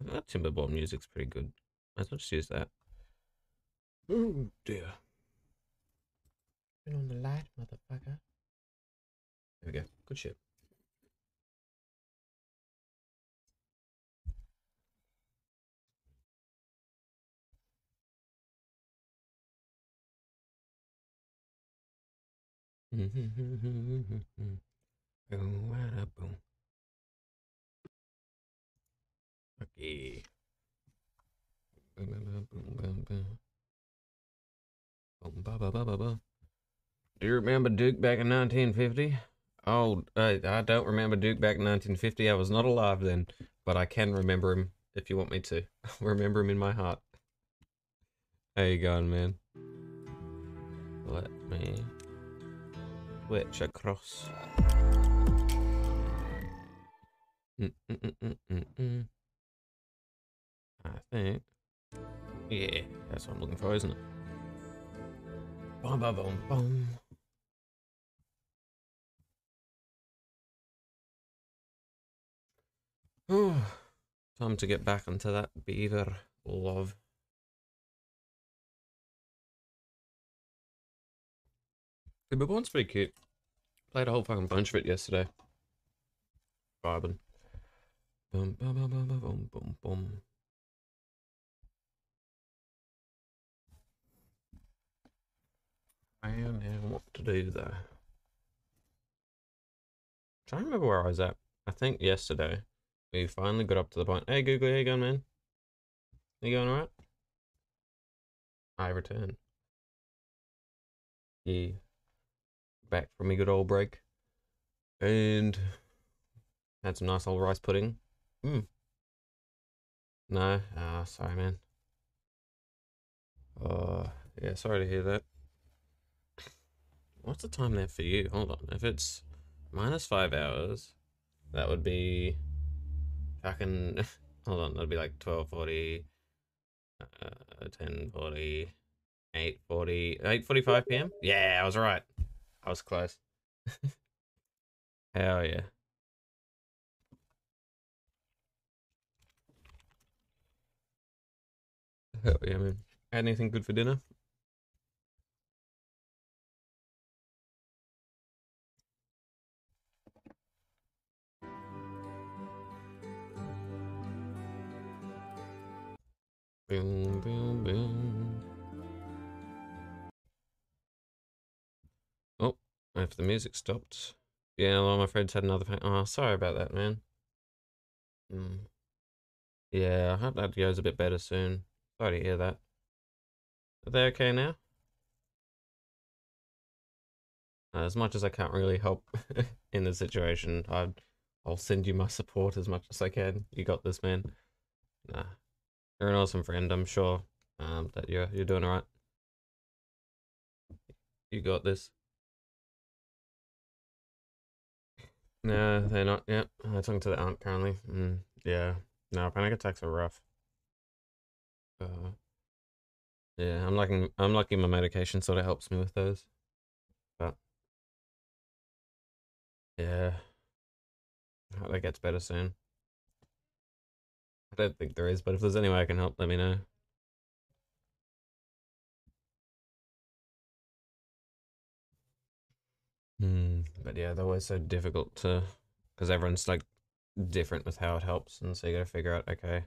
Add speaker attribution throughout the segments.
Speaker 1: That Timberborn music's pretty good. Might as well just use that. Oh dear. Turn on the light, motherfucker. There we go. Good shit. Okay. Oh, ba. Do you remember Duke back in 1950? Oh, I, I don't remember Duke back in 1950. I was not alive then, but I can remember him if you want me to. remember him in my heart. How you going, man? Let me switch across. Mm, mm, mm. I think. Yeah, that's what I'm looking for, isn't it? Boom, boom, boom, boom. Oh, time to get back into that beaver love. The but one's pretty cute. Played a whole fucking bunch of it yesterday. Vibing. Boom, boom, boom, boom, boom, boom. I am now what to do though. trying to remember where I was at. I think yesterday we finally got up to the point. Hey Google, how you going, man? You going alright? I return. Yeah. Back from a good old break. And had some nice old rice pudding. Hmm. No, ah, sorry, man. Oh, yeah, sorry to hear that. What's the time there for you? Hold on. If it's minus five hours, that would be fucking. Hold on. That'd be like 1240, uh, 1040, 840, 845 p.m. Yeah, I was right. I was close. Hell yeah. Hell yeah, man. Had anything good for dinner? Boom, boom, boom. Oh, if the music stopped. Yeah, well, my friends had another. Oh, sorry about that, man. Mm. Yeah, I hope that goes a bit better soon. Sorry to hear that. Are they okay now? Uh, as much as I can't really help in the situation, i I'll send you my support as much as I can. You got this, man. Nah, you're an awesome friend. I'm sure um, that you're you're doing alright. You got this. No, they're not. Yeah, I'm talking to the aunt currently. Mm, yeah, no, panic attacks are rough. Uh, yeah, I'm liking I'm liking my medication sort of helps me with those. But yeah, I hope that gets better soon. I don't think there is, but if there's any way I can help, let me know. Hmm. But yeah, they're always so difficult to, because everyone's like different with how it helps, and so you gotta figure out, okay,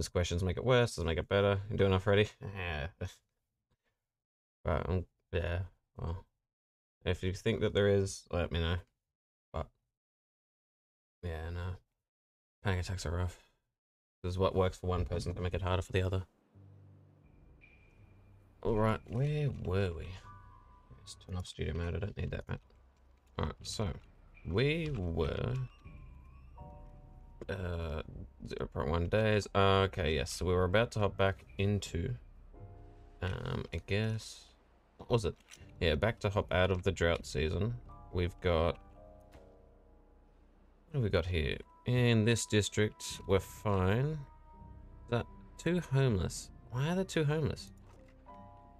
Speaker 1: does questions make it worse? Does it make it better? You doing enough already? Yeah. but um, yeah. Well, if you think that there is, let me know. But yeah, no. Panic attacks are rough. Because what works for one person can make it harder for the other. Alright, where were we? Let's turn off studio mode, I don't need that, right? Alright, so, we were... Uh, 0.1 days. Okay, yes, so we were about to hop back into... Um, I guess... What was it? Yeah, back to hop out of the drought season. We've got... What have we got here? In this district, we're fine. Is that two homeless? Why are there two homeless?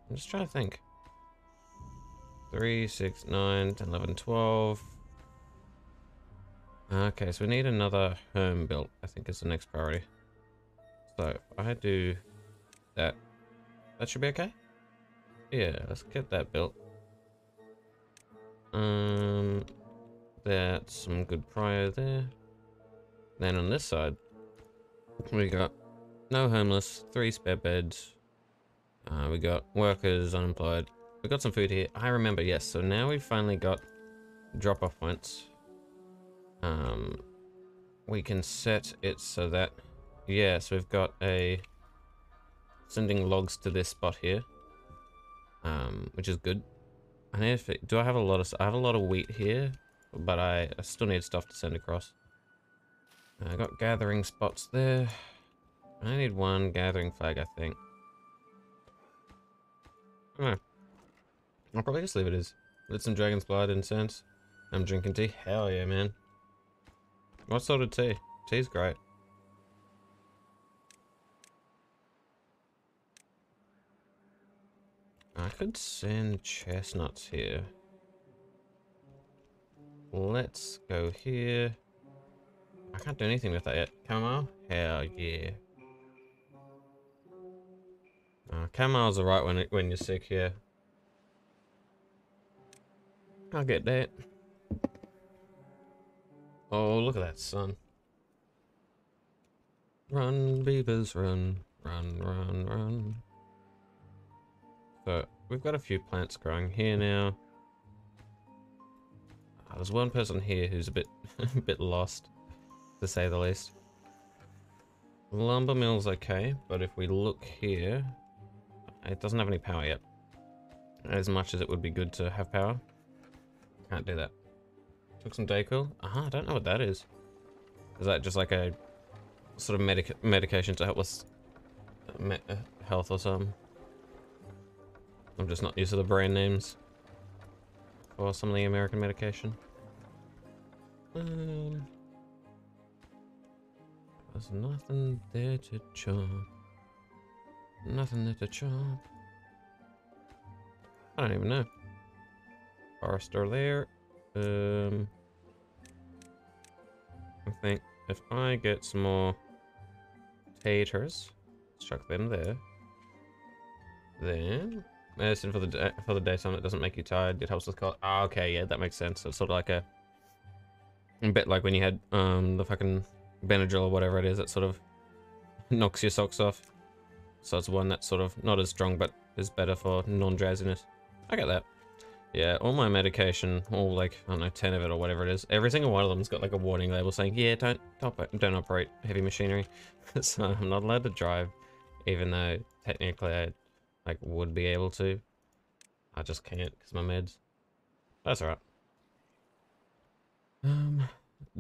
Speaker 1: I'm just trying to think. 3, 6, 9, 10, 11, 12. Okay, so we need another home built, I think is the next priority. So I do that, that should be okay? Yeah, let's get that built. Um, that's some good prior there. Then on this side, we got no homeless, three spare beds. Uh, we got workers unemployed. We got some food here. I remember, yes. So now we've finally got drop-off points. Um, we can set it so that, yeah, so we've got a sending logs to this spot here, um, which is good. I need to, do I have a lot of, I have a lot of wheat here, but I, I still need stuff to send across. I got gathering spots there. I need one gathering flag, I think. I I'll probably just leave it as. Lit some dragon's blood incense. I'm drinking tea. Hell yeah, man. What sort of tea? Tea's great. I could send chestnuts here. Let's go here. I can't do anything with that yet. Camo? Hell yeah. Uh, Camo's alright when, it, when you're sick here. I'll get that. Oh, look at that sun. Run, beavers, run. Run, run, run. So, we've got a few plants growing here now. Oh, there's one person here who's a bit, a bit lost, to say the least. Lumber mill's okay, but if we look here, it doesn't have any power yet. As much as it would be good to have power. Can't do that. Took some Dayquil. Uh-huh, I don't know what that is. Is that just like a sort of medic medication to help with me uh, health or something? I'm just not used to the brand names for some of the American medication. Um, there's nothing there to chop. Nothing there to chop. I don't even know. Forester there. Um, I think if I get some more taters, chuck them there. Then medicine for the day, for the daytime that doesn't make you tired. It helps with cold. Ah, okay, yeah, that makes sense. It's sort of like a, a bit like when you had um the fucking Benadryl or whatever it is that sort of knocks your socks off. So it's one that's sort of not as strong but is better for non-drowsiness. I get that. Yeah, all my medication, all like, I don't know, 10 of it or whatever it is, every single one of them's got like a warning label saying, yeah, don't, don't, operate heavy machinery. so I'm not allowed to drive, even though technically I like would be able to. I just can't because my meds. That's alright. Um,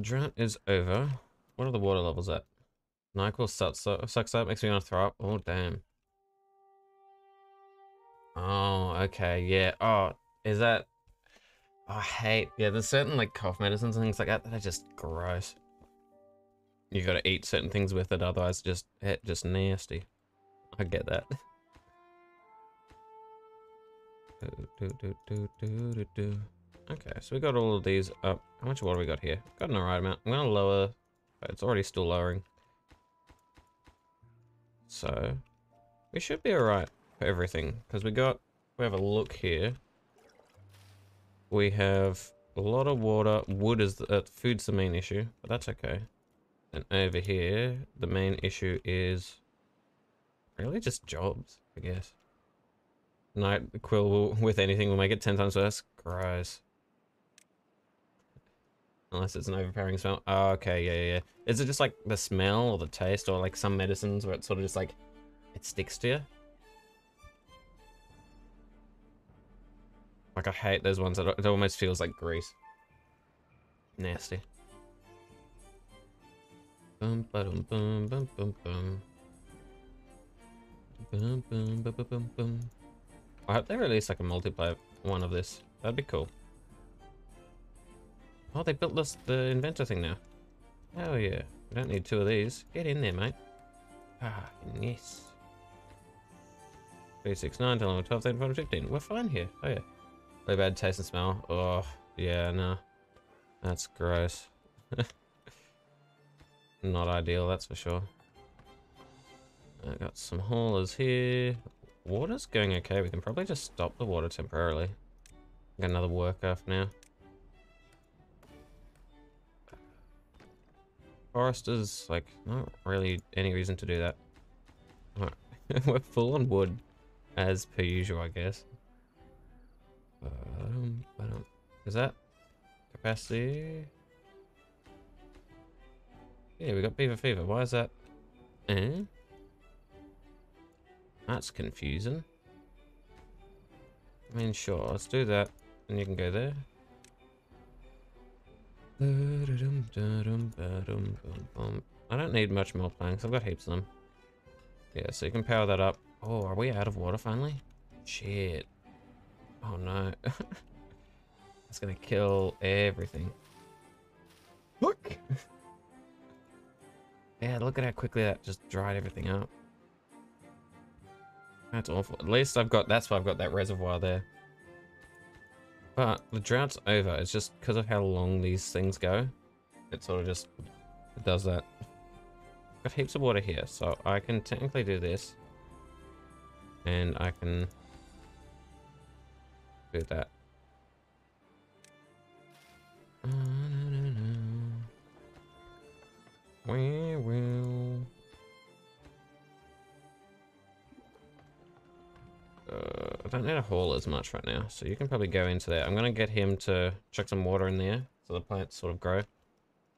Speaker 1: drought is over. What are the water levels at? NyQuil sucks, sucks up, makes me want to throw up. Oh, damn. Oh, okay, yeah. Oh, is that... Oh, I hate... Yeah, there's certain, like, cough medicines and things like that that are just gross. You gotta eat certain things with it, otherwise just, it just nasty. I get that. Okay, so we got all of these up. How much water we got here? Got an alright amount. I'm gonna lower, but it's already still lowering. So, we should be alright for everything, because we got, we have a look here. We have a lot of water. Wood is, the, uh, food's the main issue, but that's okay. And over here, the main issue is really just jobs, I guess. Night quill will, with anything will make it 10 times worse. Gross. Unless it's an overpowering smell. Oh, okay, yeah, yeah, yeah. Is it just like the smell or the taste or like some medicines where it's sort of just like, it sticks to you? Like I hate those ones it almost feels like grease. Nasty. Bum bum. I hope they release like a multiplayer one of this. That'd be cool. Oh, they built this the inventor thing now. Oh yeah. We don't need two of these. Get in there, mate. Ah, yes. 3, 6, 9, 10, 11, 12, 13, 14, 15. We're fine here. Oh yeah. Bad taste and smell. Oh, yeah, no. That's gross. not ideal, that's for sure. I got some haulers here. Water's going okay. We can probably just stop the water temporarily. Got another worker for now. Foresters, like, not really any reason to do that. Right. We're full on wood, as per usual, I guess. Um, is that capacity? Yeah, we got beaver fever. Why is that? Eh? That's confusing. I mean, sure, let's do that. And you can go there. I don't need much more planks. I've got heaps of them. Yeah, so you can power that up. Oh, are we out of water finally? Shit. Oh no. It's gonna kill everything. Look! yeah, look at how quickly that just dried everything up. That's awful. At least I've got, that's why I've got that reservoir there. But the drought's over. It's just because of how long these things go. It sort of just it does that. I've got heaps of water here, so I can technically do this. And I can do that. We will. Uh, I don't need a haul as much right now, so you can probably go into there. I'm gonna get him to chuck some water in there so the plants sort of grow.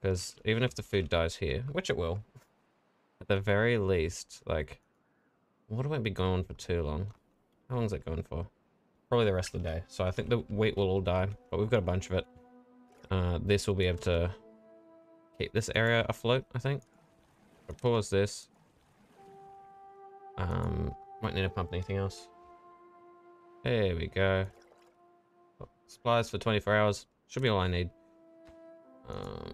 Speaker 1: Because even if the food dies here, which it will, at the very least, like, water won't be gone for too long. How long is it going for? Probably the rest of the day. So I think the wheat will all die, but we've got a bunch of it. Uh, this will be able to keep this area afloat, I think. i pause this. Um, might need to pump anything else. There we go. Supplies for 24 hours. Should be all I need. Um,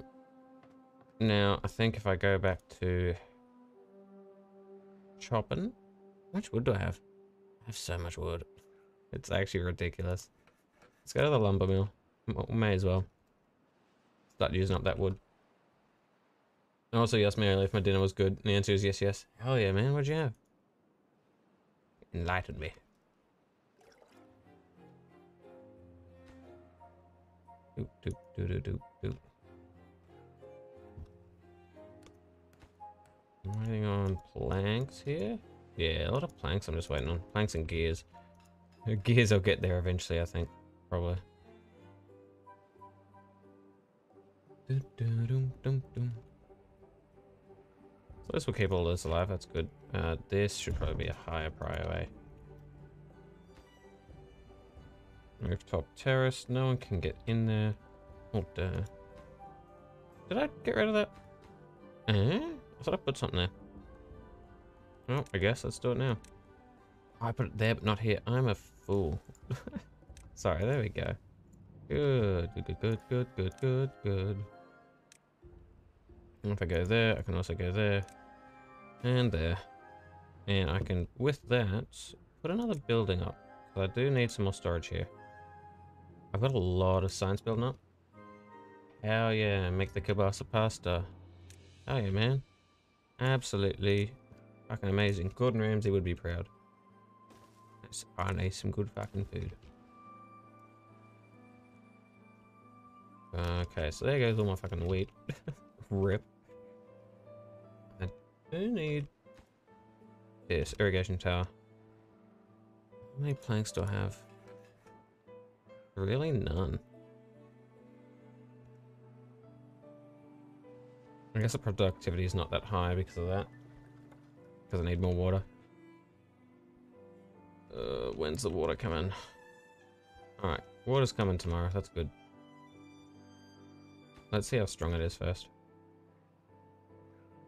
Speaker 1: now, I think if I go back to chopping, how much wood do I have? I have so much wood. It's actually ridiculous. Let's go to the lumber mill. May as well. Start using up that wood. And also, you asked me earlier if my dinner was good. And the answer is yes, yes. Hell yeah, man. What'd you have? Enlighten me. Doop, doop, doop, doop, doop, doop. I'm waiting on planks here. Yeah, a lot of planks I'm just waiting on. Planks and gears. Gears will get there eventually, I think. Probably. So this will keep all this alive, that's good. Uh, this should probably be a higher priority. Rooftop terrace, no one can get in there. Oh, duh. Did I get rid of that? Eh? I thought I put something there. Oh, I guess let's do it now. I put it there, but not here. I'm a fool. Sorry, there we go. Good, good, good, good, good, good, good. And if I go there, I can also go there and there. And I can, with that, put another building up. I do need some more storage here. I've got a lot of science building up. Hell yeah, make the kielbasa pasta. Hell yeah, man. Absolutely fucking amazing. Gordon Ramsay would be proud. Let's need some good fucking food. Okay, so there goes all my fucking wheat. Rip. I do need this irrigation tower. How many planks do I have? Really none. I guess the productivity is not that high because of that. Because I need more water. Uh, when's the water coming? Alright, water's coming tomorrow, that's good. Let's see how strong it is first.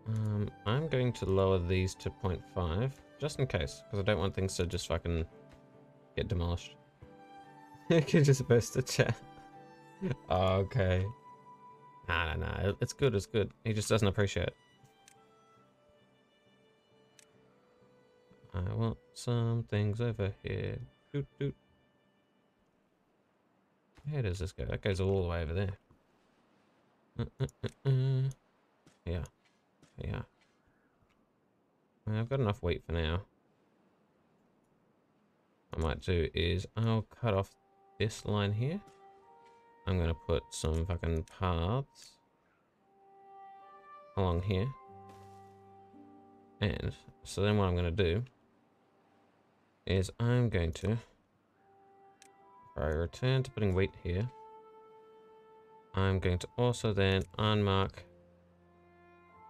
Speaker 1: Um, I'm going to lower these to 0.5, just in case, because I don't want things to just fucking get demolished. You're just supposed to chat. okay. Nah, nah, nah. It's good, it's good. He just doesn't appreciate it. I want some things over here. Doot, doot. Where does this go? That goes all the way over there. Uh, uh, uh, yeah. Yeah. I've got enough weight for now. What I might do is I'll cut off this line here. I'm gonna put some fucking paths along here. And so then what I'm gonna do is I'm going to I return to putting wheat here. I'm going to also then unmark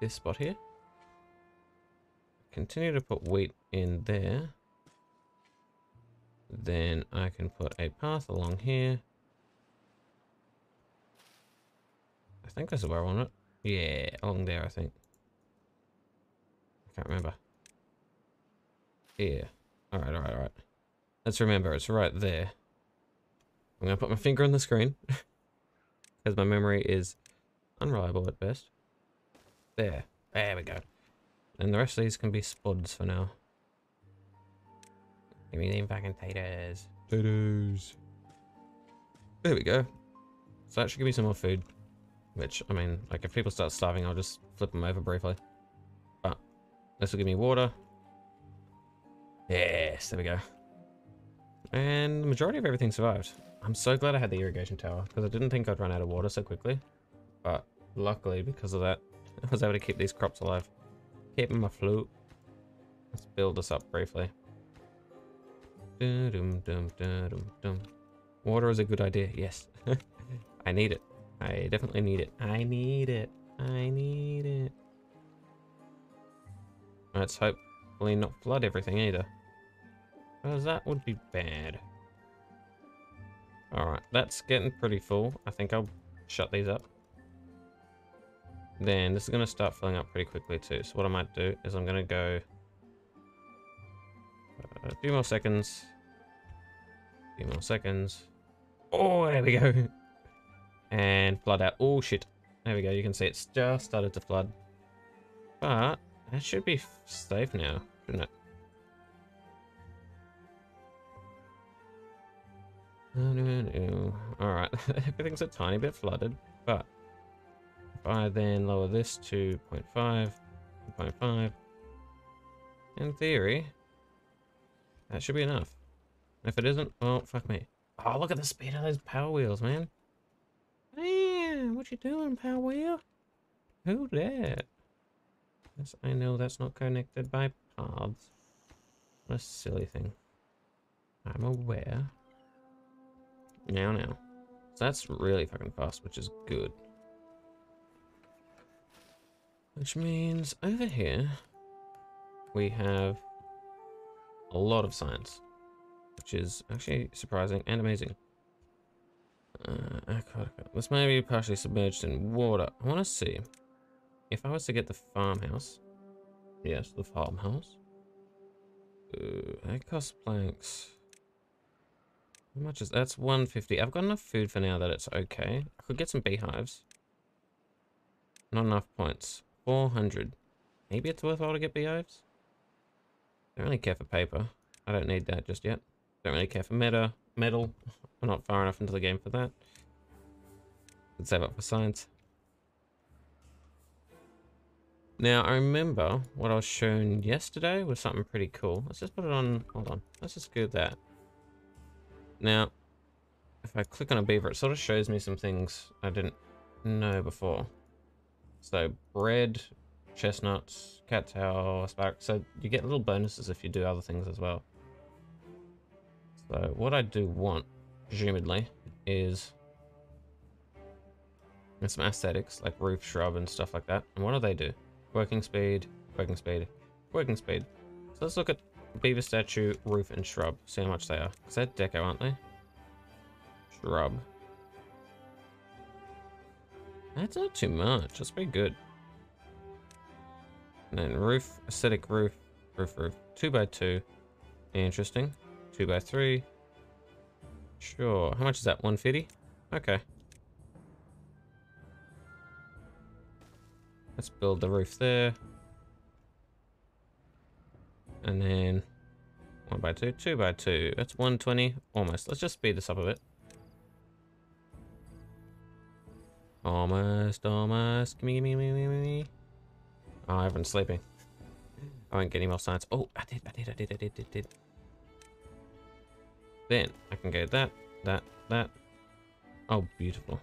Speaker 1: this spot here. Continue to put wheat in there. Then I can put a path along here. I think this is where I want it. Yeah, along there, I think. I can't remember. Here. Alright, alright, alright. Let's remember, it's right there. I'm going to put my finger on the screen. Because my memory is unreliable at best. There. There we go. And the rest of these can be spuds for now. Give me them fucking taters. Taters. There we go. So that should give me some more food. Which, I mean, like if people start starving, I'll just flip them over briefly. But this will give me water. Yes, there we go. And the majority of everything survived. I'm so glad I had the irrigation tower, because I didn't think I'd run out of water so quickly. But luckily, because of that, I was able to keep these crops alive. Keep them afloat. Let's build this up briefly. Water is a good idea, yes. I need it. I definitely need it. I need it. I need it. Let's hopefully not flood everything either. Because that would be bad. Alright, that's getting pretty full. I think I'll shut these up. Then this is going to start filling up pretty quickly too. So what I might do is I'm going to go uh, a few more seconds. A few more seconds. Oh, there we go. And flood out. Oh, shit. There we go. You can see it's just started to flood. But that should be safe now, shouldn't it? Alright, everything's a tiny bit flooded, but if I then lower this to 0.5, 0.5, in theory, that should be enough. If it isn't, well, fuck me. Oh, look at the speed of those power wheels, man. Man, what you doing, power wheel? Who that? Yes, I know that's not connected by paths. What a silly thing. I'm aware. Now, now. So that's really fucking fast, which is good. Which means over here, we have a lot of science, which is actually surprising and amazing. Uh, this may be partially submerged in water. I want to see if I was to get the farmhouse. Yes, the farmhouse. Uh, that costs planks. How much is that's 150. I've got enough food for now that it's okay. I could get some beehives. Not enough points. 400. Maybe it's worthwhile to get beehives. Don't really care for paper. I don't need that just yet. Don't really care for meta metal. I'm not far enough into the game for that. Could save up for science. Now, I remember what I was shown yesterday was something pretty cool. Let's just put it on... Hold on. Let's just do that. Now, if I click on a beaver, it sort of shows me some things I didn't know before. So, bread, chestnuts, cattail, asparagus. So, you get little bonuses if you do other things as well. So, what I do want, presumably, is some aesthetics, like roof, shrub, and stuff like that. And what do they do? Working speed, working speed, working speed. So let's look at Beaver statue, roof, and shrub. See how much they are. Is that deco, aren't they? Shrub. That's not too much. That's pretty good. And then roof, aesthetic roof, roof, roof. Two by two. Interesting. Two by three. Sure. How much is that? 150? Okay. Let's build the roof there. And then one by two, two by two. That's 120, almost. Let's just speed this up a bit. Almost, almost. Gimme, gimme, gimme, gimme. Oh, everyone's sleeping. I won't get any more science. Oh, I did, I did, I did, I did, did, did. Then I can go that, that, that. Oh, beautiful.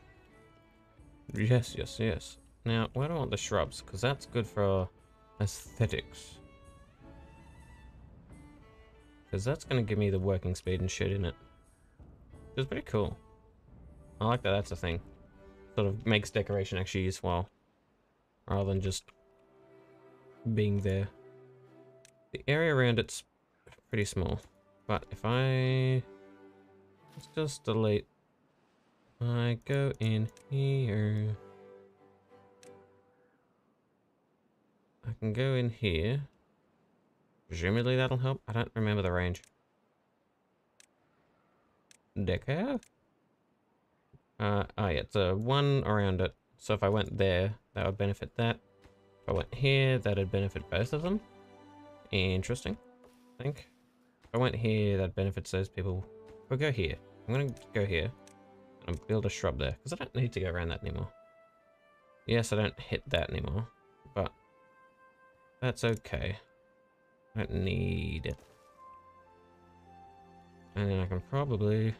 Speaker 1: Yes, yes, yes. Now, where do I want the shrubs? Because that's good for aesthetics. Because that's going to give me the working speed and shit in it. It's pretty cool. I like that that's a thing. Sort of makes decoration actually useful. Rather than just being there. The area around it's pretty small. But if I... Let's just delete... I go in here... I can go in here. Presumably that'll help. I don't remember the range. Deco? Uh, oh yeah, it's a one around it. So if I went there, that would benefit that. If I went here, that'd benefit both of them. Interesting, I think. If I went here, that benefits those people. I go here, I'm gonna go here and build a shrub there because I don't need to go around that anymore. Yes, I don't hit that anymore, but that's okay. Don't need. And then I can probably...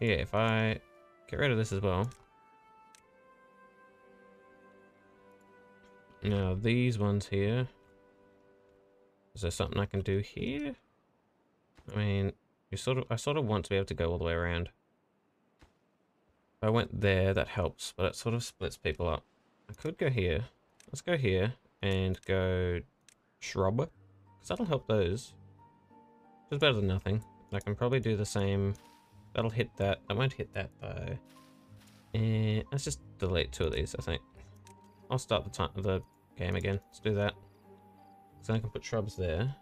Speaker 1: Yeah, if I get rid of this as well. Now, these ones here. Is there something I can do here? I mean, you sort of, I sort of want to be able to go all the way around. If I went there, that helps, but it sort of splits people up. I could go here. Let's go here and go shrub. Because that'll help those. It's better than nothing. I can probably do the same. That'll hit that. I won't hit that though. And let's just delete two of these, I think. I'll start the time the game again. Let's do that. So I can put shrubs there.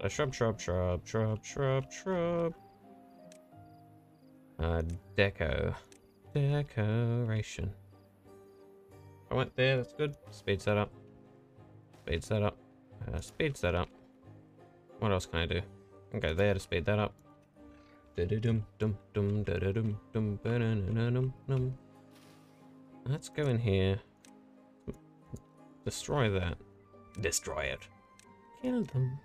Speaker 1: So shrub, shrub, shrub, shrub, shrub, shrub. Uh, deco. Decoration. I went there, that's good. Speed setup. Speed setup. Uh, that up. What else can I do? I can go there to speed that up. Let's go in here. Destroy that. Destroy it. Kill them.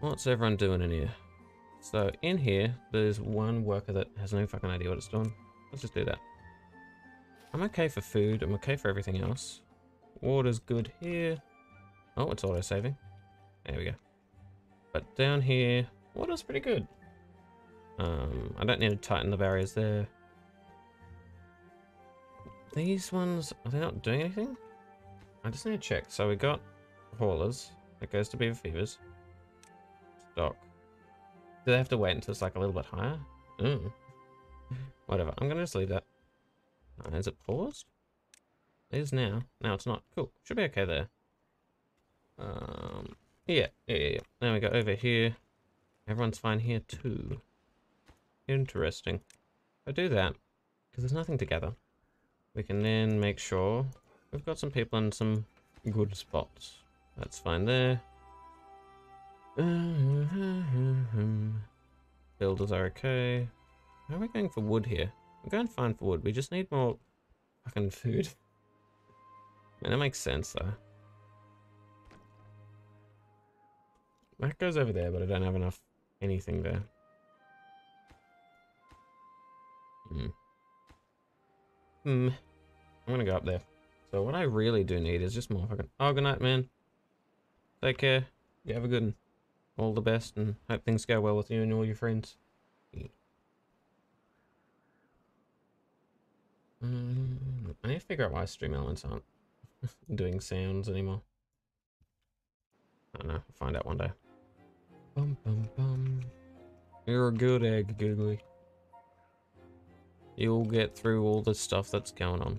Speaker 1: What's everyone doing in here? So in here, there's one worker that has no fucking idea what it's doing. Let's just do that. I'm okay for food. I'm okay for everything else. Water's good here. Oh, it's auto-saving. There we go. But down here, water's pretty good. Um, I don't need to tighten the barriers there. These ones, are they not doing anything? I just need to check. So we got haulers. That goes to Beaver Fevers. Stock. Do they have to wait until it's like a little bit higher? Mm. Whatever. I'm gonna just leave that. Uh, is it paused? It is now. Now it's not. Cool. Should be okay there. Um. Yeah. Yeah. Yeah. Now we go over here. Everyone's fine here too. Interesting. I do that because there's nothing together. We can then make sure we've got some people in some good spots. That's fine there. Builders are okay. How are we going for wood here? I'm going fine for wood. We just need more fucking food. Mean, that makes sense though. That goes over there, but I don't have enough anything there. Hmm. Hmm. I'm gonna go up there. So what I really do need is just more fucking... Oh, good night, man. Take care. You have a good one all the best and hope things go well with you and all your friends. Um, I need to figure out why Stream Elements aren't doing sounds anymore. I don't know. I'll find out one day. Bum, bum, bum. You're a good egg, Googly. You'll get through all the stuff that's going on.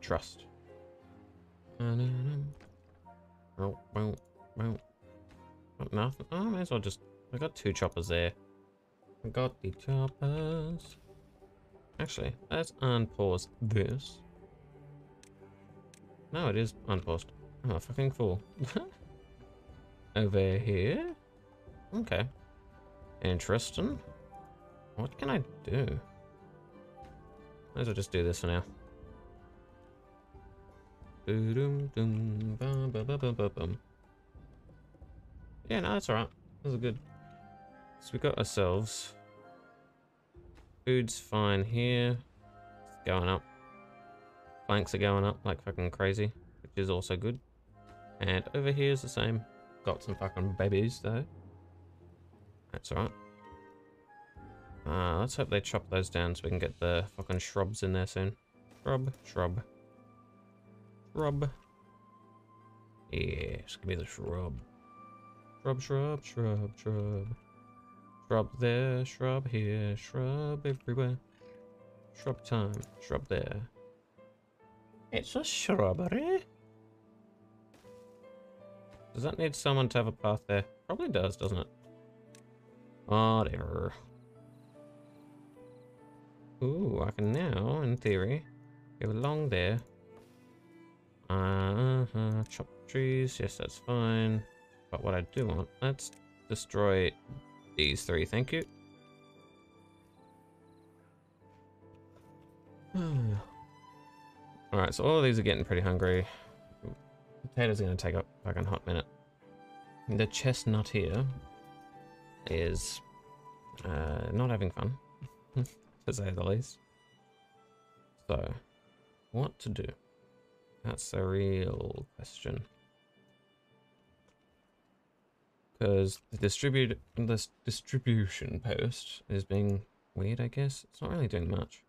Speaker 1: Trust. Oh, well, well, nothing. Oh, I may as well just. I got two choppers there. I got the choppers. Actually, let's unpause this. No, it is unpaused. I'm a fucking fool. Over here. Okay. Interesting. What can I do? Might as well just do this for now. Yeah, no, that's alright. This is good. So we got ourselves. Food's fine here. It's going up. Planks are going up like fucking crazy, which is also good. And over here is the same. Got some fucking babies though. That's alright. Uh, let's hope they chop those down so we can get the fucking shrubs in there soon. Shrub, shrub. Shrub. Yes, give me the shrub. Shrub, shrub, shrub, shrub. Shrub there, shrub here, shrub everywhere. Shrub time, shrub there. It's a shrubbery. Does that need someone to have a path there? Probably does, doesn't it? Whatever. Ooh, I can now, in theory, go along there. Uh huh. Chop trees. Yes, that's fine. But what I do want, let's destroy these three. Thank you. Alright, so all of these are getting pretty hungry. Potatoes are going to take a fucking hot minute. The chestnut here is uh, not having fun, to say the least. So, what to do? That's the real question. Because the distribute this distribution post is being weird, I guess. It's not really doing much.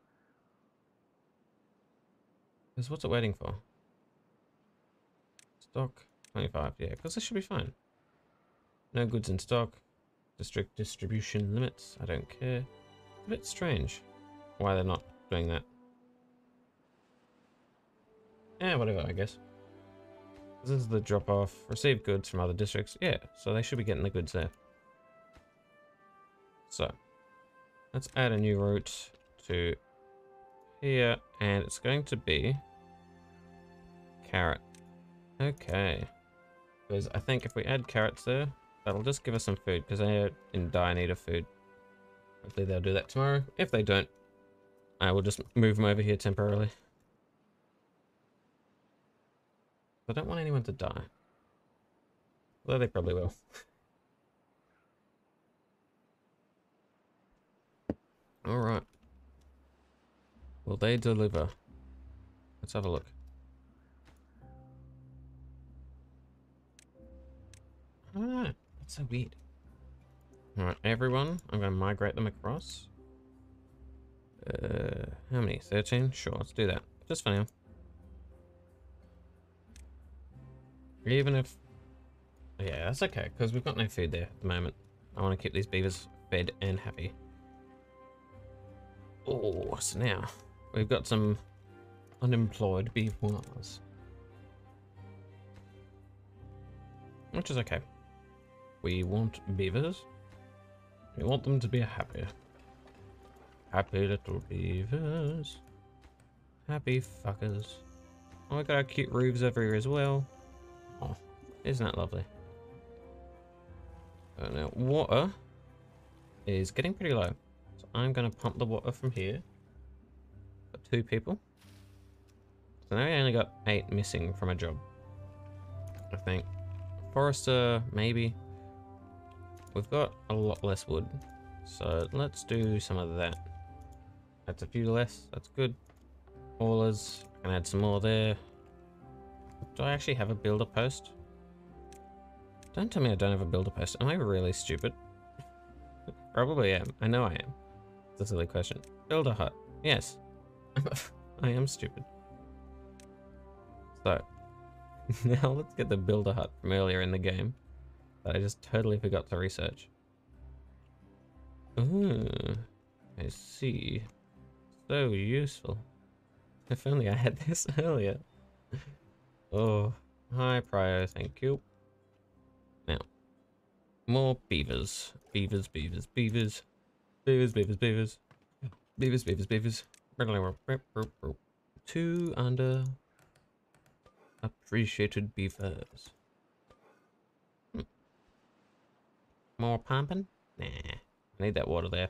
Speaker 1: Because what's it waiting for? Stock 25, yeah, because this should be fine. No goods in stock. District distribution limits, I don't care. It's a bit strange why they're not doing that. Yeah, whatever, I guess. This is the drop off. Receive goods from other districts. Yeah, so they should be getting the goods there. So, let's add a new route to here, and it's going to be carrot. Okay. Because I think if we add carrots there, that'll just give us some food, because they're in dire need of food. Hopefully they'll do that tomorrow. If they don't, I will just move them over here temporarily. I don't want anyone to die. Although they probably will. Alright. Will they deliver? Let's have a look. Know. That's so weird. Alright, everyone. I'm going to migrate them across. Uh, how many? 13? Sure, let's do that. Just for now. Even if... Yeah, that's okay, because we've got no food there at the moment. I want to keep these beavers fed and happy. Oh, so now we've got some unemployed beavers. Which is okay. We want beavers. We want them to be happy. Happy little beavers. Happy fuckers. Oh, we got our cute roofs over here as well. Isn't that lovely? Uh, now, water is getting pretty low. So I'm going to pump the water from here. For two people. So now we only got eight missing from a job. I think. Forester, maybe. We've got a lot less wood. So let's do some of that. That's a few less. That's good. Haulers. I can add some more there. Do I actually have a builder post? Don't tell me I don't have a builder post. Am I really stupid? Probably am. I know I am. It's a silly question. Build a hut. Yes. I am stupid. So, now let's get the builder hut from earlier in the game that I just totally forgot to research. Ooh, I see. So useful. If only I had this earlier. Oh, hi Prio, thank you. Now, more beavers. Beavers, beavers, beavers. Beavers, beavers, beavers. Beavers, beavers, beavers. Two under appreciated beavers. Hmm. More pumping? Nah. I need that water there.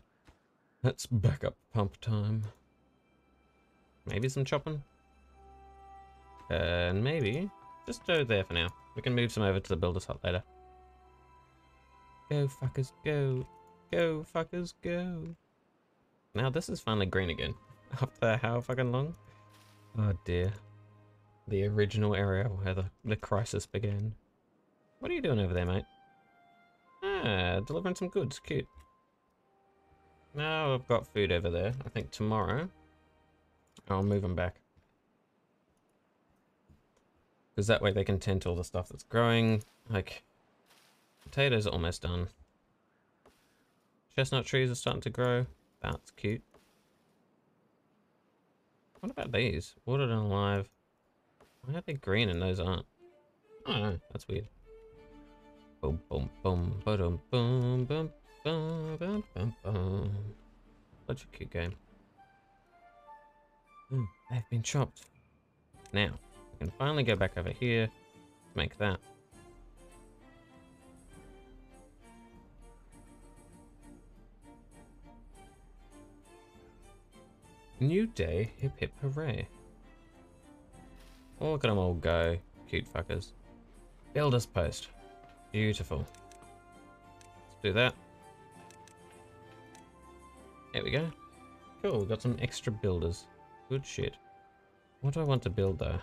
Speaker 1: That's backup pump time. Maybe some chopping? And maybe just go there for now. We can move some over to the builder's hut later. Go fuckers, go. Go fuckers, go. Now this is finally green again. After how fucking long? Oh dear. The original area where the, the crisis began. What are you doing over there, mate? Ah, delivering some goods. Cute. Now I've got food over there. I think tomorrow I'll move them back. Because that way they can tend to all the stuff that's growing. Like, potatoes are almost done. Chestnut trees are starting to grow. That's cute. What about these? Watered and alive. Why are they green and those aren't? I don't know. That's weird. Boom, boom, boom, boom, boom, boom, boom, boom, boom, boom. Such a cute game. Mm, they've been chopped. Now, we can finally go back over here make that. New day, hip hip hooray. Oh, look at them all go, cute fuckers. Builder's post. Beautiful. Let's do that. There we go. Cool, we got some extra builders. Good shit. What do I want to build though?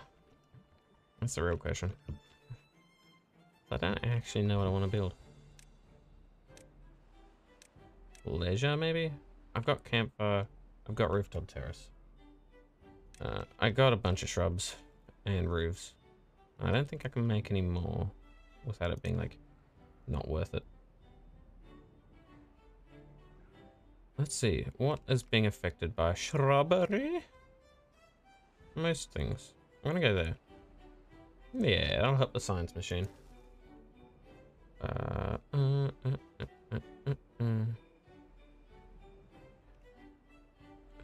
Speaker 1: That's the real question. I don't actually know what I want to build. Leisure, maybe? I've got campfire. I've got rooftop terrace. Uh, I got a bunch of shrubs and roofs. I don't think I can make any more without it being like not worth it. Let's see, what is being affected by shrubbery? Most things. I'm gonna go there. Yeah, that'll help the science machine. Uh, uh, uh,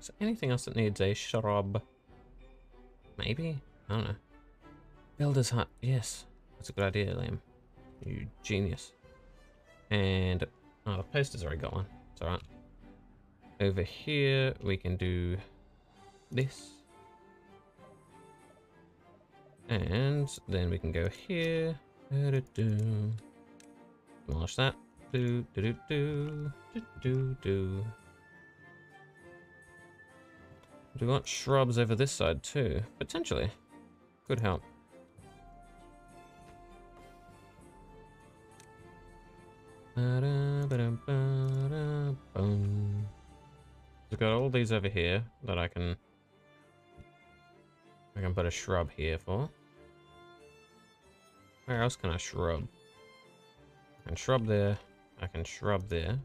Speaker 1: is there anything else that needs a shrub? Maybe? I don't know. Builder's hut, yes. That's a good idea, Liam. You genius. And, oh, the poster's already got one. It's alright. Over here, we can do this. And then we can go here. Demolish that. Do do do do do do do. Do we want shrubs over this side too? Potentially. Could help. We've got all these over here that I can I can put a shrub here for. Where else can I shrub? I can shrub there. I can shrub there.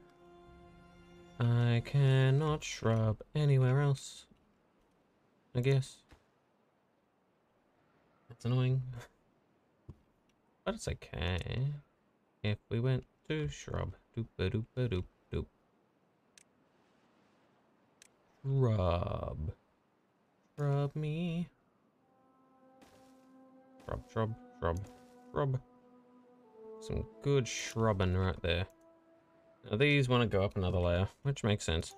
Speaker 1: I cannot shrub anywhere else. I guess. That's annoying. but it's okay. If we went to shrub. Doop a doop a doop doop. Shrub. Shrub me. Shrub, shrub, shrub, shrub. Some good shrubbing right there. Now these want to go up another layer, which makes sense.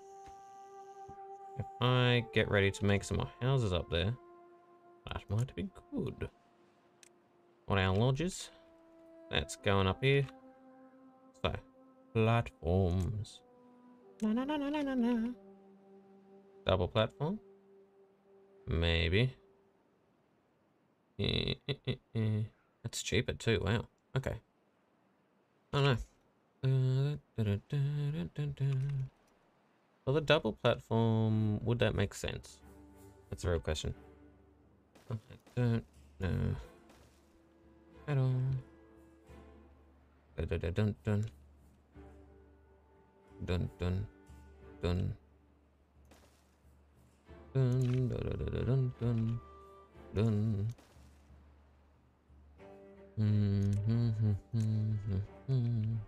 Speaker 1: If I get ready to make some more houses up there, that might be good. On our lodges, that's going up here. So, platforms. Na, na, na, na, na, na. Double platform? Maybe. Eh. That's cheaper too, wow. Okay. I don't know. Well, the double platform, would that make sense? That's a real question. I don't know. At all. Dun dun dun dun. Dun dun dun. Dun dun dun dun dun dun. Hmm. hmm. Mm-hmm.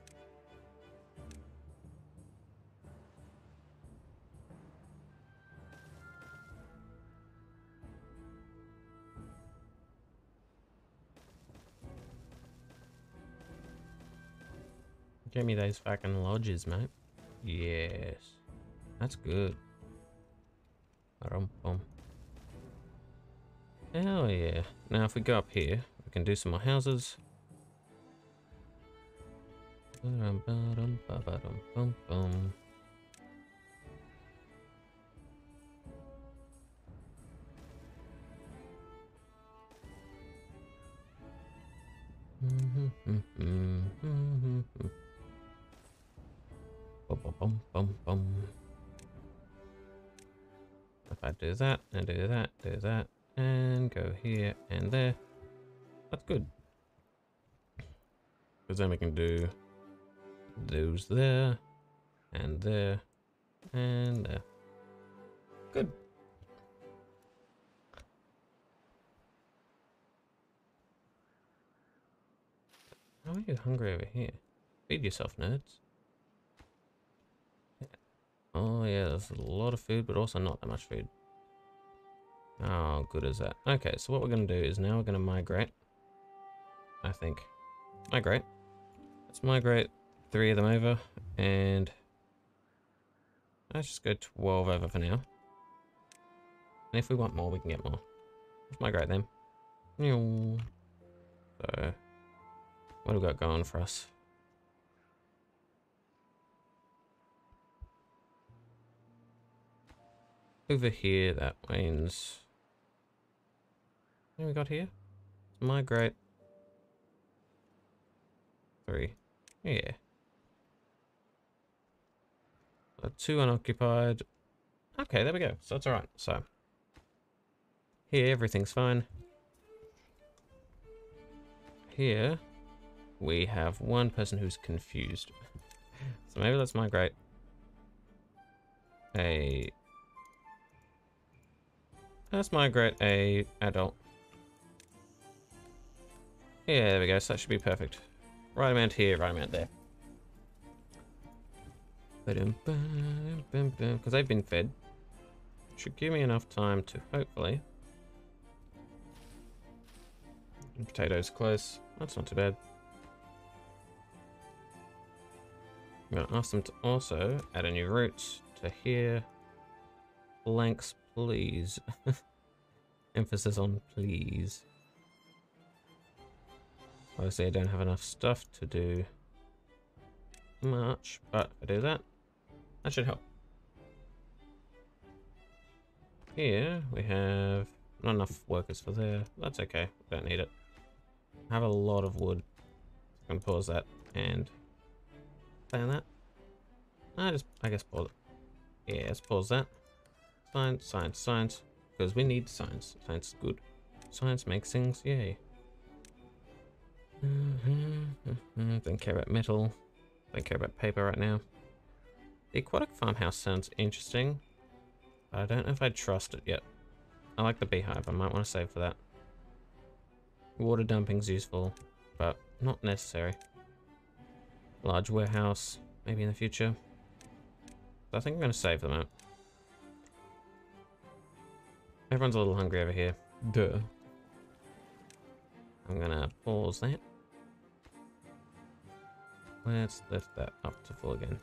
Speaker 1: Get me those fucking lodges, mate. Yes. That's good. Rum. Hell yeah. Now if we go up here, we can do some more houses. Ba-dum, ba-ba-dum, bum, bum. Mm-hmm, mm-hmm, mm-hmm, Bum, bum, bum, bum, bum. If I do that, and do that, do that, and go here and there, that's good. Because then we can do those there, and there, and there. Good. How are you hungry over here? Feed yourself, nerds. Oh yeah, there's a lot of food, but also not that much food. How good is that? Okay, so what we're going to do is now we're going to migrate. I think. Migrate. Let's migrate three of them over, and let's just go 12 over for now. And if we want more, we can get more. Let's migrate them. So, what have we got going for us? Over here, that means... What we got here? Migrate. Three. Yeah. So two unoccupied. Okay, there we go. So it's alright. So, here everything's fine. Here, we have one person who's confused. so maybe let's migrate a... Let's migrate a adult. Yeah, there we go. So that should be perfect. Right amount here, right amount there. Because they've been fed. Should give me enough time to hopefully... Potatoes close. That's not too bad. I'm going to ask them to also add a new route to here. Planks, please. Emphasis on please. Obviously, I don't have enough stuff to do much, but if I do that, that should help. Here, we have not enough workers for there. That's okay. Don't need it. I have a lot of wood. I can pause that and Plan that. I just, I guess, pause it. Yeah, let's pause that. Science, science, science. Because we need science. Science is good. Science makes things, yay. Mm-hmm, mm-hmm. Don't care about metal. Don't care about paper right now. The aquatic farmhouse sounds interesting, but I don't know if I trust it yet. I like the beehive. I might want to save for that. Water dumping's useful, but not necessary. Large warehouse, maybe in the future. I think I'm going to save them out. Everyone's a little hungry over here. Duh. I'm going to pause that. Let's lift that up to full again.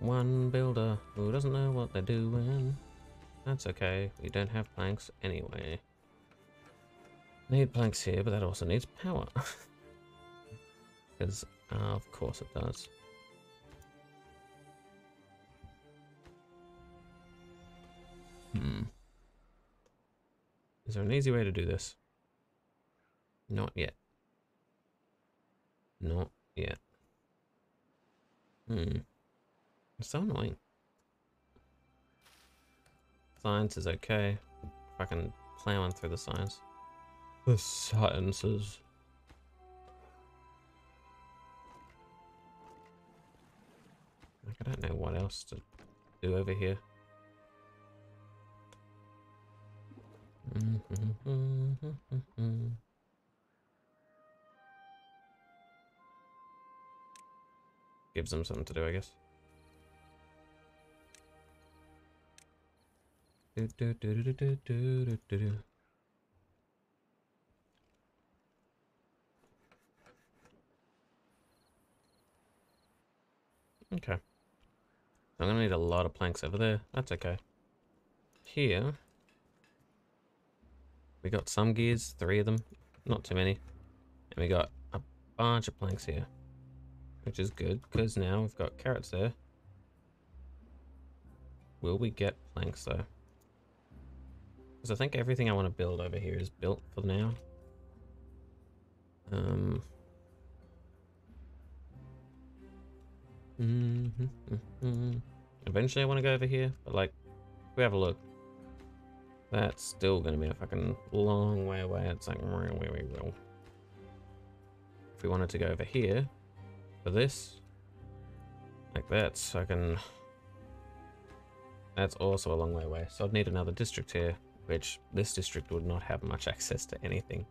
Speaker 1: One builder who doesn't know what they're doing. That's okay, we don't have planks anyway. Need planks here, but that also needs power. Because, uh, of course it does. Hmm. Is there an easy way to do this? Not yet. Not yet. Hmm. It's so annoying. Science is okay. Fucking plowing through the science. The sciences. Like, I don't know what else to do over here. Gives them something to do, I guess. Do, do, do, do, do, do, do, do, Okay. I'm gonna need a lot of planks over there. That's okay. Here, we got some gears, three of them, not too many. And we got a bunch of planks here, which is good because now we've got carrots there. Will we get planks though? Because I think everything I want to build over here is built for now. Um, Mm -hmm, Eventually I want to go over here, but like, we have a look. That's still going to be a fucking long way away. It's like, where we will. If we wanted to go over here for this, like that's fucking, that's also a long way away. So I'd need another district here, which this district would not have much access to anything.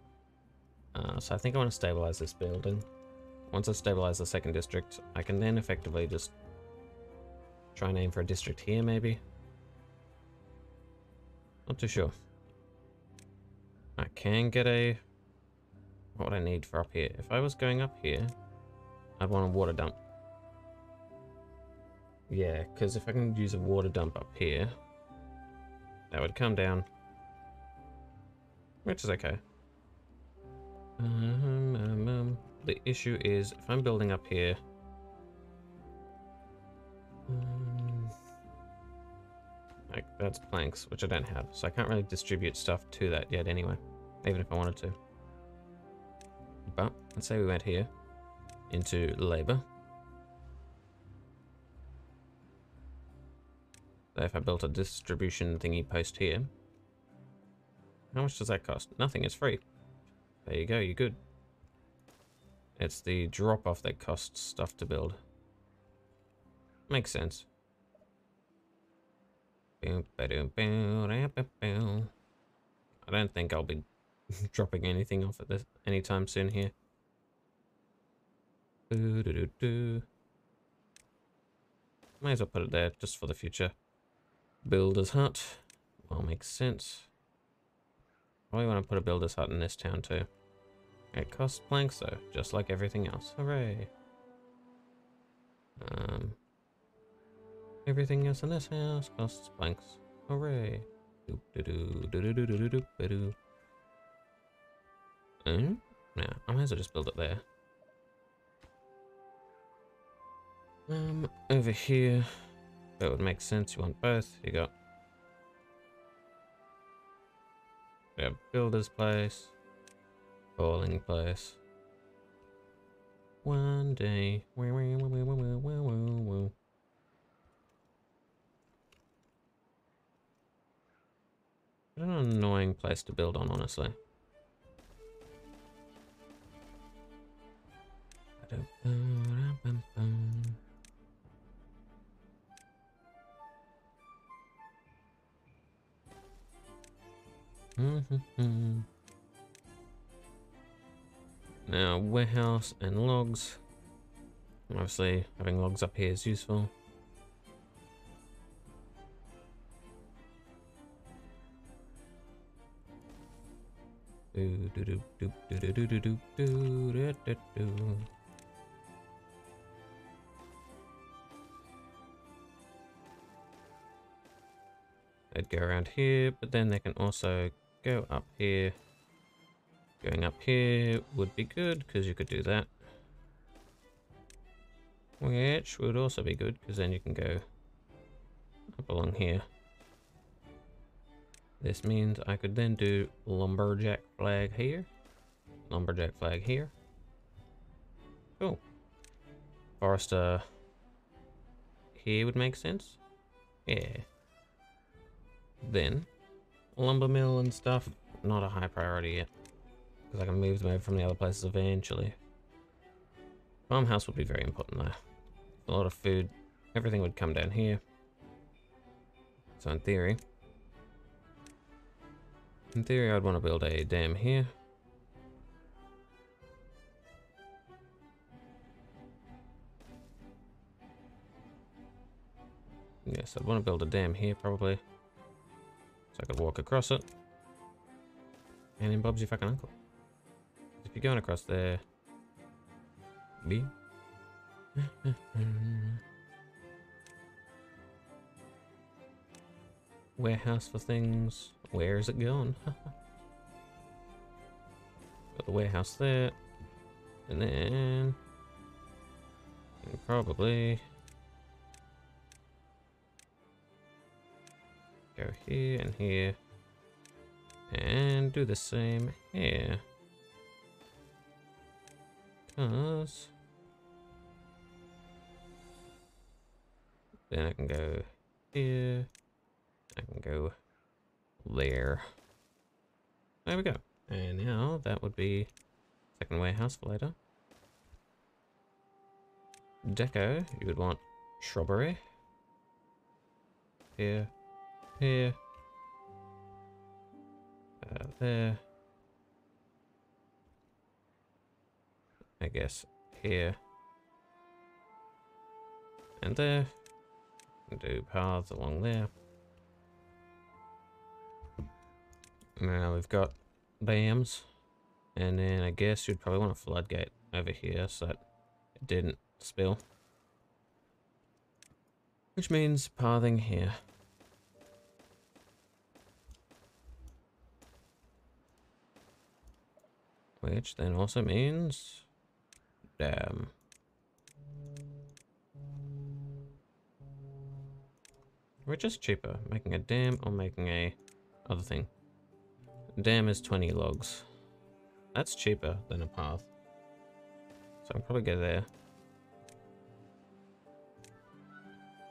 Speaker 1: Uh, so I think I want to stabilize this building. Once I stabilize the second district, I can then effectively just try and aim for a district here, maybe. Not too sure. I can get a... What would I need for up here? If I was going up here, I'd want a water dump. Yeah, because if I can use a water dump up here, that would come down. Which is okay. Um, um, um. The issue is, if I'm building up here... Um, like, that's planks, which I don't have, so I can't really distribute stuff to that yet anyway, even if I wanted to. But, let's say we went here, into labor. So if I built a distribution thingy post here, how much does that cost? Nothing, it's free. There you go, you're good. It's the drop-off that costs stuff to build. Makes sense. I don't think I'll be dropping anything off at this anytime soon here. Might as well put it there just for the future. Builder's hut. Well, makes sense. Probably want to put a builder's hut in this town too. It costs planks though, just like everything else. Hooray. Um, everything else in this house costs planks. Hooray. Doop doo doo doo doo doo doo doo doo doo. Hmm? Yeah, I might as well just build it there. Um, over here, that would make sense. You want both. You got. Have builder's place polling place. One day. What an annoying place to build on, honestly. Mm-hmm. Now, warehouse and logs. Obviously, having logs up here is useful. Do, do, do, They'd go around here, but then they can also go up here Going up here would be good because you could do that. Which would also be good because then you can go up along here. This means I could then do lumberjack flag here, lumberjack flag here. Cool. Forester uh, here would make sense. Yeah. Then lumber mill and stuff, not a high priority yet. Because I can move them over from the other places eventually. Farmhouse would be very important there. A lot of food. Everything would come down here. So in theory... In theory, I'd want to build a dam here. Yes, I'd want to build a dam here, probably. So I could walk across it. And in Bob's your fucking uncle. You're going across there... me. Warehouse for things. Where is it going? Got the warehouse there. And then... Probably... Go here and here. And do the same here. Cause... Then I can go here. I can go there. There we go. And now that would be second warehouse for later. Deco, you would want shrubbery. Here, here, uh, there. I guess here and there. Do paths along there. Now we've got dams, and then I guess you'd probably want a floodgate over here so that it didn't spill. Which means pathing here. Which then also means dam. Which is cheaper, making a dam or making a other thing? Dam is 20 logs. That's cheaper than a path. So I'll probably go there.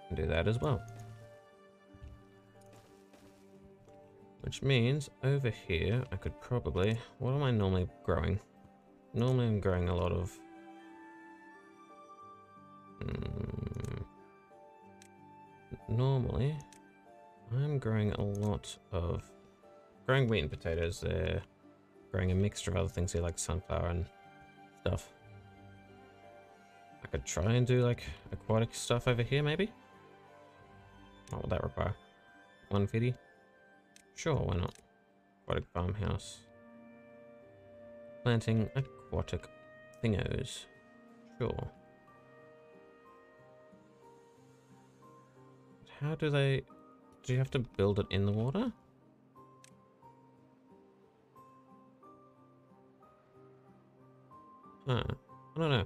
Speaker 1: And do that as well. Which means over here, I could probably... What am I normally growing? Normally I'm growing a lot of... Hmm, normally, I'm growing a lot of growing wheat and potatoes. They're growing a mixture of other things here like sunflower and stuff. I could try and do like aquatic stuff over here maybe? What would that require? 150? Sure, why not? Aquatic farmhouse. Planting aquatic thingos. Sure. How do they... Do you have to build it in the water? Huh. I don't know.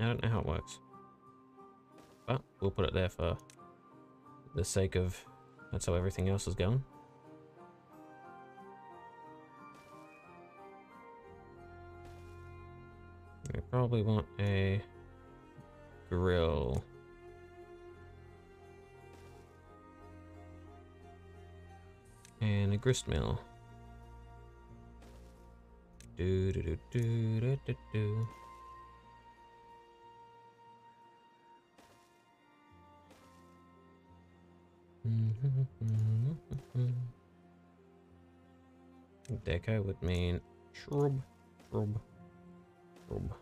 Speaker 1: I don't know how it works. But we'll put it there for the sake of... That's how everything else is going. We probably want a grill. And a grist mill. Do do do do do do do. Deco would mean shrub, shrub, shrub.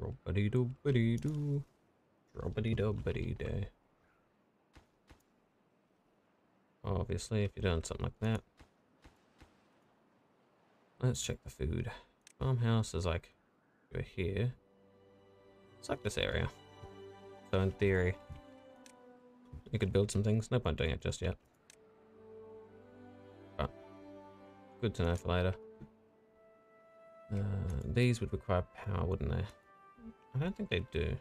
Speaker 1: Rubbity dubbity doo. Rubbity dubbity day. Obviously, if you're doing something like that. Let's check the food. Farmhouse is like over here. It's like this area. So in theory, you could build some things. No point doing it just yet. Good to know for later. Uh, these would require power, wouldn't they? I don't think they do.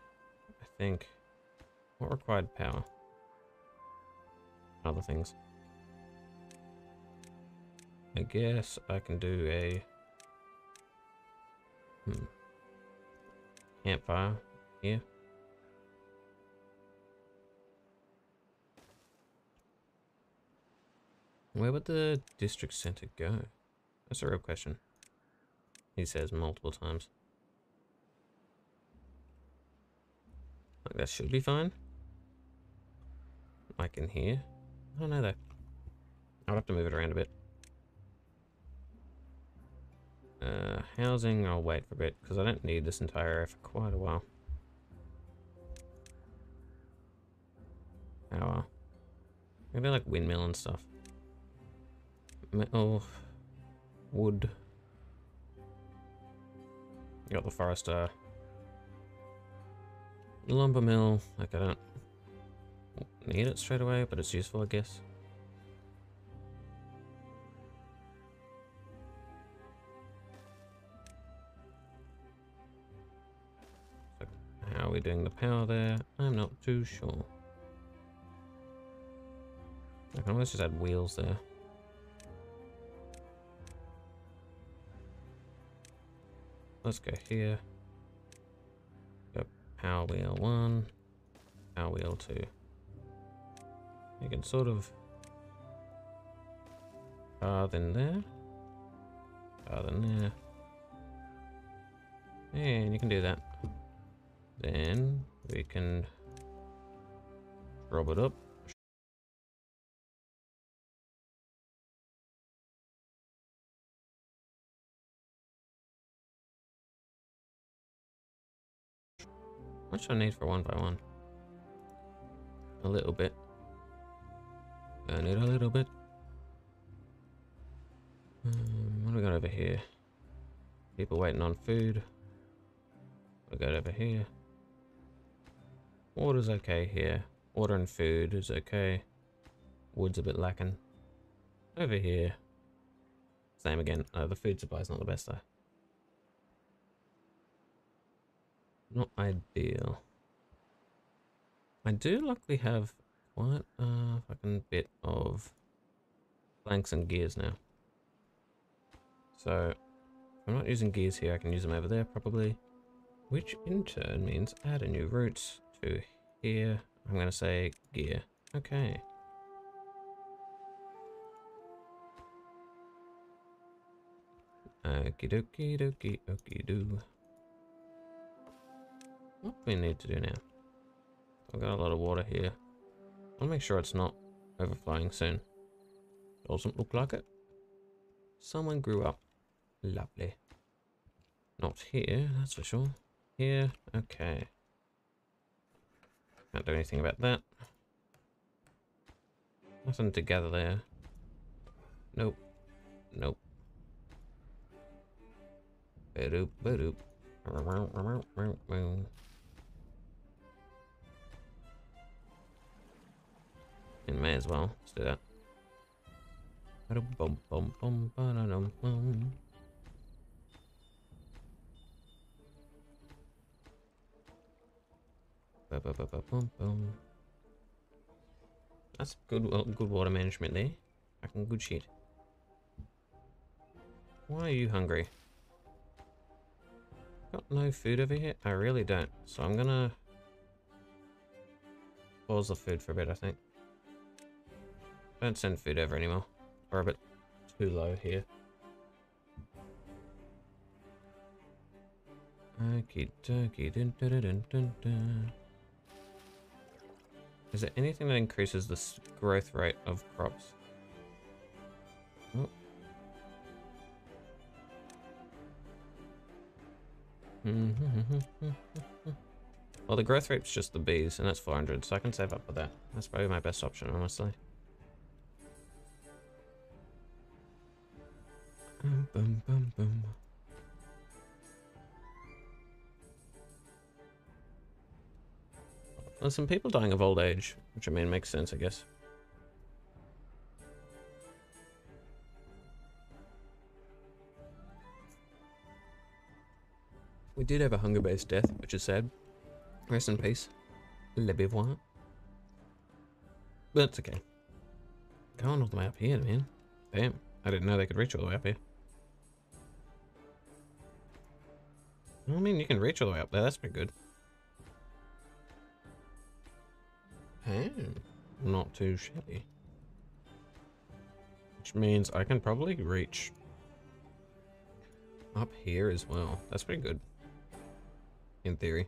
Speaker 1: I think... What required power? Other things. I guess I can do a hmm, campfire here. Where would the district center go? That's a real question. He says multiple times. Like that should be fine. Like in here. I don't know though. I'll have to move it around a bit. Uh, housing, I'll wait for a bit because I don't need this entire area for quite a while. Power. Maybe like windmill and stuff. Metal, wood. You got the forester. Uh, lumber mill. Like I don't need it straight away, but it's useful, I guess. How are we doing the power there? I'm not too sure. I can just add wheels there. Let's go here. Yep, power wheel one, power wheel two. You can sort of path in there, path in there, and you can do that. Then we can drop it up. What should I need for one by one? A little bit. I need a little bit. Um, what do we got over here? People waiting on food. We got over here. Water's okay here. Water and food is okay. Wood's a bit lacking. Over here. Same again. Uh, the food supply is not the best though. Not ideal. I do luckily have quite a fucking bit of planks and gears now. So, I'm not using gears here, I can use them over there probably. Which in turn means add a new route to here. I'm going to say gear. Okay. Okie dokie dokie okie doo. What do we need to do now? I've got a lot of water here. I'll make sure it's not overflowing soon. Doesn't look like it. Someone grew up. Lovely. Not here, that's for sure. Here, okay. Can't do anything about that. Nothing to gather there. Nope. Nope. And may as well. Let's do that. That's good, good water management there. Fucking good shit. Why are you hungry? Got no food over here? I really don't. So I'm gonna pause the food for a bit, I think. Don't send food over anymore. We're a bit too low here. Okie dokie. Dun, dun, dun, dun, dun. Is there anything that increases the growth rate of crops? Well, the growth rate's just the bees, and that's 400, so I can save up for that. That's probably my best option, honestly. Boom, boom, boom, boom. There's some people dying of old age, which I mean makes sense, I guess. We did have a hunger-based death, which is sad. Rest in peace. Le bivouac. But it's okay. Going all the way up here, man. Damn. I didn't know they could reach all the way up here. I mean, you can reach all the way up there. That's pretty good. Hey, not too shabby. Which means I can probably reach up here as well. That's pretty good. In theory.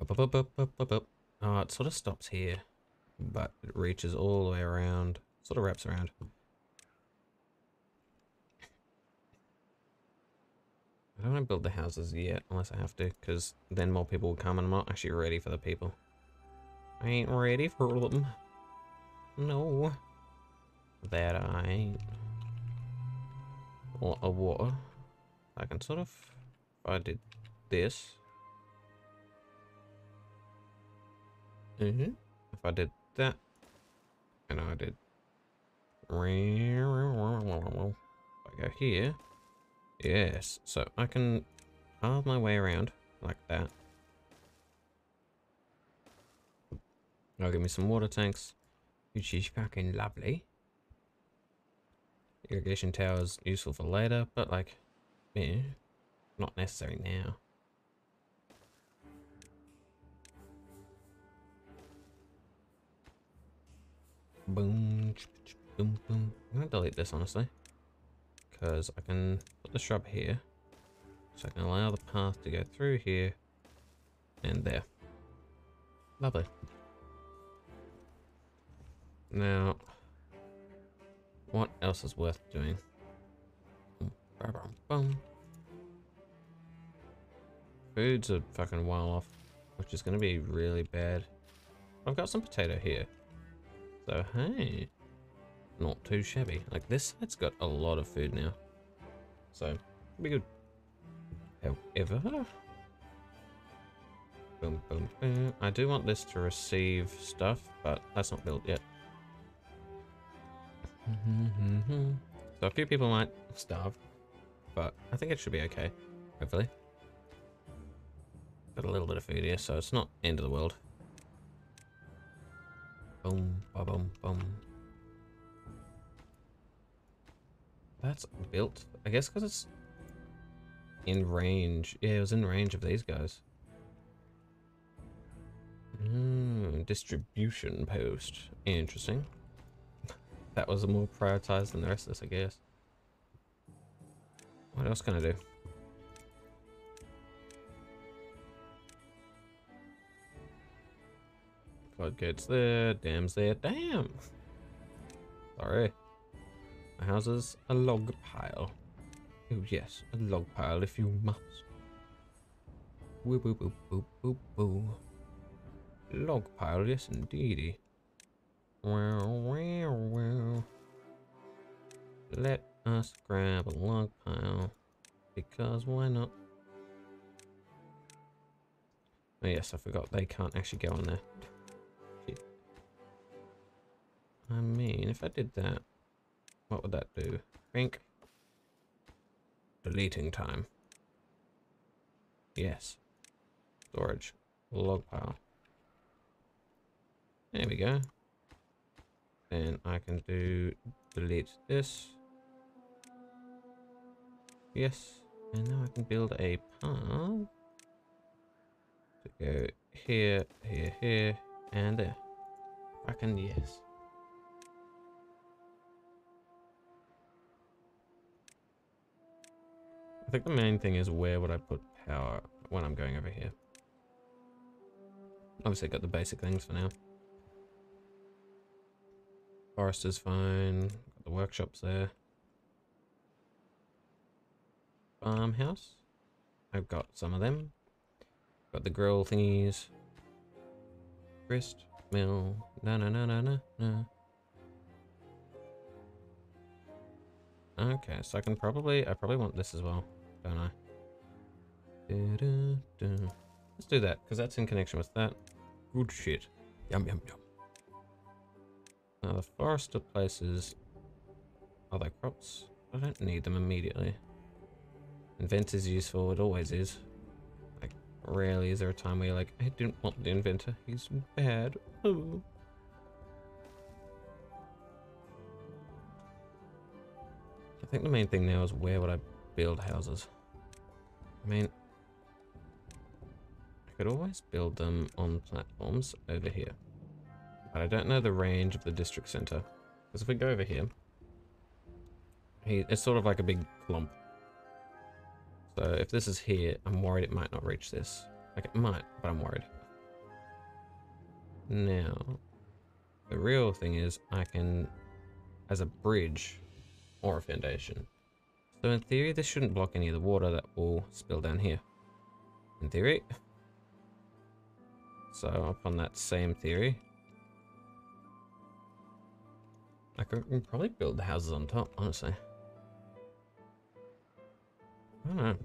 Speaker 1: Up, up, up, up, up, up, Oh, it sort of stops here. But it reaches all the way around. Sort of wraps around. I don't want to build the houses yet, unless I have to, because then more people will come and I'm not actually ready for the people. I ain't ready for them. No. That I ain't. A water. I can sort of, if I did this. Mm hmm If I did that, and I did. I go here. Yes, so I can carve my way around like that. Oh, give me some water tanks, which is fucking lovely. Irrigation tower is useful for later, but like, yeah, not necessary now. Boom, boom, boom. I'm gonna delete this honestly because I can put the shrub here. So I can allow the path to go through here and there. Lovely. Now, what else is worth doing? Foods are fucking well off, which is going to be really bad. I've got some potato here. So, hey. Not too shabby. Like, this side's got a lot of food now. So, be good. However... Boom, boom, boom. I do want this to receive stuff, but that's not built yet. so a few people might starve, but I think it should be okay, hopefully. Got a little bit of food here, so it's not end of the world. Boom, ba boom, boom. That's built. I guess because it's in range. Yeah, it was in range of these guys. Mm, distribution post. Interesting. that was more prioritized than the rest of this, I guess. What else can I do? Floodgates there, dams there, damn! Sorry houses a log pile. Oh yes, a log pile if you must. Woo woo woo woo woo woo. Log pile, yes indeedy. Wow wow wow. Let us grab a log pile. Because why not? Oh yes, I forgot they can't actually go on there. I mean, if I did that, what would that do? Think. Deleting time. Yes. Storage. Log pile. There we go. Then I can do delete this. Yes. And now I can build a path to go here, here, here, and there. I can, yes. I think the main thing is where would I put power when I'm going over here. Obviously got the basic things for now. Forest is fine. Got the workshops there. Farmhouse. I've got some of them. Got the grill thingies. Grist, mill. No, no, no, no, no, no. Okay, so I can probably, I probably want this as well don't I? Let's do that, because that's in connection with that. Good shit. Yum, yum, yum. Now, the forest of places... Are they crops? I don't need them immediately. Invent is useful, it always is. Like, rarely is there a time where you're like, I didn't want the inventor, he's bad. Oh. think the main thing now is where would I build houses? I mean, I could always build them on platforms over here. But I don't know the range of the district center. Because if we go over here, he, it's sort of like a big clump. So if this is here, I'm worried it might not reach this. Like it might, but I'm worried. Now, the real thing is I can, as a bridge or a foundation. So in theory, this shouldn't block any of the water that will spill down here. In theory. So upon that same theory, I could probably build the houses on top, honestly. I don't know.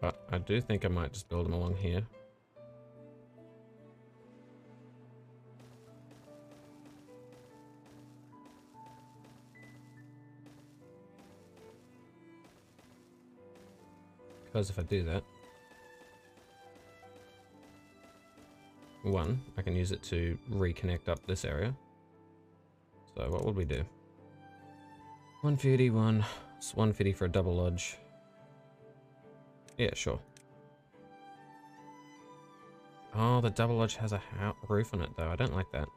Speaker 1: But I do think I might just build them along here. Because if I do that, one, I can use it to reconnect up this area. So what would we do? 151. It's 150 for a double lodge. Yeah, sure. Oh, the double lodge has a roof on it, though. I don't like that.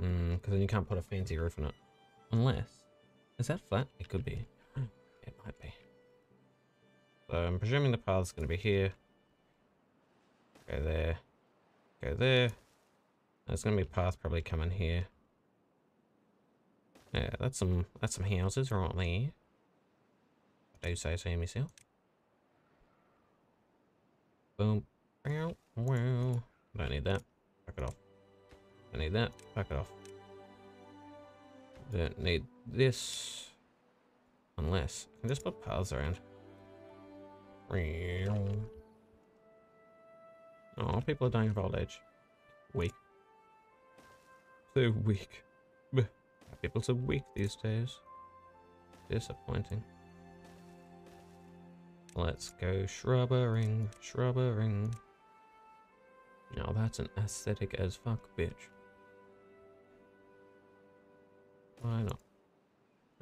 Speaker 1: Hmm, because then you can't put a fancy roof on it. Unless... Is that flat? It could be. It might be. So I'm presuming the path's going to be here. Go there. Go there. There's going to be a path probably coming here. Yeah, that's some that's some houses right there. I do say so myself. Boom. Wow. Wow. Don't need that. Fuck it off. Don't need that. Fuck it off. Don't need this. Unless I can just put paths around. Oh, people are dying of old age. Weak. So weak. People so weak these days. Disappointing. Let's go shrubbering, shrubbering. Now that's an aesthetic as fuck, bitch. Why not?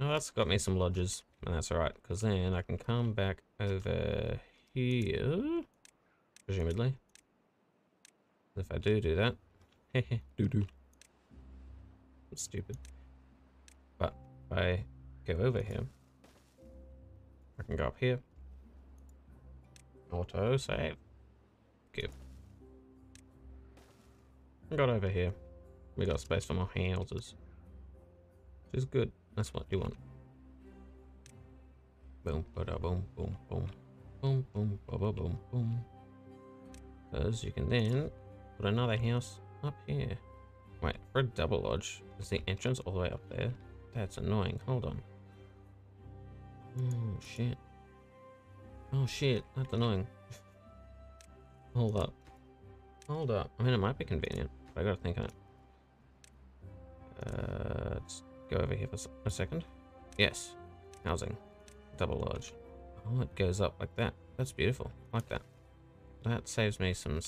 Speaker 1: Now that's got me some lodges, and that's alright, because then I can come back over here, presumably. If I do do that, do do. I'm stupid. But if I go over here, I can go up here. Auto save. Good. Got over here. We got space for more houses. Which is good. That's what you want. Boom, ba boom, boom, boom. Boom, boom, ba ba boom, boom. Because you can then put another house up here. Wait, for a double lodge, is the entrance all the way up there? That's annoying. Hold on. Oh, shit. Oh, shit. That's annoying. Hold up. Hold up. I mean, it might be convenient, but I gotta think on it. Uh, let's go over here for a second. Yes. Housing. Double lodge. Oh, it goes up like that. That's beautiful. I like that. That saves me some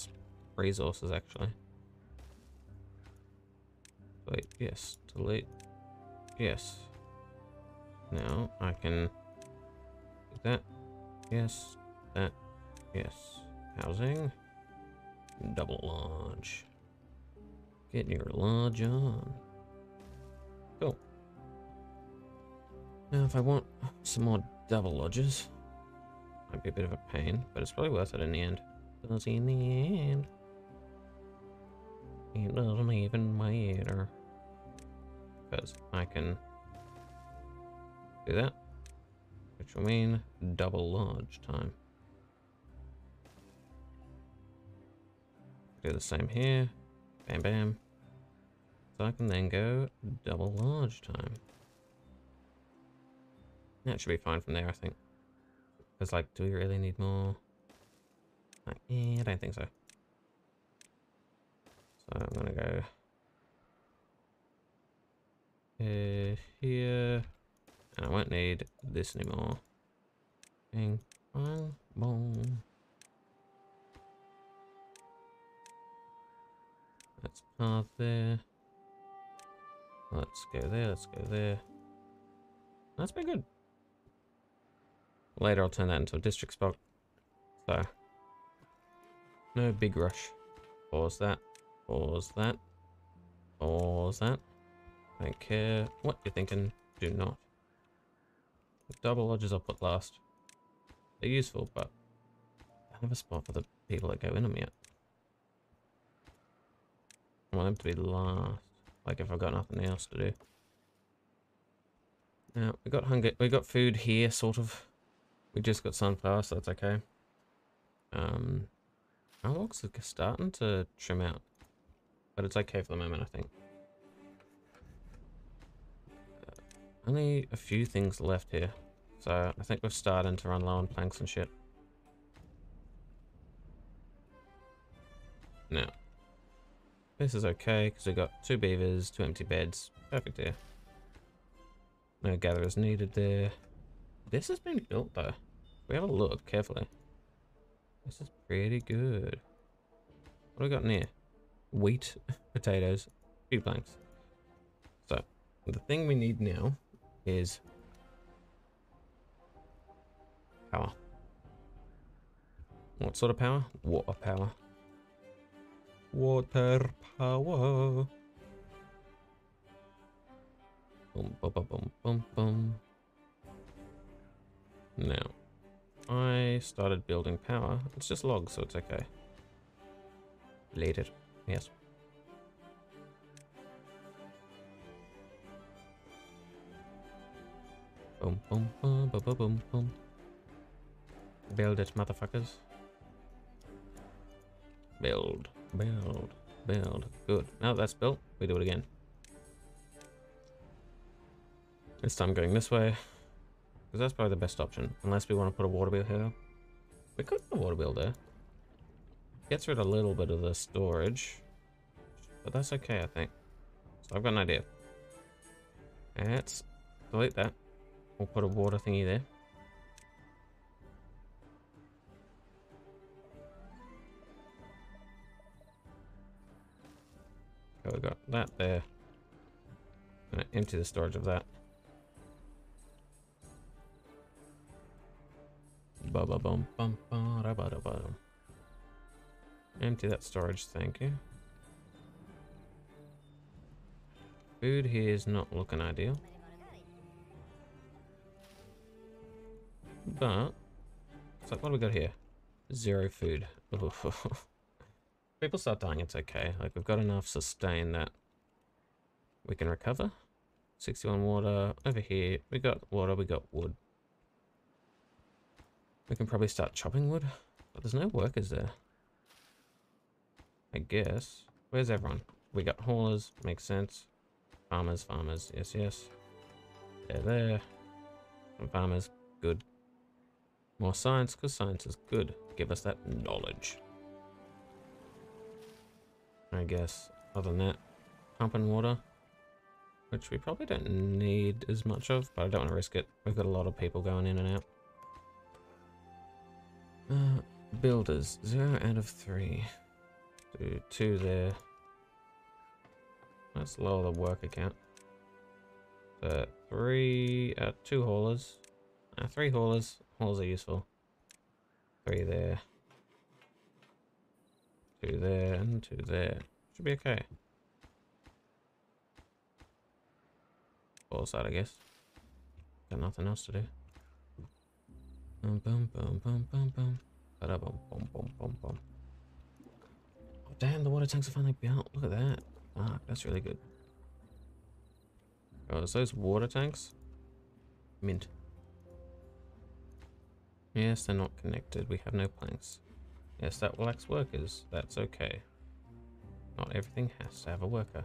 Speaker 1: resources, actually. Wait, Yes. Delete. Yes. Now I can do that. Yes. That. Yes. Housing. Double lodge. Getting your lodge on. Now if I want some more double lodges, might be a bit of a pain, but it's probably worth it in the end. Because in the end, it doesn't even matter because I can do that, which will mean double lodge time. Do the same here, bam bam. So I can then go double lodge time. That should be fine from there, I think. Because, like, do we really need more? Like, eh, I don't think so. So I'm gonna go uh, here. And I won't need this anymore. Bing, bong, boom. Let's path there. Let's go there, let's go there. That's been good. Later I'll turn that into a district spot. So, no big rush. Pause that. Pause that. Pause that. Don't care what you're thinking. Do not. Double lodges I'll put last. They're useful, but I have a spot for the people that go in them yet. I want them to be last. Like if I've got nothing else to do. Now we got hunger. We got food here, sort of. We just got sunflower, so that's okay. Um, our logs are starting to trim out, but it's okay for the moment, I think. Uh, only a few things left here, so I think we're starting to run low on planks and shit. Now, this is okay because we got two beavers, two empty beds, perfect here. No gatherers needed there. This has been oh, built though. We have a look carefully. This is pretty good. What do we got in here? Wheat, potatoes, few planks. So, the thing we need now is power. What sort of power? Water power. Water power. Boom, boom, boom, boom, boom, boom. Now, I started building power. It's just logs, so it's okay. Later. Yes. Boom, boom, boom, boom, boom, boom, boom. Build it, motherfuckers. Build, build, build. Good. Now that's built, we do it again. This time going this way. Because that's probably the best option. Unless we want to put a water wheel here. We could put a water wheel there. Gets rid of a little bit of the storage. But that's okay, I think. So I've got an idea. Let's delete that. We'll put a water thingy there. Okay, we got that there. Gonna empty the storage of that. Empty that storage, thank you. Food here is not looking ideal. But, it's like, what do we got here? Zero food. People start dying, it's okay. Like, we've got enough sustain that we can recover. 61 water. Over here, we got water, we got wood. We can probably start chopping wood, but there's no workers there. I guess. Where's everyone? We got haulers, makes sense. Farmers, farmers, yes, yes. They're there. And farmers, good. More science, because science is good. Give us that knowledge. I guess, other than that, pumping water, which we probably don't need as much of, but I don't want to risk it. We've got a lot of people going in and out. Uh, builders, zero out of three. Do two there. Let's lower the work account. Uh, three, uh, two haulers. Uh, three haulers. Haulers are useful. Three there. Two there and two there. Should be okay. Full side, I guess. Got nothing else to do. Boom, boom, boom, boom, boom. Ba boom, boom, boom, boom, boom. Oh, damn, the water tanks are finally built. Look at that. Ah, that's really good. Oh, is those water tanks? Mint. Yes, they're not connected. We have no planks. Yes, that lacks workers. That's okay. Not everything has to have a worker.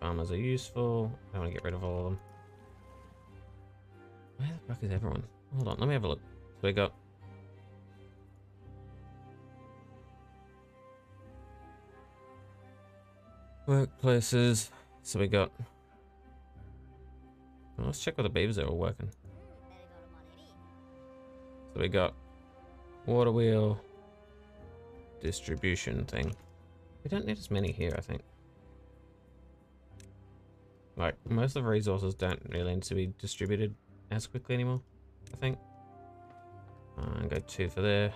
Speaker 1: Farmers are useful. I want to get rid of all of them. Where the fuck is everyone? Hold on, let me have a look. So we got workplaces. So we got. Well, let's check what the beavers are all working. So we got water wheel distribution thing. We don't need as many here, I think. Like, most of the resources don't really need to be distributed as quickly anymore, I think. Uh, go two for there.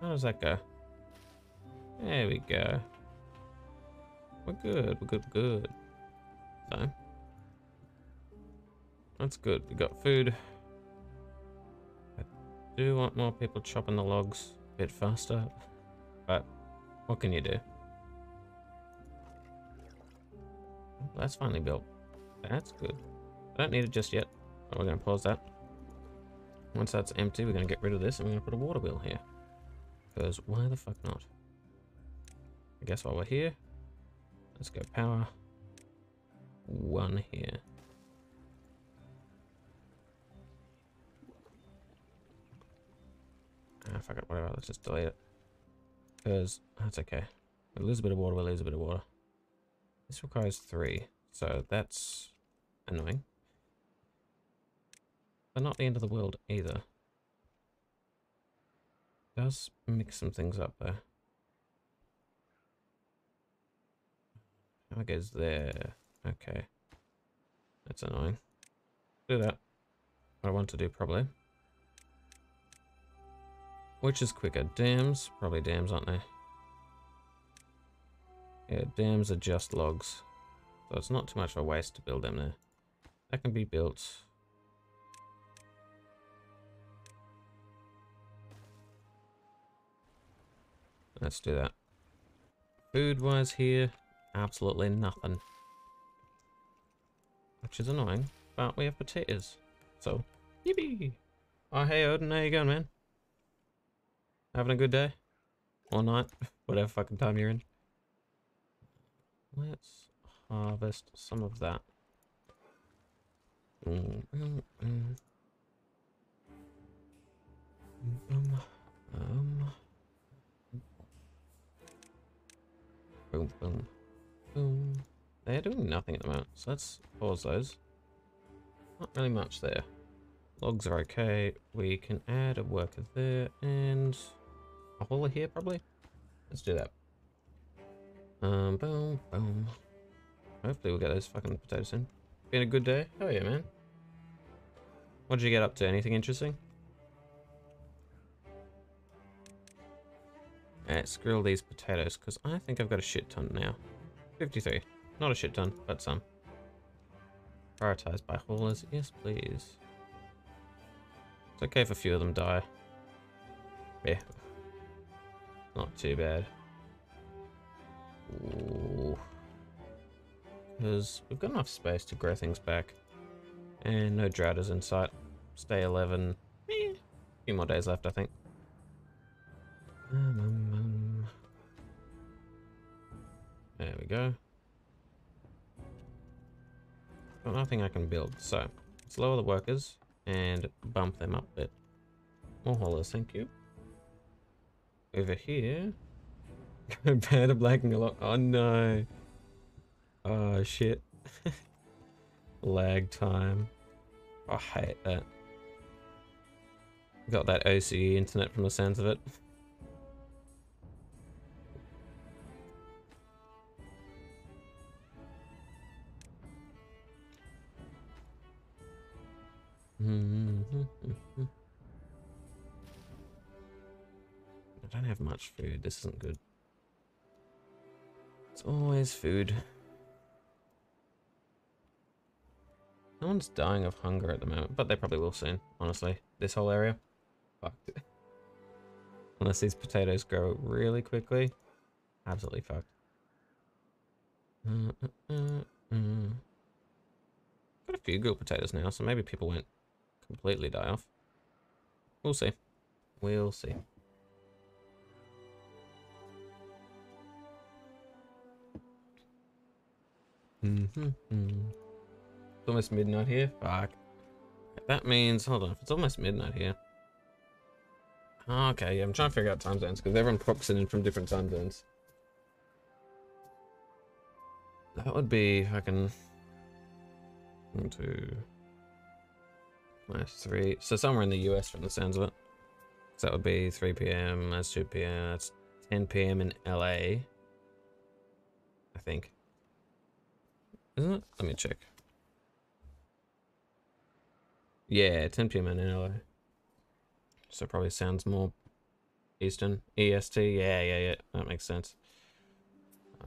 Speaker 1: How does that go? There we go. We're good, we're good, good. So, that's good. We got food. I do want more people chopping the logs a bit faster, but what can you do? That's finally built. That's good. I don't need it just yet. But we're going to pause that. Once that's empty, we're going to get rid of this and we're going to put a water wheel here. Because why the fuck not? I guess while we're here, let's go power one here. Ah, fuck it, whatever, let's just delete it. Because that's okay. We lose a bit of water, we lose a bit of water. This requires three, so that's annoying. But not the end of the world either. Does mix some things up there. How goes there? Okay. That's annoying. Do that. What I want to do probably. Which is quicker? Dams? Probably dams, aren't they? Yeah, dams are just logs. So it's not too much of a waste to build them there. That can be built. Let's do that. Food-wise here, absolutely nothing. Which is annoying, but we have potatoes. So, yippee! Oh, hey Odin, how you going, man? Having a good day? Or night? Whatever fucking time you're in. Let's harvest some of that. Mm, mm, mm. Um, um. Boom, boom, boom. They're doing nothing at the moment, so let's pause those. Not really much there. Logs are okay. We can add a worker there and a hauler here probably. Let's do that. Um, boom, boom. Hopefully we'll get those fucking potatoes in. Been a good day? Oh yeah, man. What did you get up to? Anything interesting? Let's grill these potatoes, because I think I've got a shit ton now. 53. Not a shit ton, but some. Prioritized by haulers. Yes, please. It's okay if a few of them die. Yeah. Not too bad. Because we've got enough space to grow things back. And no drought is in sight. Stay 11. Eh, a few more days left, I think. Um, um. We go. Got nothing I can build, so let's lower the workers and bump them up a bit. More haulers, thank you. Over here, Panda blanking a lot. Oh no. Oh shit. Lag time. I hate that. Got that OCE internet from the sounds of it. I don't have much food. This isn't good. It's always food. No one's dying of hunger at the moment, but they probably will soon, honestly. This whole area. Fucked. Unless these potatoes grow really quickly. Absolutely fucked. Uh, uh, uh, uh, Got a few good potatoes now, so maybe people won't completely die off. We'll see. We'll see. Mm -hmm. It's almost midnight here. Fuck. That means, hold on, if it's almost midnight here. Okay, yeah, I'm trying to figure out time zones because everyone pops in from different time zones. That would be fucking one, two, minus 3. So somewhere in the US from the sounds of it. So that would be 3 p.m. That's 2 p.m. That's 10 p.m. in LA. I think. Isn't it? Let me check. Yeah, 10 p.m. in LA. So probably sounds more Eastern. EST. Yeah, yeah, yeah. That makes sense.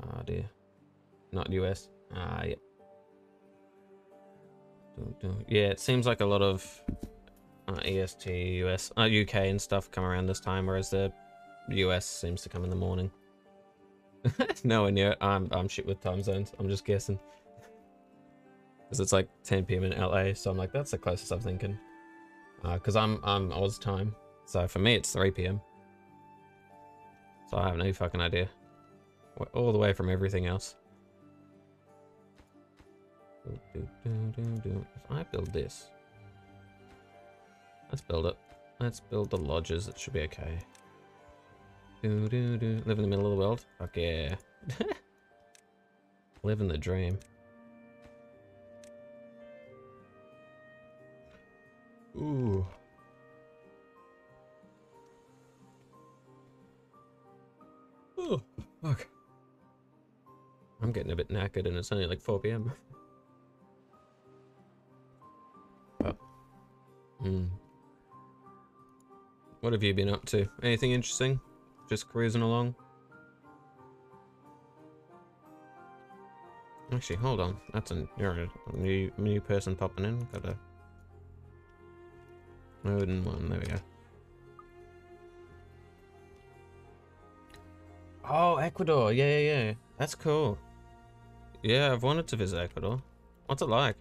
Speaker 1: Oh dear. Not US. Ah, uh. Yeah. Yeah, it seems like a lot of uh, EST, US, uh, UK and stuff come around this time, whereas the US seems to come in the morning. no one yet. I'm I'm shit with time zones. I'm just guessing. Because it's like 10 p.m. in LA, so I'm like, that's the closest I'm thinking. Because uh, I'm I'm Oz time, so for me it's 3 p.m. So I have no fucking idea. We're all the way from everything else. If I build this, let's build it. Let's build the lodges. It should be okay. Do, do, do. Live in the middle of the world? Fuck yeah. Living the dream. Ooh. Oh, fuck. I'm getting a bit knackered and it's only like 4 p.m. Hmm. What have you been up to? Anything interesting? Just cruising along? Actually, hold on. That's a, a new, new person popping in. Got a Odin one. There we go. Oh, Ecuador. Yeah, yeah, yeah. That's cool. Yeah, I've wanted to visit Ecuador. What's it like?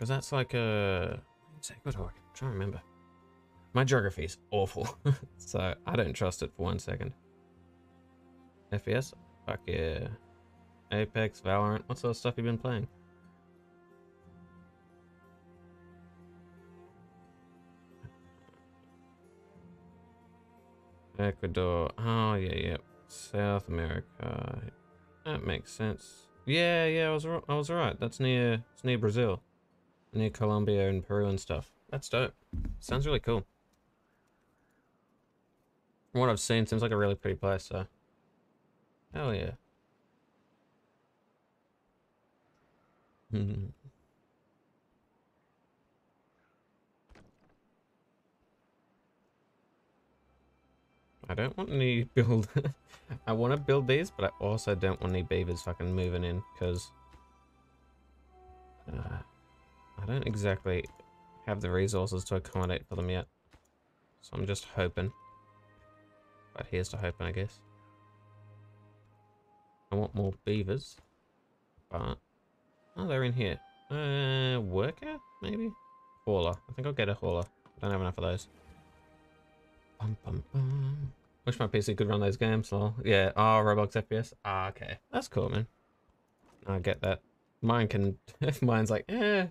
Speaker 1: Because that's like a... Uh, it's Ecuador. I'm trying to remember. My geography is awful. so I don't trust it for one second. FPS? Fuck yeah. Apex, Valorant. What sort of stuff you been playing? Ecuador. Oh, yeah, yeah. South America. That makes sense. Yeah, yeah, I was I was right. That's near it's near Brazil. Near Colombia and Peru and stuff. That's dope. Sounds really cool. From what I've seen, seems like a really pretty place, so. Hell yeah. I don't want any build. I want to build these, but I also don't want any beavers fucking moving in because uh, I don't exactly have the resources to accommodate for them yet. So I'm just hoping. But here's to hoping, I guess. I want more beavers, but oh, they're in here. Uh, worker maybe hauler. I think I'll get a hauler. I don't have enough of those. Bum, bum, bum. Wish my PC could run those games. Well, yeah. Oh, Roblox FPS. Ah, okay. That's cool, man. I get that. Mine can. If mine's like, eh.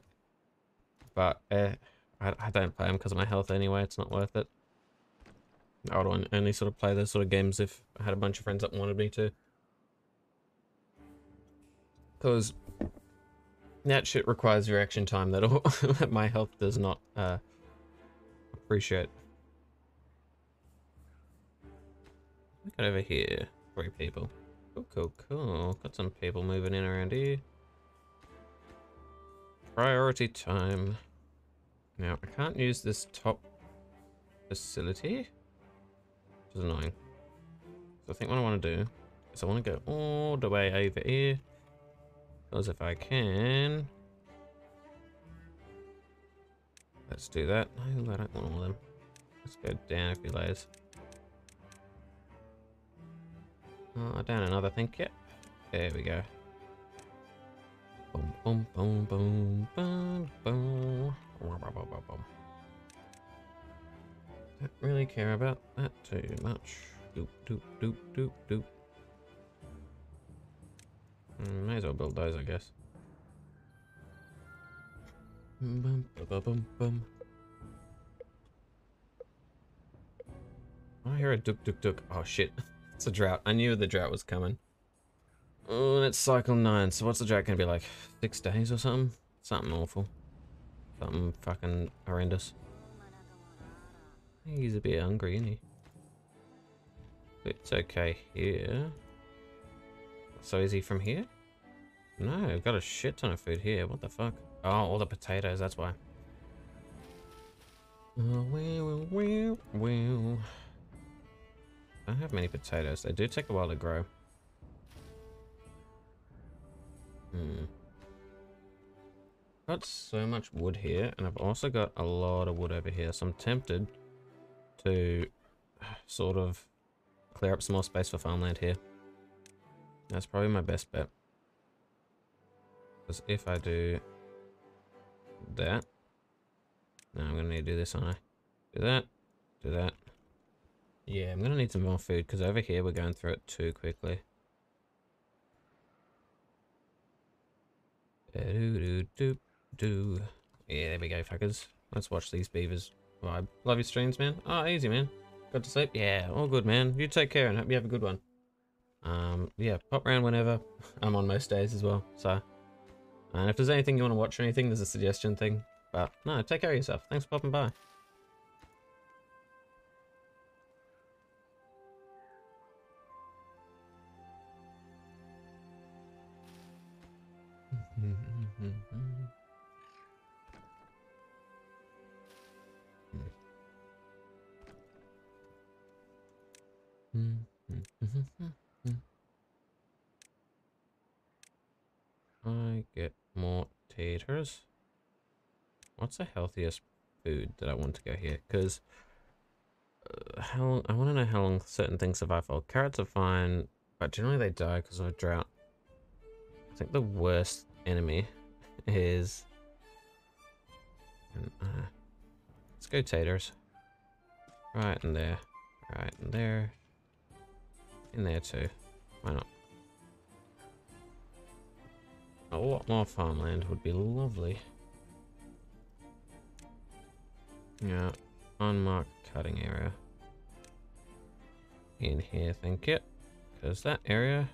Speaker 1: But eh, I, I don't play them because of my health anyway. It's not worth it. I would only sort of play those sort of games if I had a bunch of friends that wanted me to. Because that shit requires reaction time that, all, that my health does not uh, appreciate. Look over here. Three people. Cool, cool, cool. Got some people moving in around here. Priority time. Now, I can't use this top facility. Which is annoying. So I think what I want to do is I want to go all the way over here. Because if I can... Let's do that. No, I don't want all of them. Let's go down a few layers. Oh, down another thing, yeah. There we go. Boom, boom, boom, boom, boom, boom. Don't really care about that too much. Doop, doop, doop, doop, doop. Mm, may as well build those, I guess. Bum, bum, bum, bum. I hear a duk duk duk. Oh shit. It's a drought. I knew the drought was coming. Oh, it's cycle 9. So what's the going to be like? Six days or something? Something awful. Something fucking horrendous. He's a bit hungry, isn't he? It's okay here. So is he from here? No, I've got a shit ton of food here. What the fuck? Oh, all the potatoes, that's why. Oh, well, well, well. I don't have many potatoes. They do take a while to grow. Hmm. Got so much wood here, and I've also got a lot of wood over here, so I'm tempted to sort of clear up some more space for farmland here. That's probably my best bet. Because if I do that, now I'm going to need to do this, aren't I? Do that, do that. Yeah, I'm going to need some more food, because over here we're going through it too quickly. Do, do, do, Yeah, there we go, fuckers. Let's watch these beavers vibe. Love your streams, man. Oh, easy, man. Got to sleep? Yeah, all good, man. You take care and hope you have a good one. Um, yeah, pop around whenever. I'm on most days as well, so. And if there's anything you want to watch or anything, there's a suggestion thing. But, no, take care of yourself. Thanks for popping by. Taters. What's the healthiest food that I want to go here? Because uh, how long, I want to know how long certain things survive for. Carrots are fine, but generally they die because of a drought. I think the worst enemy is. Uh, let's go taters. Right in there. Right in there. In there too. Why not? A lot more farmland would be lovely. Yeah, unmarked cutting area. In here, thank you. Because that area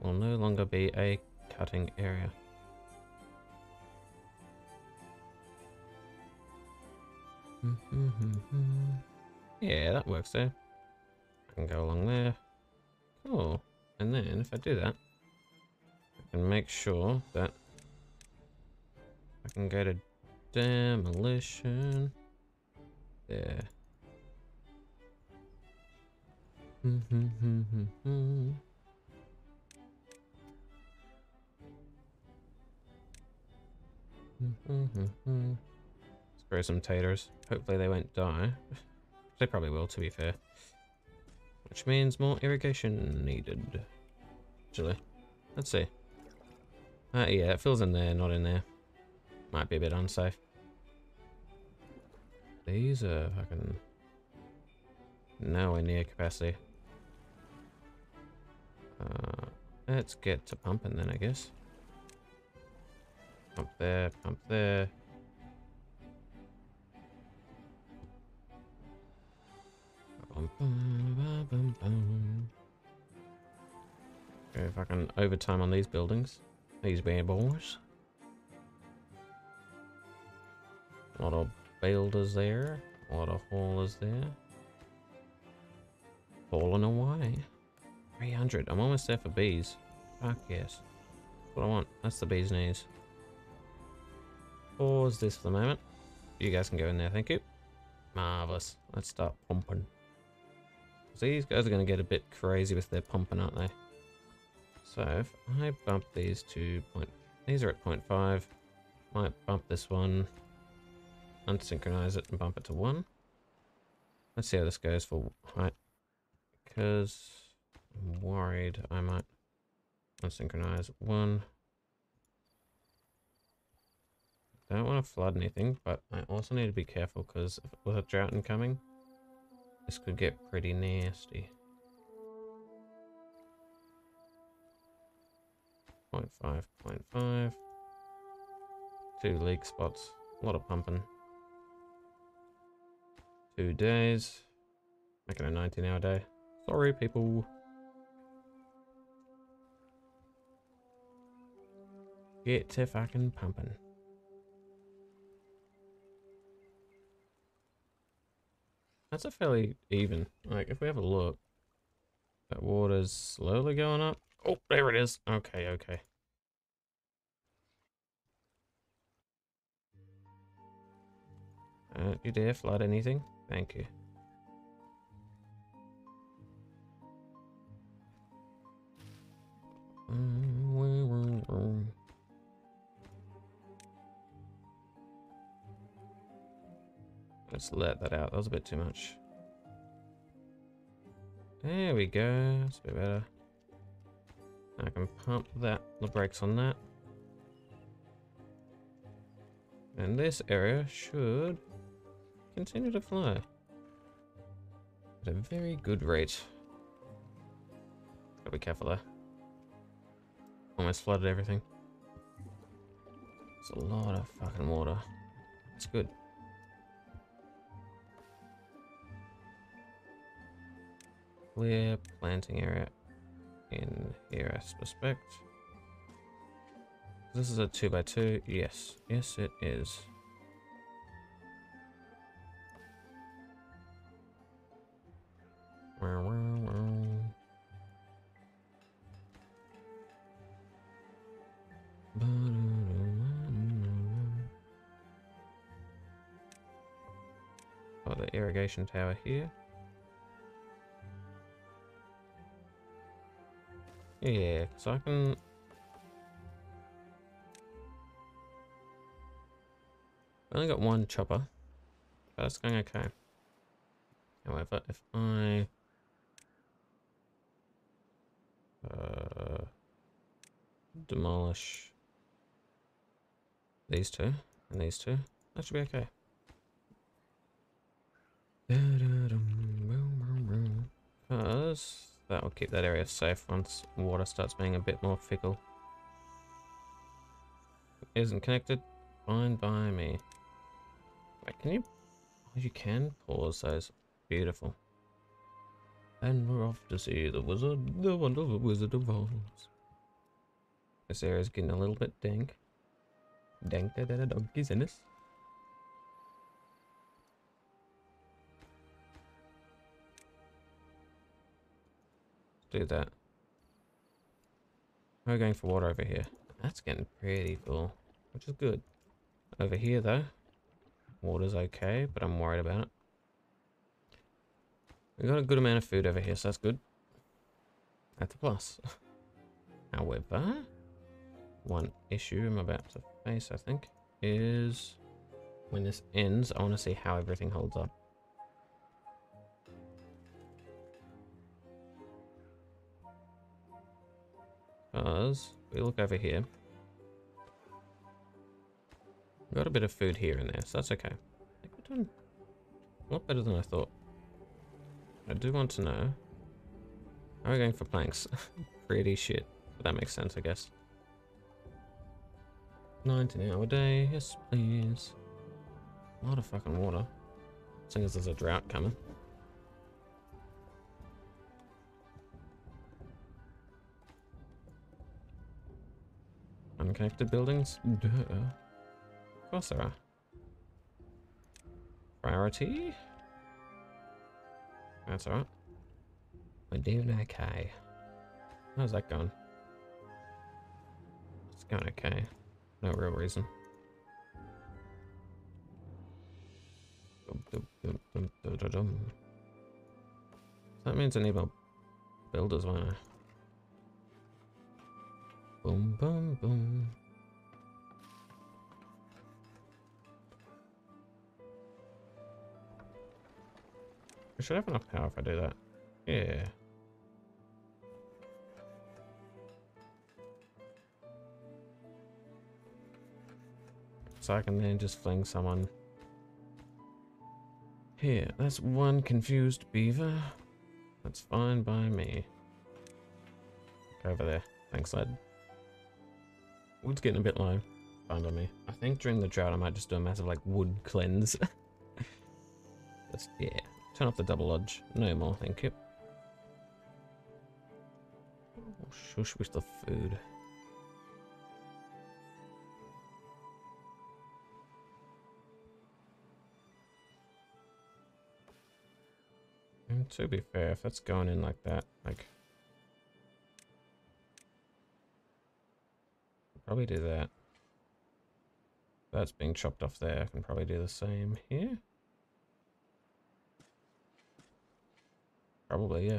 Speaker 1: will no longer be a cutting area. yeah, that works there. I can go along there. Cool. And then if I do that, Can make sure that I can go to demolition. There. Let's grow some taters. Hopefully they won't die. They probably will, to be fair. Which means more irrigation needed. Actually, let's see. Uh, yeah, it fills in there, not in there. Might be a bit unsafe. These are fucking nowhere near capacity. Uh, let's get to pumping then, I guess. Pump there, pump there. Okay, fucking overtime on these buildings. These bad boys. A lot of builders there. A lot of haulers there. Falling away. 300. I'm almost there for bees. Fuck yes. That's what I want. That's the bee's knees. Pause this for the moment. You guys can go in there, thank you. Marvellous. Let's start pumping. These guys are going to get a bit crazy with their pumping, aren't they? So if I bump these to point, these are at 0.5. Might bump this one, unsynchronize it and bump it to one. Let's see how this goes for height, because I'm worried I might unsynchronize one. Don't want to flood anything, but I also need to be careful because with a drought incoming, this could get pretty nasty. 0.5, 0.5. Two leak spots. A lot of pumping. Two days. Making a 19 hour day. Sorry, people. Get to fucking pumping. That's a fairly even. Like, if we have a look, that water's slowly going up. Oh, there it is. Okay, okay. Uh, you dare flood anything? Thank you. Let's let that out. That was a bit too much. There we go. That's a bit better. I can pump that, the brakes on that. And this area should continue to fly at a very good rate. Gotta be careful there. Almost flooded everything. It's a lot of fucking water. It's good. Clear planting area in here, I suspect. This is a 2 by 2 Yes. Yes, it is. Oh, the irrigation tower here. Yeah, so I can... I only got one chopper. But that's going okay. However, if I... Uh, demolish these two and these two, that should be okay. Because that will keep that area safe once water starts being a bit more fickle. Isn't connected? Fine by me. Wait, can you... Oh, you can pause those. Beautiful. And we're off to see the wizard, the wonderful wizard of Oz. This area's getting a little bit dank. Dank da da da donkeys in this. Do that. We're going for water over here. That's getting pretty full, which is good. Over here, though, water's okay, but I'm worried about it. We got a good amount of food over here, so that's good. That's a plus. However, one issue I'm about to face, I think, is when this ends, I want to see how everything holds up. Because we look over here. Got a bit of food here and there, so that's okay. I think we're doing a lot better than I thought. I do want to know. Are we going for planks? Pretty shit. But that makes sense, I guess. 19 hour day, yes please. A lot of fucking water. Seeing as there's a drought coming. Unconnected buildings? Duh. Of course there are. Priority? That's alright. Doing okay. How's that going? It's going okay. No real reason. That means I need more builders, won't I? Boom, boom, boom. I should have enough power if I do that. Yeah. So I can then just fling someone here. That's one confused beaver. That's fine by me. Go over there. Thanks, lad. Wood's getting a bit low. Fine by me. I think during the drought I might just do a massive like wood cleanse. Yeah. Turn off the double lodge. No more, thank you. Oh, shush with the food. And to be fair, if that's going in like that, like Probably do that. That's being chopped off there. I can probably do the same here. Probably, yeah.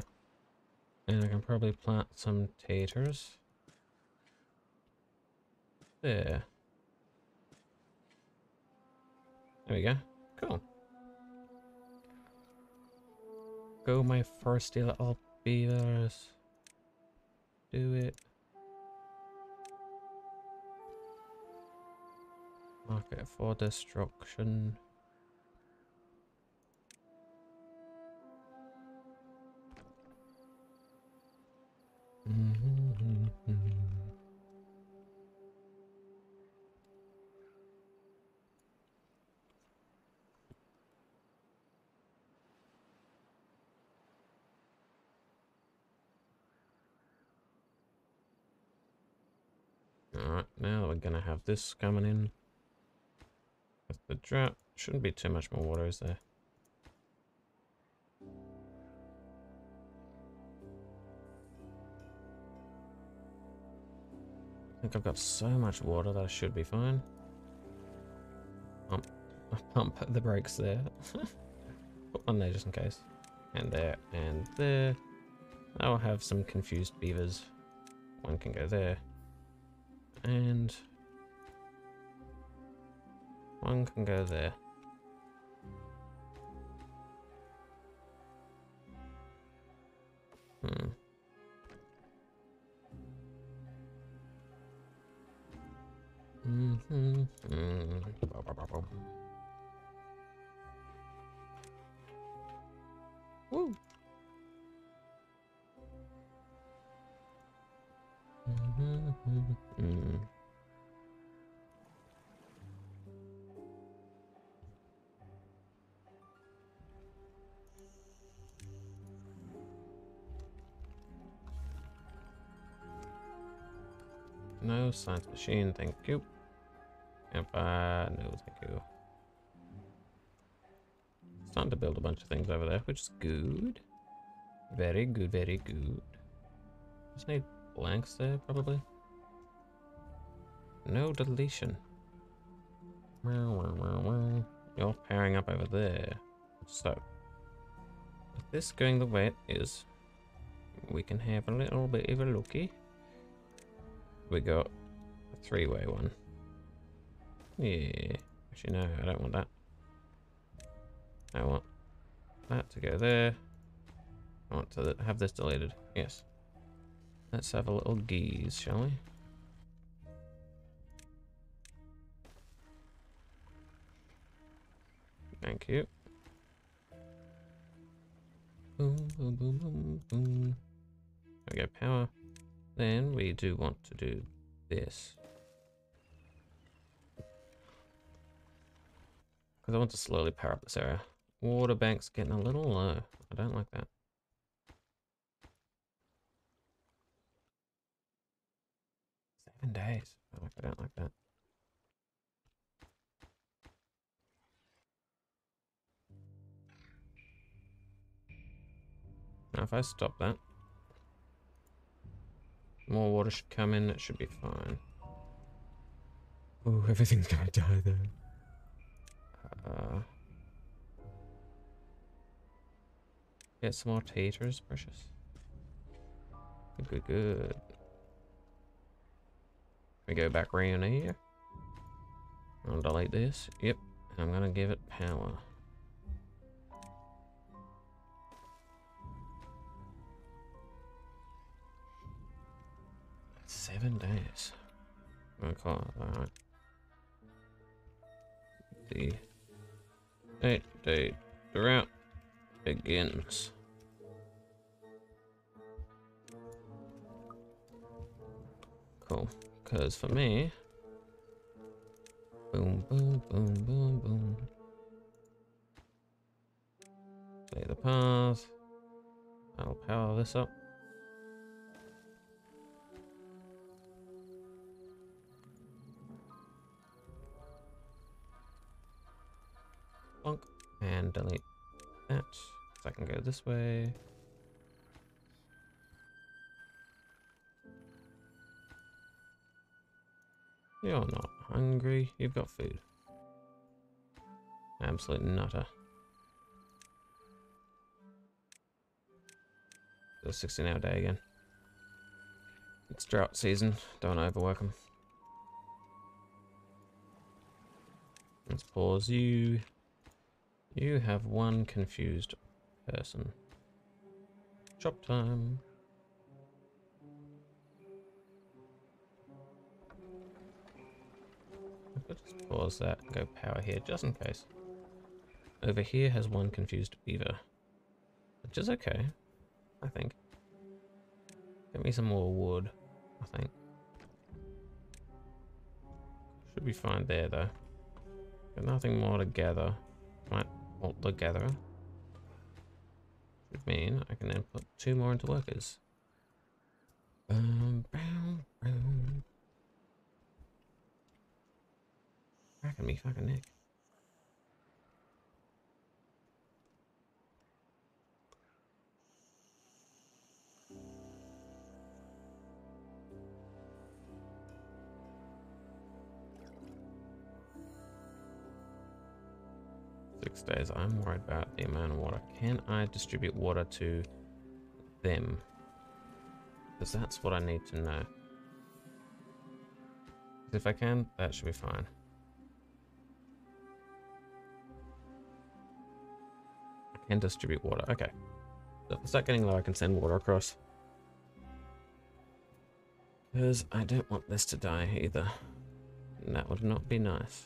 Speaker 1: And I can probably plant some taters. There. There we go. Cool. Go my thirsty little beavers. Do it. Market for destruction. Alright, now we're gonna have this coming in. With the drought, shouldn't be too much more water, is there? I think I've got so much water that I should be fine. Pump, pump the brakes there. Put one there just in case. And there, and there. I'll have some confused beavers. One can go there. And one can go there. Hmm. Mm-hmm. Mm. Woo. Science machine, thank you. Yep, no, thank you. Starting to build a bunch of things over there, which is good. Very good, very good. Just need blanks there, probably. No deletion. You're powering up over there. So, with this going the way it is, we can have a little bit of a looky. We got three-way one. Yeah. Actually, no, I don't want that. I want that to go there. I want to have this deleted. Yes. Let's have a little geese, shall we? Thank you. Boom, boom, boom, boom, boom. There we go, power. Then we do want to do this. Because I want to slowly power up this area. Water bank's getting a little low. I don't like that. Seven days. I, don't like that. Now if I stop that, more water should come in, it should be fine. Oh, everything's gonna die though. Uh, get some more taters, precious. Good, good, good. We go back around here. I'll delete this. Yep. I'm gonna give it power. Seven days. Okay, alright. The eight day drought begins. Cool. Because for me, boom, boom, boom, boom, boom. Play the path. I'll power this up. And delete that. So I can go this way. You're not hungry. You've got food. Absolute nutter. the 16 hour day again. It's drought season. Don't overwork them. Let's pause you. You have one confused person. Chop time. I could just pause that and go power here just in case. Over here has one confused beaver. Which is okay, I think. Get me some more wood, I think. Should be fine there though. Got nothing more to gather. Might hold together. Should mean I can then put two more into workers. Boom, boom, boom. Cracking me fucking neck. Days. I'm worried about the amount of water. Can I distribute water to them? Because that's what I need to know. If I can, that should be fine. I can distribute water. Okay. So if I start getting low, I can send water across. Because I don't want this to die either. And that would not be nice.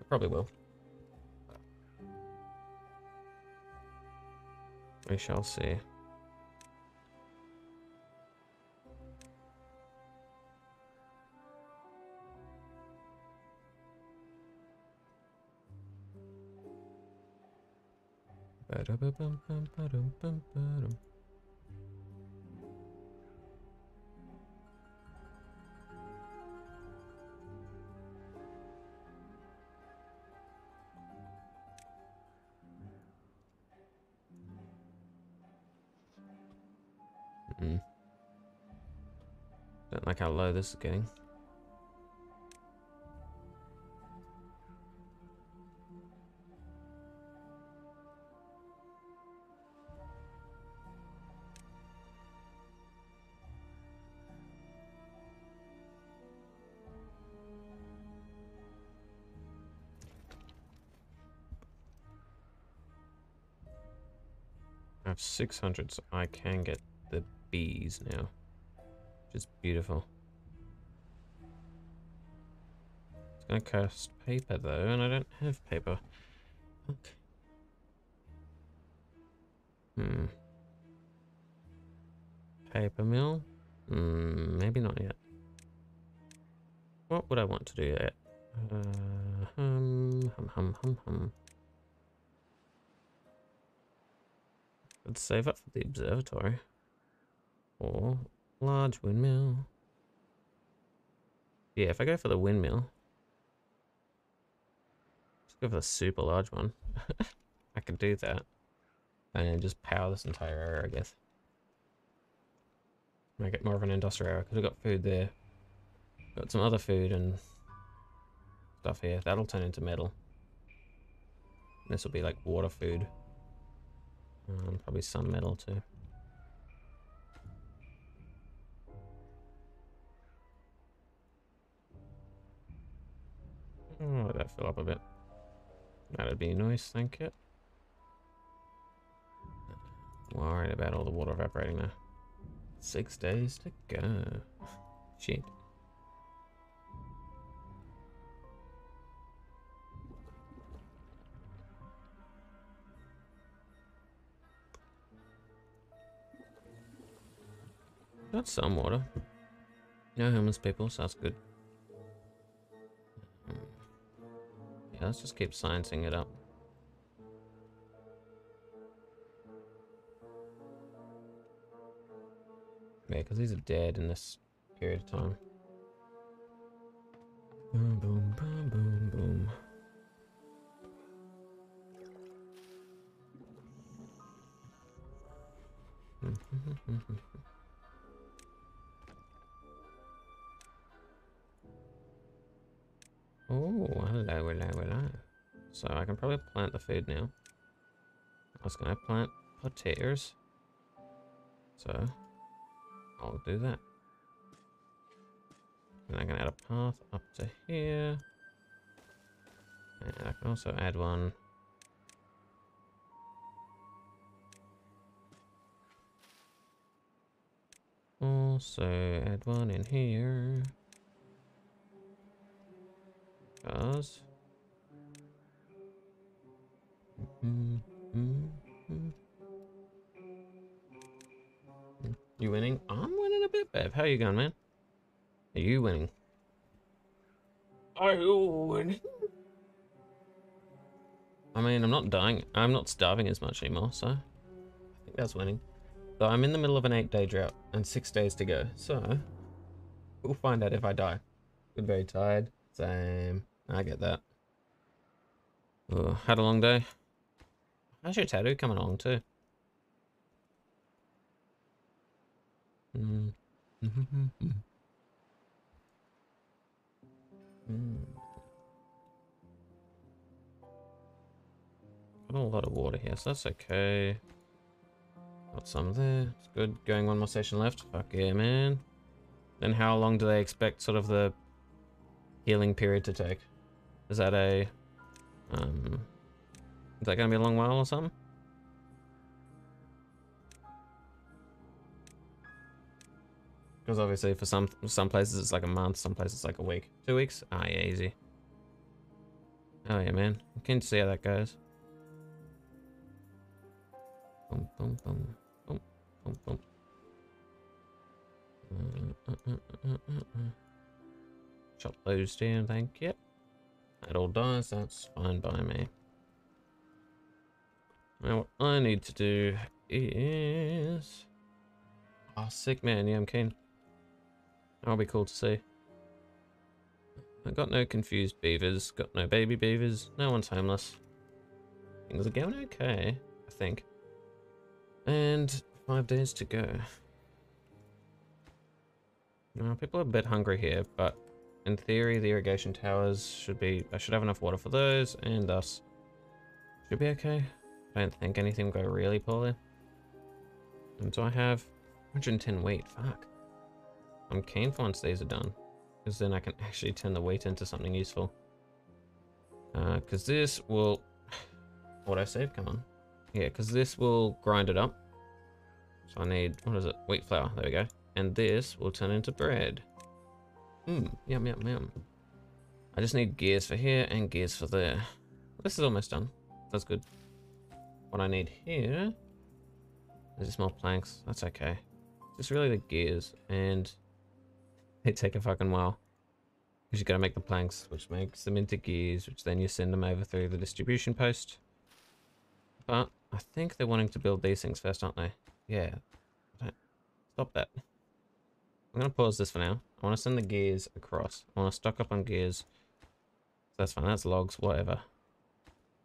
Speaker 1: It probably will. We shall see. Ba-da-ba-bum-bum-ba-dum-bum-ba-dum. How low this is getting. I have 600, so I can get the bees now. Is beautiful. It's gonna cost paper though, and I don't have paper. Okay. Hmm. Paper mill? Hmm, maybe not yet. What would I want to do yet? Uh, hum, hum, hum, hum, hum. Let's save up for the observatory. Or large windmill. Yeah, if I go for the windmill, go for the super large one. I could do that. And just power this entire area, I guess. Make it more of an industrial area, because we've got food there. Got some other food and stuff here. That'll turn into metal. This will be like water food. Um, probably some metal too. Oh, let that fill up a bit. That'd be nice, thank you. Worried about all the water evaporating now. Six days to go. Shit. Got some water. No homeless people, so that's good. Yeah, let's just keep sciencing it up. Yeah, because these are dead in this period of time. Boom, boom, boom, boom, boom. Hmm. Oh, hello, hello, hello. So I can probably plant the food now. I was gonna plant potatoes. So I'll do that. And I can add a path up to here. And I can also add one. Also add one in here. Mm -hmm. You winning? I'm winning a bit, Bev. How you going, man? Are you winning? Are you winning? I mean, I'm not dying. I'm not starving as much anymore, so I think that's winning. So I'm in the middle of an eight day drought and six days to go. So we'll find out if I die. Good, very tired. Same. I get that. Oh, had a long day. How's your tattoo coming along too? Mm. mm. Got a lot of water here, so that's okay. Got some there. It's good. Going one more session left. Fuck yeah, man. Then how long do they expect sort of the healing period to take? Is that a... Um, is that going to be a long while or something? Because obviously for some some places it's like a month, some places it's like a week. Two weeks? Ah, yeah, easy. Oh yeah, man. Keen to see how that goes. Boom, boom, boom, boom, boom, boom. Chop those down, thank you. That all dies, that's fine by me. Now what I need to do is... Oh, sick man, yeah, I'm keen. That'll be cool to see. I got no confused beavers, got no baby beavers, no one's homeless. Things are going okay, I think. And five days to go. Now, people are a bit hungry here, but in theory, the irrigation towers should be, I should have enough water for those, and thus should be okay. I don't think anything will go really poorly. And do I have 110 wheat? Fuck. I'm keen for once these are done. Because then I can actually turn the wheat into something useful. Because uh, this will... Auto save, come on. Yeah, because this will grind it up. So I need, what is it? Wheat flour, there we go. And this will turn into bread. Mmm, yum, yum, yum. I just need gears for here and gears for there. This is almost done. That's good. What I need here is just more planks. That's okay. Just really the gears and they take a fucking while. Because you gotta make the planks, which makes them into gears, which then you send them over through the distribution post. But I think they're wanting to build these things first, aren't they? Yeah. Stop that. I'm gonna pause this for now. I want to send the gears across. I want to stock up on gears. That's fine. That's logs, whatever.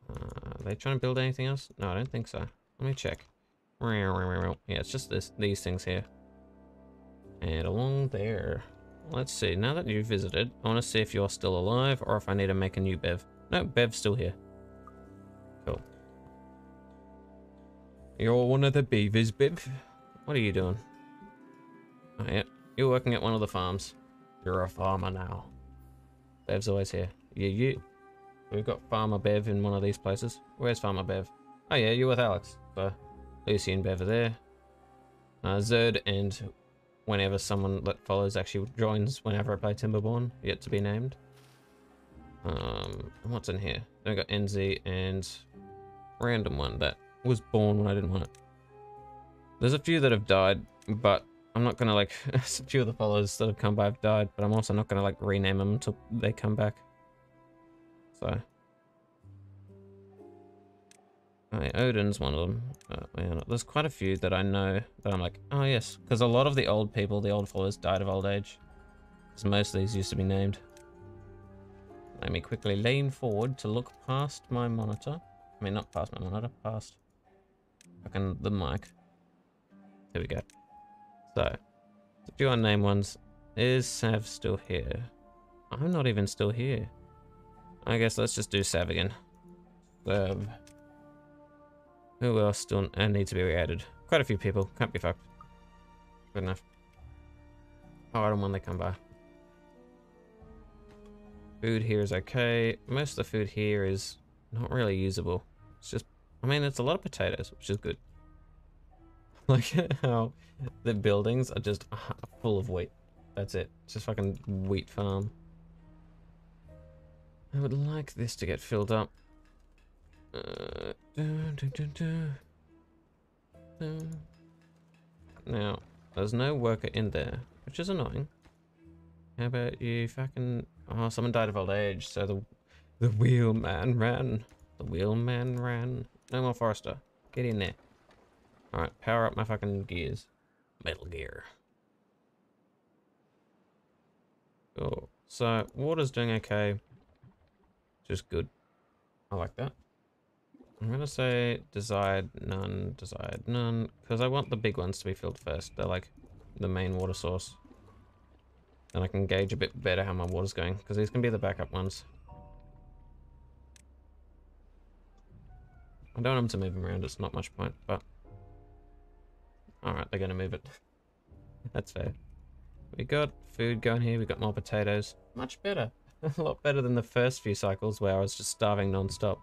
Speaker 1: Uh, are they trying to build anything else? No, I don't think so. Let me check. Yeah, it's just this these things here. And along there. Let's see, now that you've visited, I want to see if you're still alive or if I need to make a new Bev. No, Bev's still here. Cool. You're one of the beavers, Bev. What are you doing? You're working at one of the farms. You're a farmer now. Bev's always here. Yeah, yeah. We've got Farmer Bev in one of these places. Where's Farmer Bev? Oh yeah, you're with Alex. So, Lucy and Bev are there. Uh, Zerd and whenever someone that follows actually joins whenever I play Timberborn, yet to be named. Um, what's in here? Then I got NZ and random one that was born when I didn't want it. There's a few that have died, but I'm not gonna like, a few of the followers that have come by have died, but I'm also not gonna like rename them until they come back. So. Oh, Odin's one of them. Uh, there's quite a few that I know that I'm like, oh yes, because a lot of the old people, the old followers, died of old age. Most of these used to be named. Let me quickly lean forward to look past my monitor. I mean, not past my monitor, past fucking the mic. Here we go. So, the few unnamed ones. Is Sav still here? I'm not even still here. I guess let's just do Sav again. Sav. Who else still uh, need to be re-added? Quite a few people. Can't be fucked. Good enough. Oh, I don't want they come by. Food here is okay. Most of the food here is not really usable. It's just, I mean, it's a lot of potatoes, which is good. Look at how the buildings are just full of wheat. That's it. It's just fucking wheat farm. I would like this to get filled up. Uh, now, there's no worker in there, which is annoying. How about you fucking... Oh, someone died of old age, so the the wheelman ran. The wheelman ran. No more Forester. Get in there. Alright, power up my fucking gears. Metal gear. Cool. So, water's doing okay. Just good. I like that. I'm gonna say desired none, desired none, because I want the big ones to be filled first. They're like the main water source. And I can gauge a bit better how my water's going, because these can be the backup ones. I don't want them to move them around, it's not much point, but... Alright, they're gonna move it. That's fair. We got food going here, we got more potatoes. Much better. a lot better than the first few cycles where I was just starving non-stop.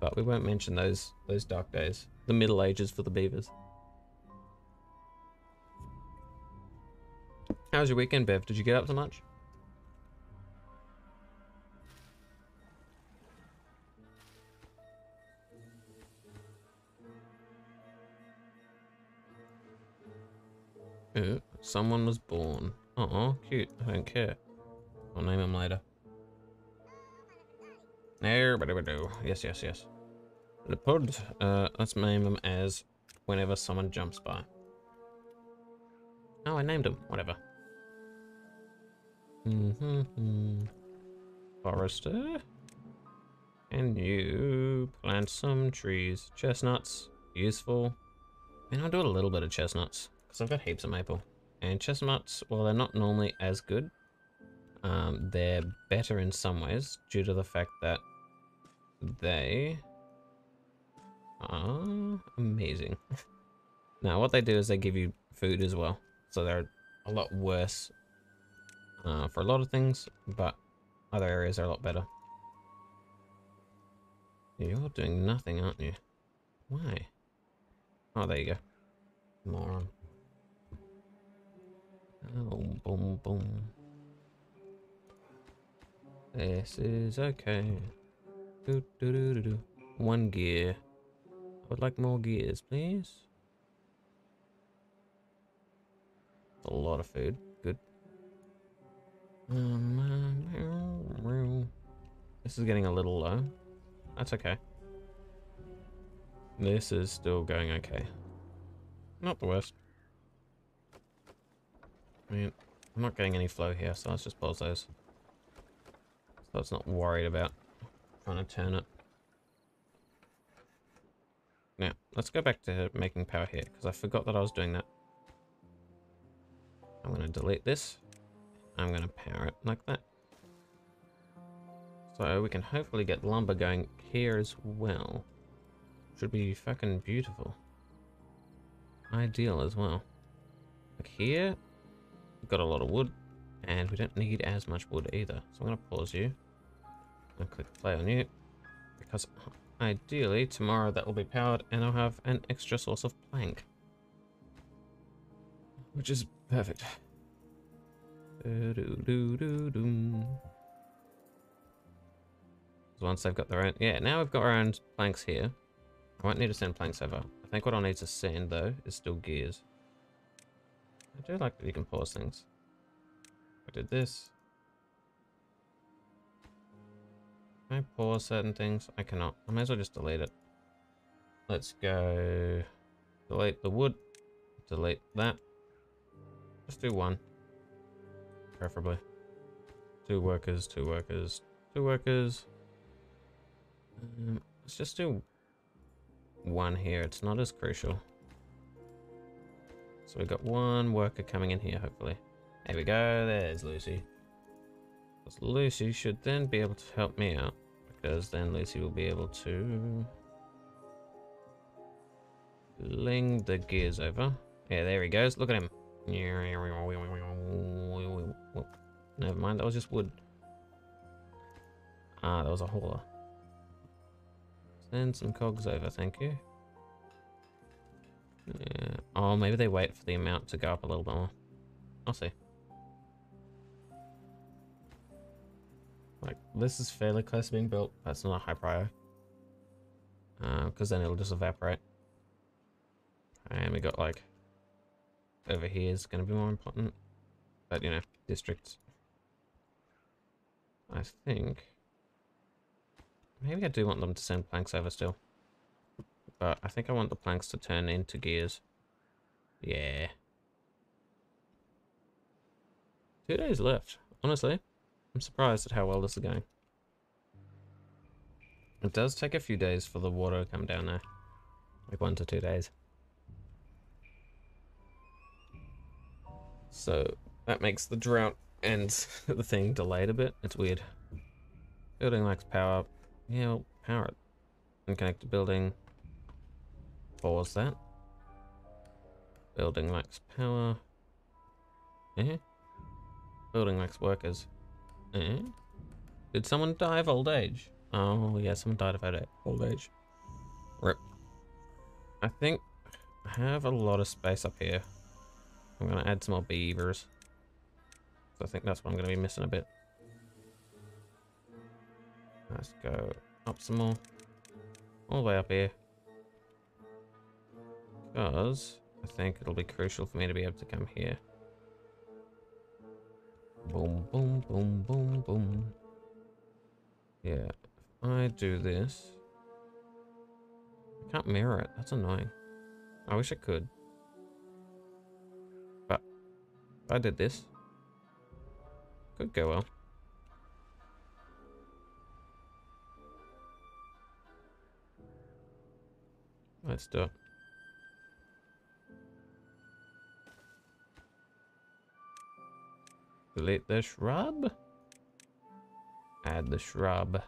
Speaker 1: But we won't mention those those dark days. The middle ages for the beavers. How was your weekend, Bev? Did you get up to much? Ooh, someone was born. Uh oh, cute. I don't care. I'll name him later. do. Yes, yes, yes. Leopard. Uh, let's name him as whenever someone jumps by. Oh, I named him. Whatever. Mm -hmm. Forester. And you plant some trees. Chestnuts. Useful. And I'll do a little bit of chestnuts. Because I've got heaps of maple. And chestnuts, well, they're not normally as good. Um, they're better in some ways due to the fact that they are amazing. now, what they do is they give you food as well. So they're a lot worse uh, for a lot of things, but other areas are a lot better. You're doing nothing, aren't you? Why? Oh, there you go. Moron. Oh, boom, boom. This is okay. Do, do, do, do, do. One gear. I would like more gears, please. A lot of food. Good. Um, this is getting a little low. That's okay. This is still going okay. Not the worst. I mean, I'm not getting any flow here, so let's just pause those. So it's not worried about trying to turn it. Now, let's go back to making power here, because I forgot that I was doing that. I'm going to delete this. I'm going to power it like that. So we can hopefully get lumber going here as well. Should be fucking beautiful. Ideal as well. Like here, got a lot of wood, and we don't need as much wood either. So I'm going to pause you and click play on you, because ideally tomorrow that will be powered and I'll have an extra source of plank. Which is perfect. Once they've got their own... Yeah, now we've got our own planks here. I won't need to send planks over. I think what I'll need to send, though, is still gears. I do like that you can pause things. I did this. Can I pause certain things? I cannot. I may as well just delete it. Let's go... Delete the wood. Delete that. Just do one. Preferably. Two workers, two workers, two workers. Um, let's just do one here. It's not as crucial. So we've got one worker coming in here, hopefully. There we go. There's Lucy. Because Lucy should then be able to help me out. Because then Lucy will be able to... Ling the gears over. Yeah, there he goes. Look at him. Never mind, that was just wood. Ah, that was a hauler. Send some cogs over, thank you. Yeah. Oh, maybe they wait for the amount to go up a little bit more. I'll see. Like, this is fairly close to being built. That's not a high prior. Because uh, then it'll just evaporate. And we got like over here is going to be more important. But you know, districts. I think maybe I do want them to send planks over still. But I think I want the planks to turn into gears. Yeah. Two days left. Honestly, I'm surprised at how well this is going. It does take a few days for the water to come down there. Like one to two days. So that makes the drought and the thing delayed a bit. It's weird. Building lacks power. Yeah, well, power it. And connect to building. Pause that. Building lacks power. Eh? Building lacks workers. Eh? Did someone die of old age? Oh, yeah, someone died of old age. Rip. I think I have a lot of space up here. I'm going to add some more beavers. So I think that's what I'm going to be missing a bit. Let's go up some more. All the way up here. Because I think it'll be crucial for me to be able to come here. Boom, boom, boom, boom, boom. Yeah, if I do this... I can't mirror it. That's annoying. I wish I could. But I did this. Could go well. Let's do it. Delete the shrub. Add the shrub.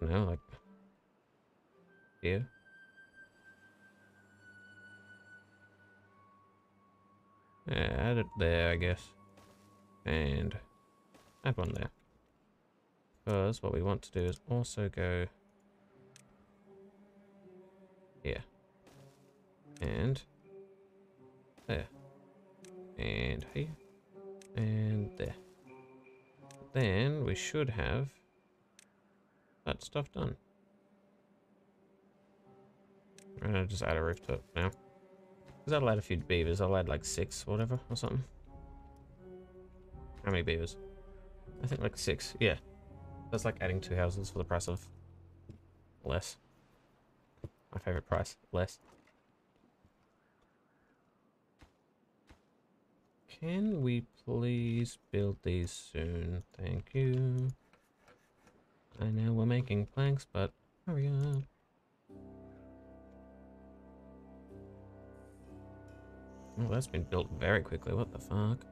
Speaker 1: I know, like here. Yeah, add it there, I guess. And add one there. Because what we want to do is also go here. And there. And here. And there. Then we should have that stuff done. I'm gonna just add a roof to it now. Because I'll add a few beavers. I'll add like six, whatever, or something. How many beavers? I think like six. Yeah. That's like adding two houses for the price of less. My favorite price, less. Can we please build these soon? Thank you. I know we're making planks, but hurry up. Oh, that's been built very quickly. What the fuck?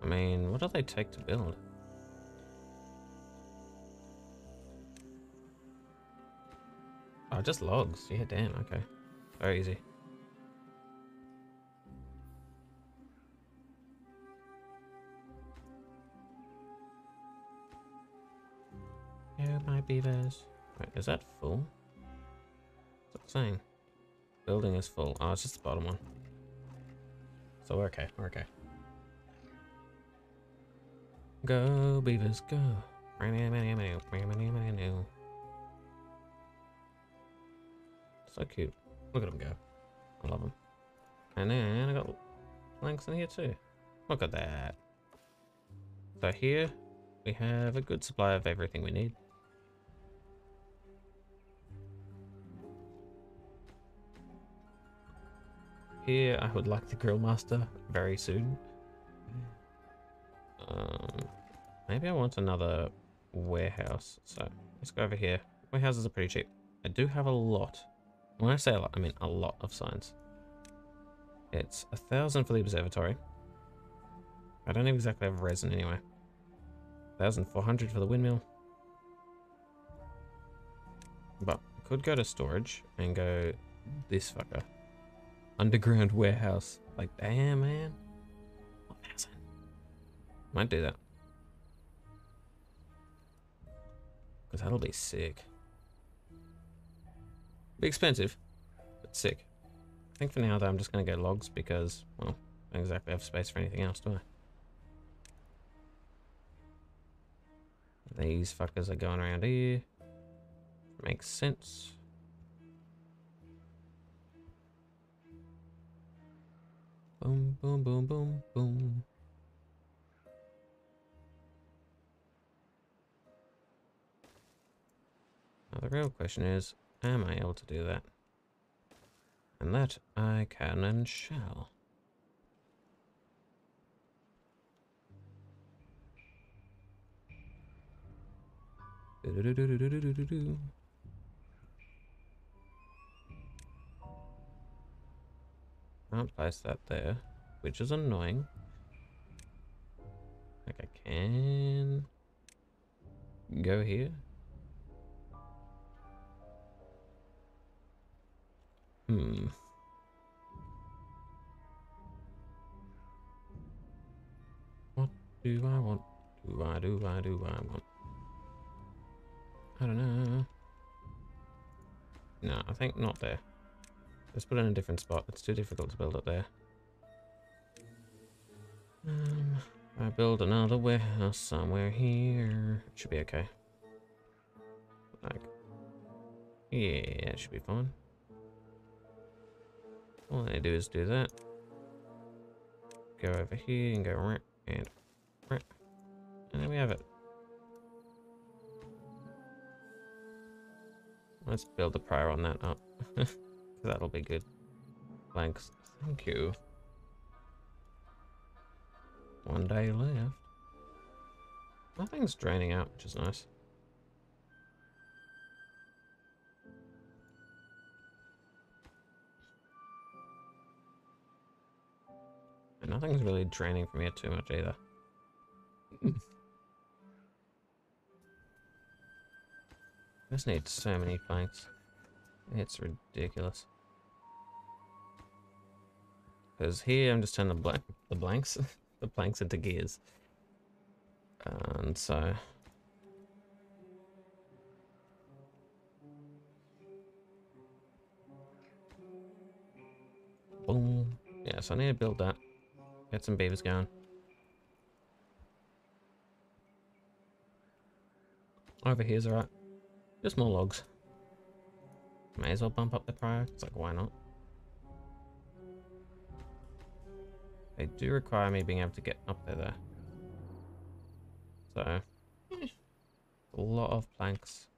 Speaker 1: I mean, what do they take to build? Oh, just logs. Yeah, damn. Okay. Very easy. Yeah, my beavers. Wait, is that full? What's that saying? Building is full. Oh, it's just the bottom one. So we're okay. We're okay. Go, beavers, go. So cute. Look at them go. I love them. And then I got planks in here too. Look at that. So here we have a good supply of everything we need. Here, I would like the grill master very soon. Um, maybe I want another warehouse. So let's go over here. Warehouses are pretty cheap. I do have a lot. When I say a lot, I mean a lot of science. It's a thousand for the observatory. I don't even exactly have resin anyway. 1,400 for the windmill. But could go to storage and go this fucker. Underground warehouse. Like, damn, man. 1,000. Might do that. Because that'll be sick. Be expensive, but sick. I think for now, though, I'm just going to go logs because, well, I don't exactly have space for anything else, do I? These fuckers are going around here. Makes sense. Boom, boom, boom, boom, boom. Now the real question is, am I able to do that? And that I can and shall. Do-do-do-do-do-do-do-do. Can't place that there, which is annoying. Like I can go here. Hmm. What do I want? Do I do I do I want? I don't know. No, I think not there. Let's put it in a different spot. It's too difficult to build up there. Um, I build another warehouse somewhere here. It should be okay. Like, yeah, it should be fine. All I do is do that. Go over here and go right and right. And then we have it. Let's build the prior on that up. That'll be good. Thanks. Thank you. One day left. Nothing's draining out, which is nice. And nothing's really draining from here too much either. this needs so many planks. It's ridiculous. Because here I'm just turning the blank the blanks the planks into gears. And so Boom. Yeah, so I need to build that. Get some beavers going. Over here's alright. Just more logs. May as well bump up the prior. It's like, why not? They do require me being able to get up there, though. So, a lot of planks.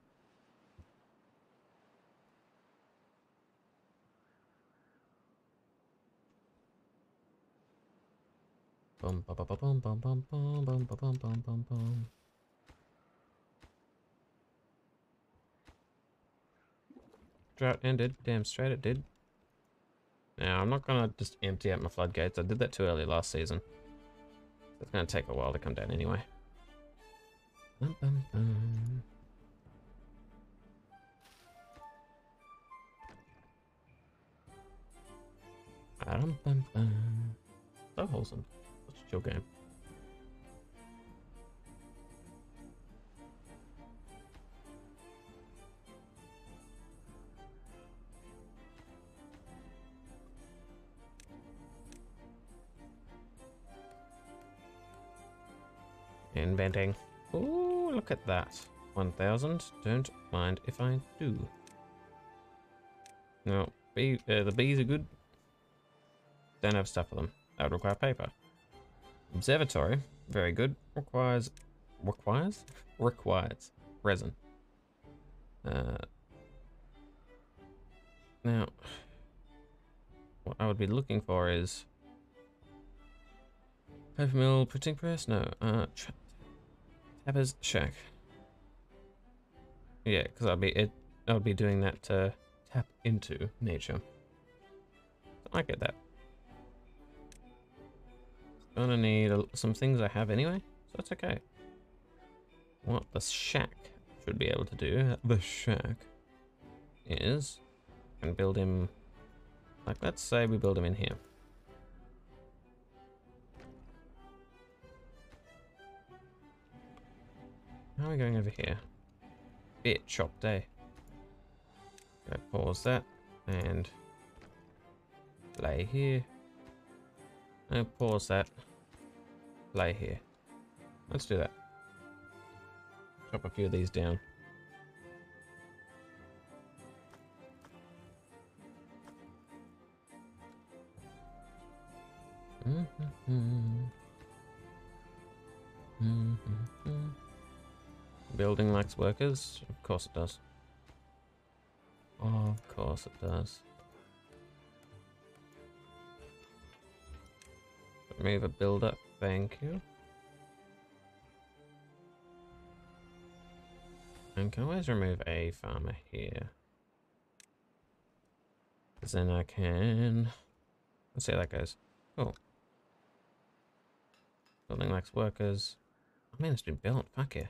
Speaker 1: Drought ended. Damn straight it did. Now, I'm not going to just empty out my floodgates. I did that too early last season. It's going to take a while to come down anyway. Bum, bum, bum. Bum, bum, bum. So wholesome. Such a chill game. Inventing. Oh, look at that. 1000. Don't mind if I do. No, bee, uh, the bees are good. Don't have stuff for them. That would require paper. Observatory. Very good. Requires... Requires? Requires. Resin. Uh, now, what I would be looking for is... Paper mill, printing press? No. Uh, Tapper's shack. Yeah, because I'll be it. I'll be doing that to tap into nature. I get that. Gonna need a, some things I have anyway, so that's okay. What the shack should be able to do, the shack, is and build him Like, let's say we build him in here. How are we going over here? Bit chopped, eh? Go pause that and lay here. And pause that. Lay here. Let's do that. Chop a few of these down. Building lacks workers? Of course it does. of course it does. Remove a builder, thank you. And can always remove a farmer here. Because then I can... Let's see how that goes. Cool. Building lacks workers. I mean, it's been built. Fuck yeah.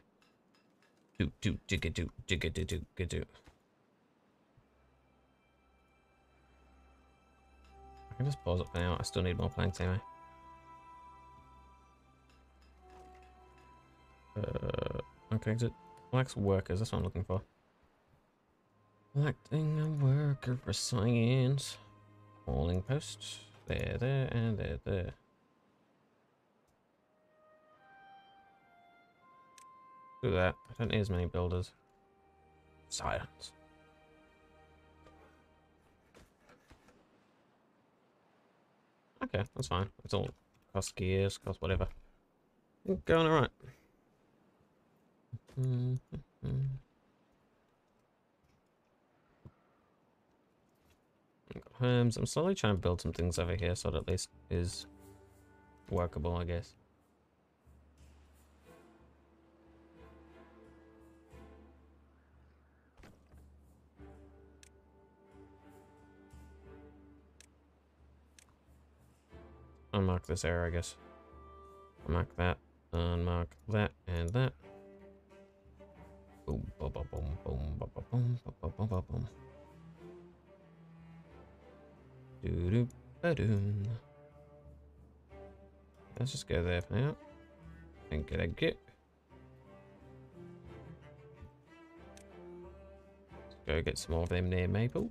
Speaker 1: Do, do, digga, do, digga, do, do, do. I can just pause for now. I still need more planks anyway. Uh, okay, exit. Lacks workers, that's what I'm looking for. Selecting a worker for science. Hauling post. There, there, and there, there. Do that. I don't need as many builders. Silence. Okay, that's fine. It's all cost gears, cost whatever. Going alright. Mm -hmm. Homes. I'm slowly trying to build some things over here so it at least is workable, I guess. unmark this error, I guess. Unmark that, unmark that, and that. Boom, ba ba boom, boom, ba ba boom, ba ba boom, ba boom. Doo doo ba doom. Let's just go there for now. And get a get. Let's go get some more of them near maple.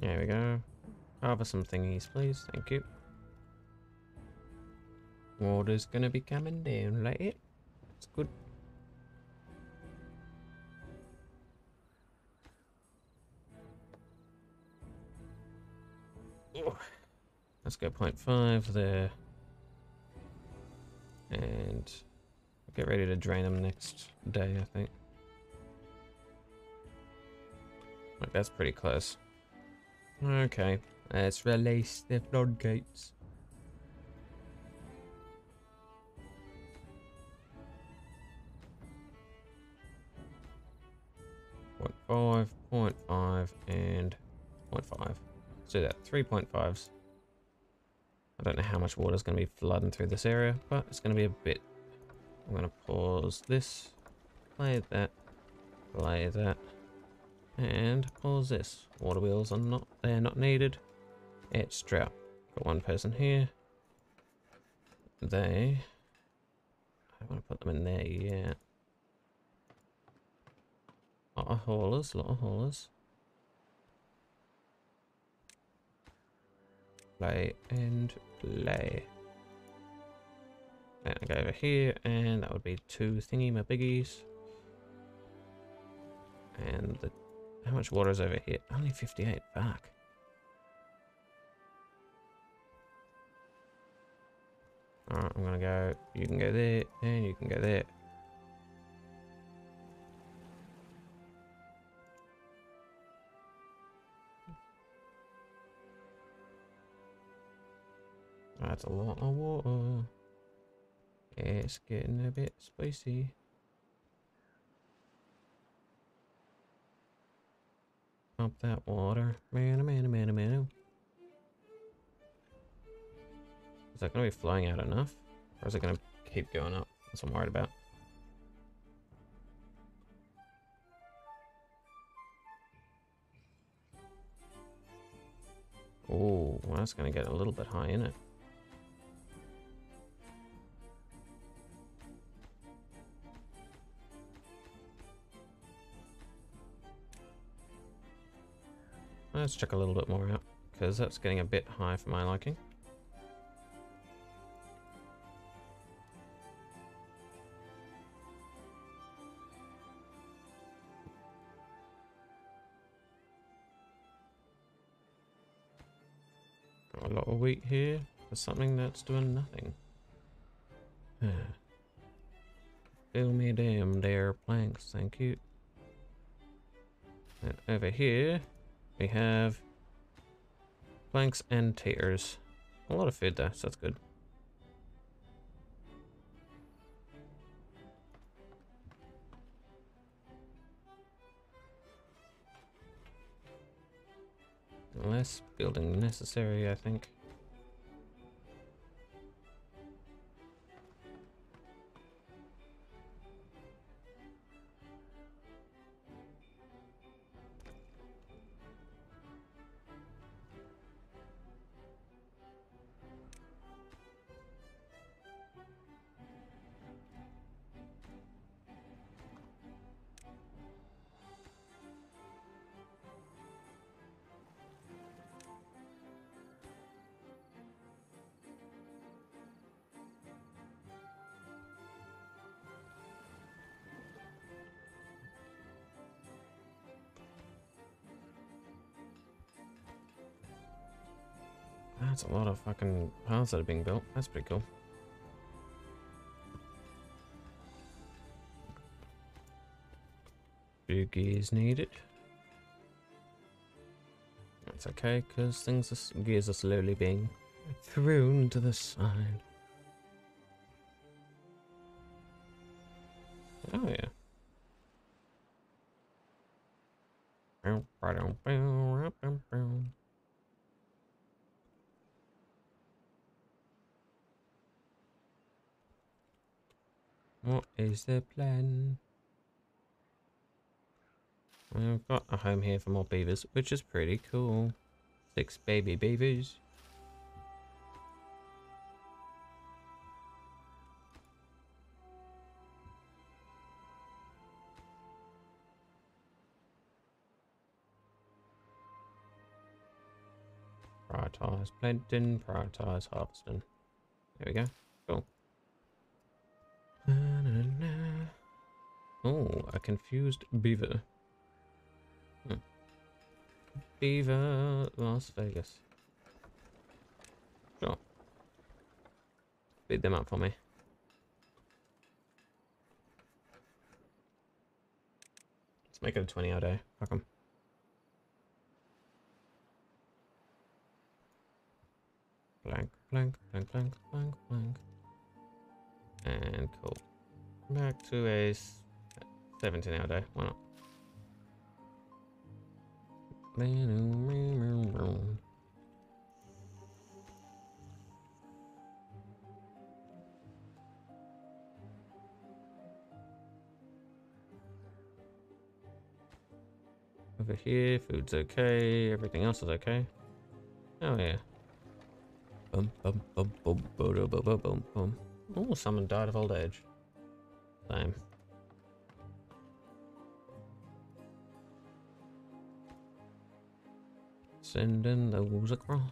Speaker 1: There we go. Harvest some thingies, please. Thank you. Water's gonna be coming down like it. It's good. Let's go 0.5 there. And get ready to drain them next day, I think. Like, that's pretty close. Okay, let's release the floodgates. Point five, point five, and point five. Let's do that. Three point fives. I don't know how much water is going to be flooding through this area, but it's going to be a bit. I'm going to pause this, play that, play that, and pause this. Water wheels are not, they're not needed. It's drought. Got one person here. They, I don't want to put them in there, yeah. Lot of haulers, lot of haulers. Play and play. And I go over here, and that would be two thingy my biggies. And the, how much water is over here? Only 58, fuck. Alright, I'm gonna go, you can go there, and you can go there. That's a lot of water. It's getting a bit spicy. Drop that water. Man, A man, A man, A man. Is that going to be flowing out enough? Or is it going to keep going up? That's what I'm worried about. Oh, well, that's going to get a little bit high in it. Let's check a little bit more out, because that's getting a bit high for my liking. a lot of wheat here for something that's doing nothing. Fill me damn there planks, thank you. And over here, we have planks and taters. A lot of food there, so that's good. Less building necessary, I think. A lot of fucking paths that are being built. That's pretty cool. Gears needed. That's okay, because things are, gears are slowly being thrown to the side. Oh yeah. What is the plan? We've got a home here for more beavers, which is pretty cool. Six baby beavers. Prioritize planting, prioritize harvesting. There we go. Cool. Oh, a confused beaver. Hmm. Beaver, Las Vegas. Sure. Speed them up for me. Let's make it a 20 hour day. Fuck them. Blank, blank, blank, blank, blank, blank. And cool. Back to a 17 hour day, why not? Over here, food's okay, everything else is okay. Oh yeah. Bum bum bum bum bum bum bum bum. Oh, someone died of old age. Same. Sending those across.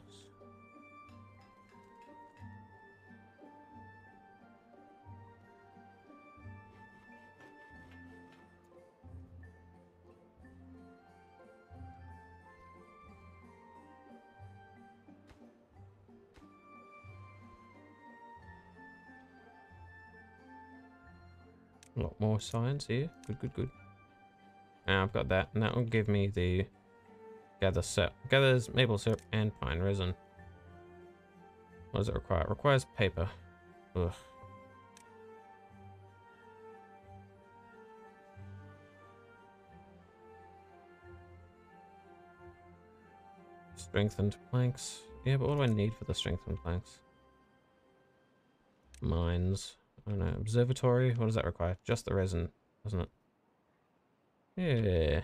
Speaker 1: A lot more science here. Good, good, good. And I've got that, and that will give me the gather set. Gathers maple syrup and pine resin. What does it require? It requires paper. Ugh. Strengthened planks. Yeah, but what do I need for the strengthened planks? Mines. I don't know. Observatory. What does that require? Just the resin, doesn't it? Yeah.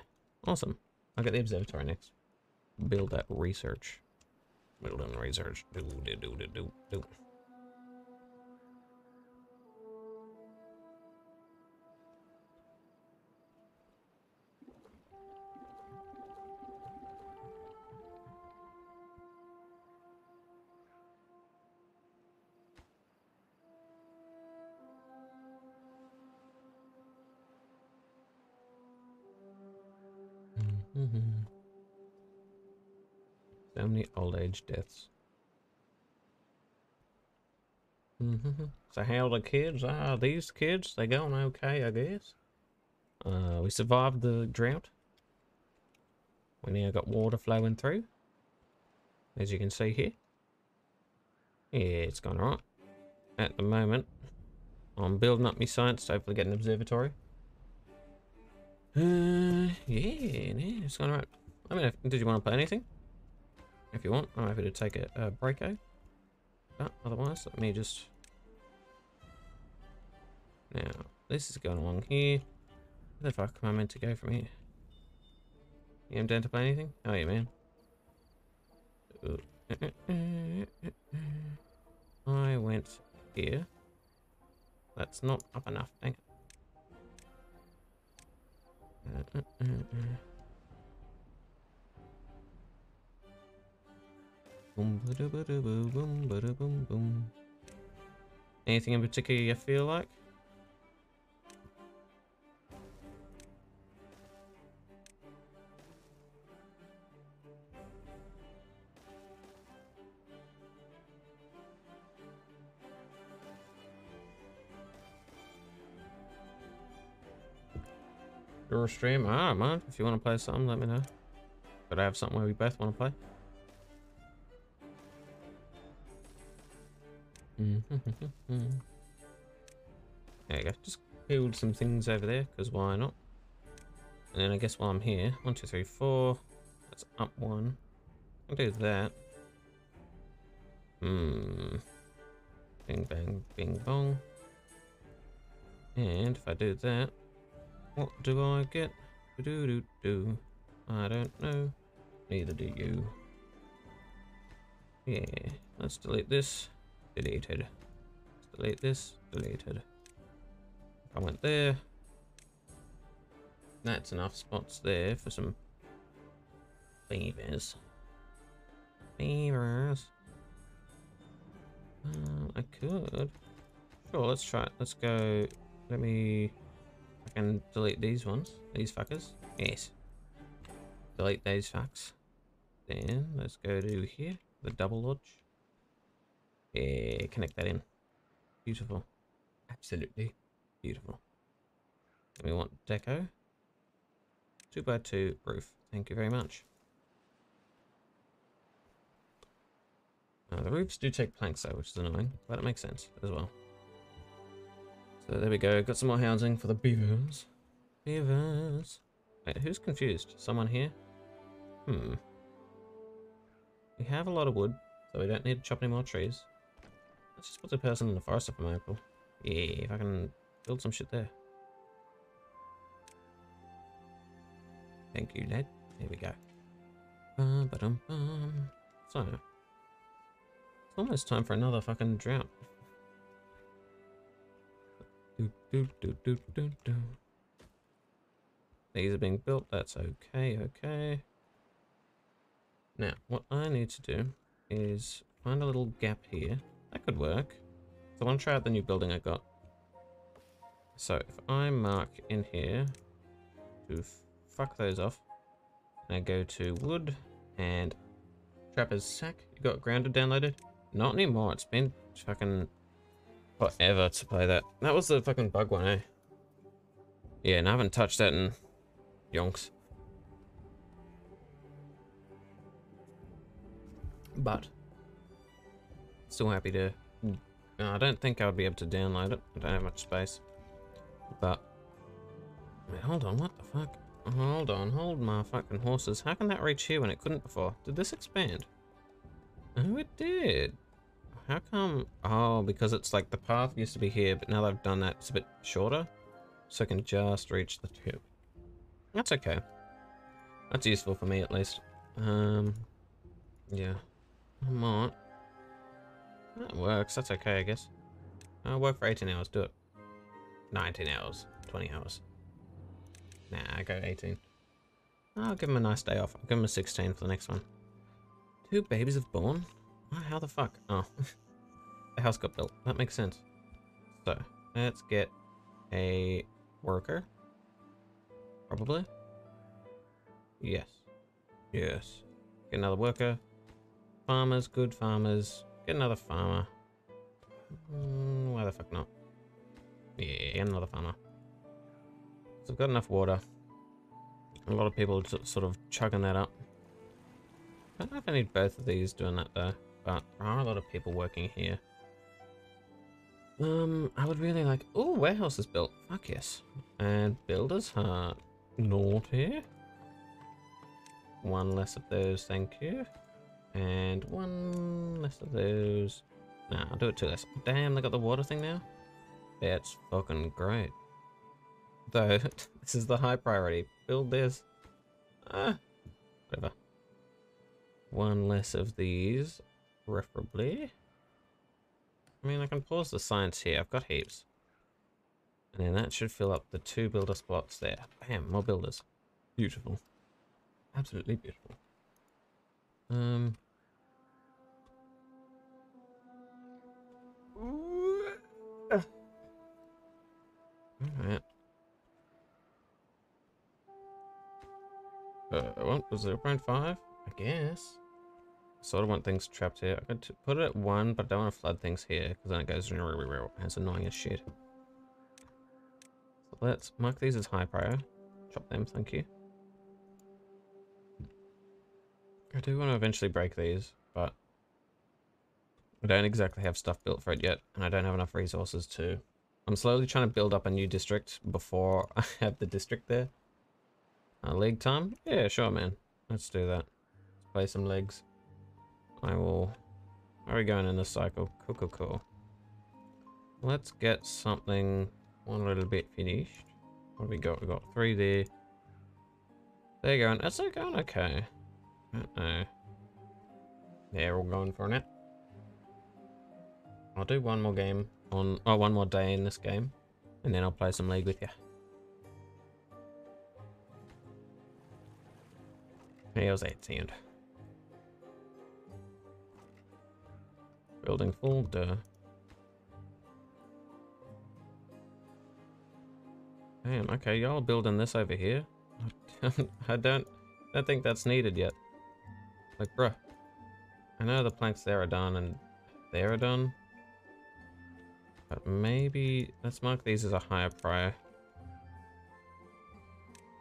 Speaker 1: Awesome. I'll get the observatory next. Build that research. Build on research. Do, do, do, do, do, do. Deaths. Mhm. So how the kids? Ah, these kids, they going okay, I guess. Uh, we survived the drought. We now got water flowing through, as you can see here. Yeah, it's gone alright. At the moment, I'm building up my science to hopefully get an observatory. Uh, yeah, yeah, it's gone alright. I mean, did you want to play anything? If you want, I'm happy to take a, a break. Eh? But otherwise, let me just... Now, this is going along here. Where the fuck am I meant to go from here? You am down to play anything? Oh yeah, man. I went here. That's not up enough, dang it. Boom, ba ba boom, ba boom, boom. Anything in particular you feel like? Your stream? Don't mind. If you want to play something, let me know. But I have something where we both want to play. there you go. Just build some things over there, because why not? And then I guess while I'm here, one, two, three, four. That's up one. I'll do that. Hmm. Bing, bang, bing, bong. And if I do that, what do I get? Do do do. I don't know. Neither do you. Yeah, let's delete this. Deleted. Delete this. Deleted. I went there. That's enough spots there for some beavers. Beavers. Uh, I could. Sure, let's try it. Let's go. Let me I can delete these ones. These fuckers. Yes. Delete these fucks. Then let's go to here. The double lodge. Yeah, connect that in. Beautiful. Absolutely beautiful. And we want deco. Two by two roof. Thank you very much. Uh, the roofs do take planks though, which is annoying, but it makes sense as well. So there we go. Got some more housing for the beavers. Beavers. Wait, who's confused? Someone here? Hmm. We have a lot of wood, so we don't need to chop any more trees. Let's just put the person in the forest up in April. Yeah, if I can build some shit there. Thank you, lad. There we go. So, it's almost time for another fucking drought. Do, do, do, do, do, do. These are being built. That's okay, okay. Now, what I need to do is find a little gap here. That could work. So I want to try out the new building I got. So if I mark in here to fuck those off, and I go to wood and trapper's sack. You got grounded downloaded? Not anymore. It's been fucking forever to play that. That was the fucking bug one, eh? Yeah, and I haven't touched that in yonks. But, still happy to... I don't think I would be able to download it. I don't have much space. But, wait, hold on, what the fuck? hold on, hold my fucking horses. How can that reach here when it couldn't before? Did this expand? Oh, it did. How come? Oh, because it's like the path used to be here, but now they've done that. It's a bit shorter, so I can just reach the tip. That's okay. That's useful for me at least. Um, yeah. I might. That works. That's okay, I guess. I'll work for 18 hours. Do it. 19 hours. 20 hours. Nah, I go 18. I'll give him a nice day off. I'll give him a 16 for the next one. Two babies have born? How the fuck? Oh. the house got built. That makes sense. So, let's get a worker. Probably. Yes. Yes. Get another worker. Farmers, good farmers. Get another farmer. Mm, why the fuck not? Yeah, another farmer. So I've got enough water. A lot of people sort of chugging that up. I don't know if I need both of these doing that though, but there are a lot of people working here. Um, I would really like... Oh, warehouse is built. Fuck yes. And builder's heart. Naughty. One less of those, thank you. And one less of those. Nah, I'll do it two less. Damn, they got the water thing now? That's fucking great. Though, this is the high priority. Build this. Ah, whatever. One less of these, preferably. I mean, I can pause the science here. I've got heaps. And then that should fill up the two builder spots there. Bam, more builders. Beautiful. Absolutely beautiful. Um. Alright. Uh, was 0 0.5? I guess. I sort of want things trapped here. I could put it at 1, but I don't want to flood things here, because then it goes really real and it's annoying as shit. So let's mark these as high prior. Chop them, thank you. I do want to eventually break these, but I don't exactly have stuff built for it yet, and I don't have enough resources to. I'm slowly trying to build up a new district before I have the district there. Uh, league time? Yeah, sure, man. Let's do that. Let's play some legs. I will... How are we going in this cycle? Cool, cool, cool. Let's get something one little bit finished. What do we got? We got three there. There you go. That's going okay. Uh-oh. Yeah, we're going for it. I'll do one more game on, oh, one more day in this game, and then I'll play some League with you. How's that sound? Building duh. Damn, okay, y'all building this over here. I don't, I don't think that's needed yet. Like, bruh. I know the planks there are done and they are done. But maybe, let's mark these as a higher prior.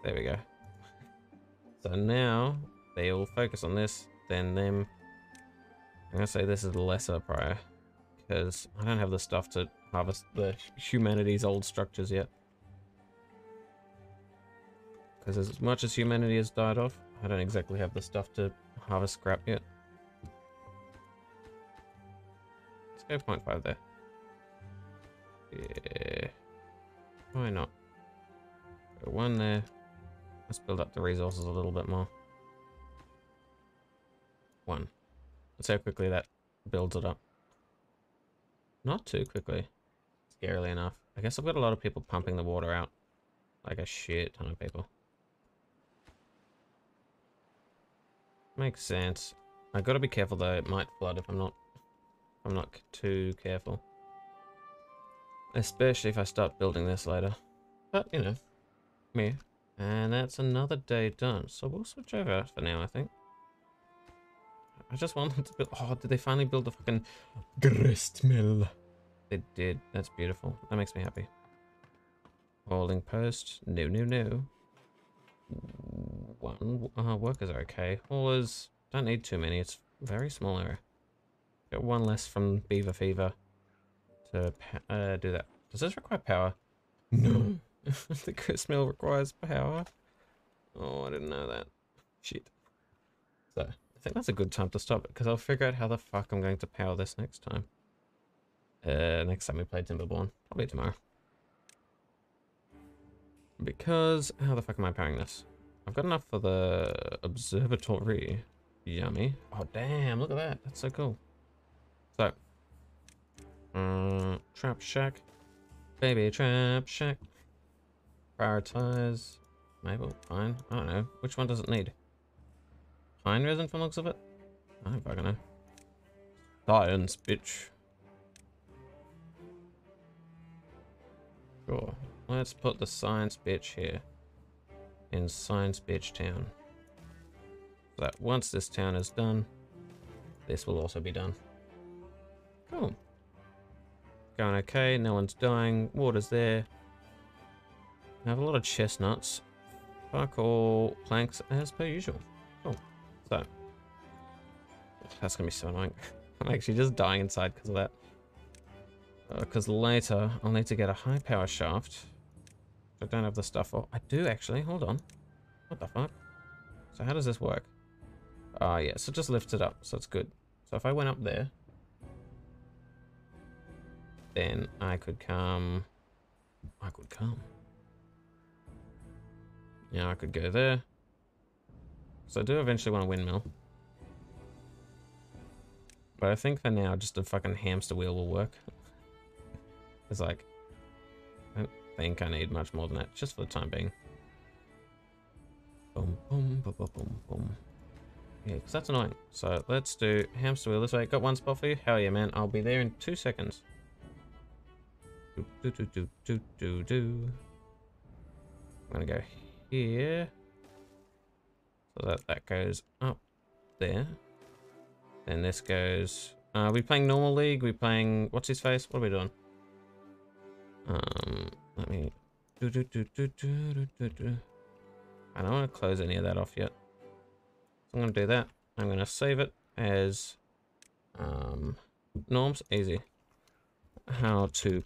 Speaker 1: There we go. So now they all focus on this, then them. I'm gonna say this is a lesser prior because I don't have the stuff to harvest the humanity's old structures yet. Because as much as humanity has died off, I don't exactly have the stuff to harvest scrap yet. Let's go 0.5 there. Yeah. Why not? Go one there. Let's build up the resources a little bit more. One. Let's see how quickly that builds it up. Not too quickly. Scarily enough. I guess I've got a lot of people pumping the water out. Like a shit ton of people. Makes sense. I gotta be careful though, it might flood if I'm not if I'm not too careful. Especially if I start building this later. But, you know, me. And that's another day done. So we'll switch over for now, I think. I just want them to build... Oh, did they finally build the fucking grist mill? They did. That's beautiful. That makes me happy. Holding post. No, no, no. One uh, workers are okay. Haulers, don't need too many. It's very small area. Get one less from Beaver Fever to uh, do that. Does this require power? No. the grist mill requires power. Oh, I didn't know that. Shit. So, I think that's a good time to stop it, because I'll figure out how the fuck I'm going to power this next time. Uh, next time we play Timberborn. Probably tomorrow. Because, how the fuck am I powering this? I've got enough for the observatory. Yummy. Oh, damn, look at that. That's so cool. So, uh, Trap Shack. Baby Trap Shack. Prioritize. Maple, fine. I don't know. Which one does it need? Pine resin from looks of it? I don't fucking know. Science, bitch. Sure. Let's put the science bitch here. In Science Beach Town. So that once this town is done, this will also be done. Cool. Going okay, no one's dying, water's there. I have a lot of chestnuts. Fuck all planks as per usual. Cool. So. That's gonna be so annoying. I'm actually just dying inside because of that. Because uh, later, I'll need to get a high power shaft. I don't have the stuff for. I do actually, hold on. What the fuck? So how does this work? Ah, uh, yeah, so just lift it up, so it's good. So if I went up there, then I could come, I could come. Yeah, I could go there. So I do eventually want a windmill. But I think for now, just a fucking hamster wheel will work. it's like, think I need much more than that, just for the time being. Boom, boom, boom, boom, boom, boom. Yeah, because that's annoying. So let's do hamster wheel this way. Got one spot for you? Hell yeah, man. I'll be there in two seconds. Do, do, do, do, do, do, do. I'm gonna go here. So that that goes up there. Then this goes... Uh, are we playing normal league? Are we playing... What's his face? What are we doing? Um, let me... Do, do, do, do, do, do, do. I don't want to close any of that off yet. So I'm going to do that. I'm going to save it as... Um, norms. Easy. How to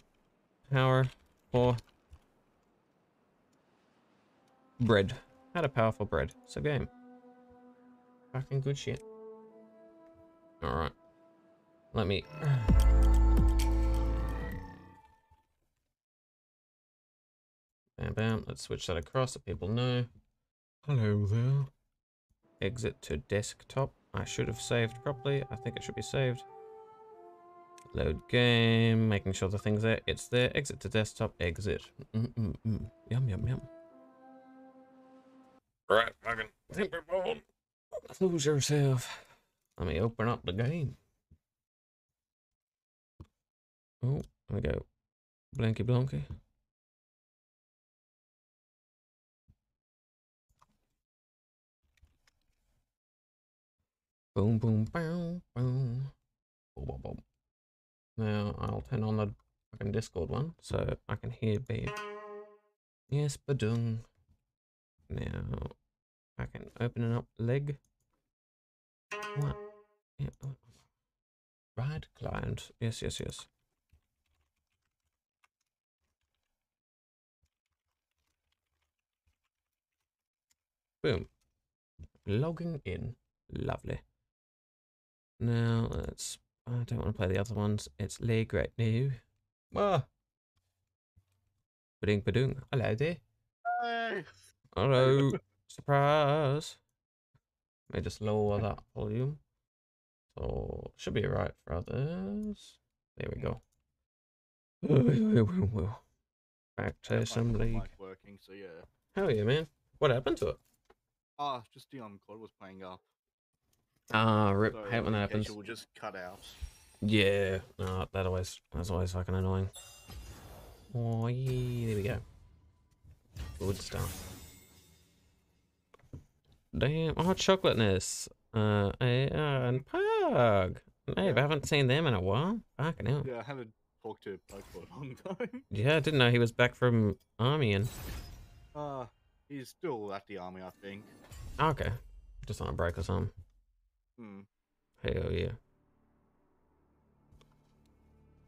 Speaker 1: power for bread. How to power for bread. A game. Fucking good shit. Alright. Let me... Bam bam. Let's switch that across so people know. Hello there. Exit to desktop. I should have saved properly. I think it should be saved. Load game, making sure the thing's there. It's there. Exit to desktop. Exit. Mm -mm -mm. Yum, yum, yum. Right, fucking Timberborn. Close yourself. Let me open up the game. Oh, there we go. Blanky Blanky. Boom, boom, boom, boom. Boom, boom, boom. Now I'll turn on the fucking Discord one so I can hear Babe. Yes, badung. Now I can open it up leg. What? Yeah. Oh. Right client. Yes, yes, yes. Boom. Logging in. Lovely. Now let's. I don't want to play the other ones. It's leg right now. Ah. Bading badung. Hello there.
Speaker 2: Hey.
Speaker 1: Hello. Surprise. Let me just lower that volume. So should be right for others. There we go. Back to
Speaker 2: Yeah,
Speaker 1: some league.
Speaker 2: working, so yeah.
Speaker 1: Hell yeah, man. What happened to it?
Speaker 2: Ah, just the um COD was playing up.
Speaker 1: Ah, rip.
Speaker 2: So
Speaker 1: hate when that happens.
Speaker 2: schedule just cut out.
Speaker 1: Yeah. No, that always that's always fucking annoying. Oh yeah, there we go. Good stuff. Damn, oh chocolateness. Uh, uh and Pug. Mate, I haven't seen them in a while. Fucking hell.
Speaker 2: Yeah, I haven't talked to Pug for a long time.
Speaker 1: Yeah, I didn't know he was back from army and
Speaker 2: Uh, he's still at the army, I think.
Speaker 1: okay. Just on a break or something.
Speaker 2: Hmm.
Speaker 1: Hell yeah.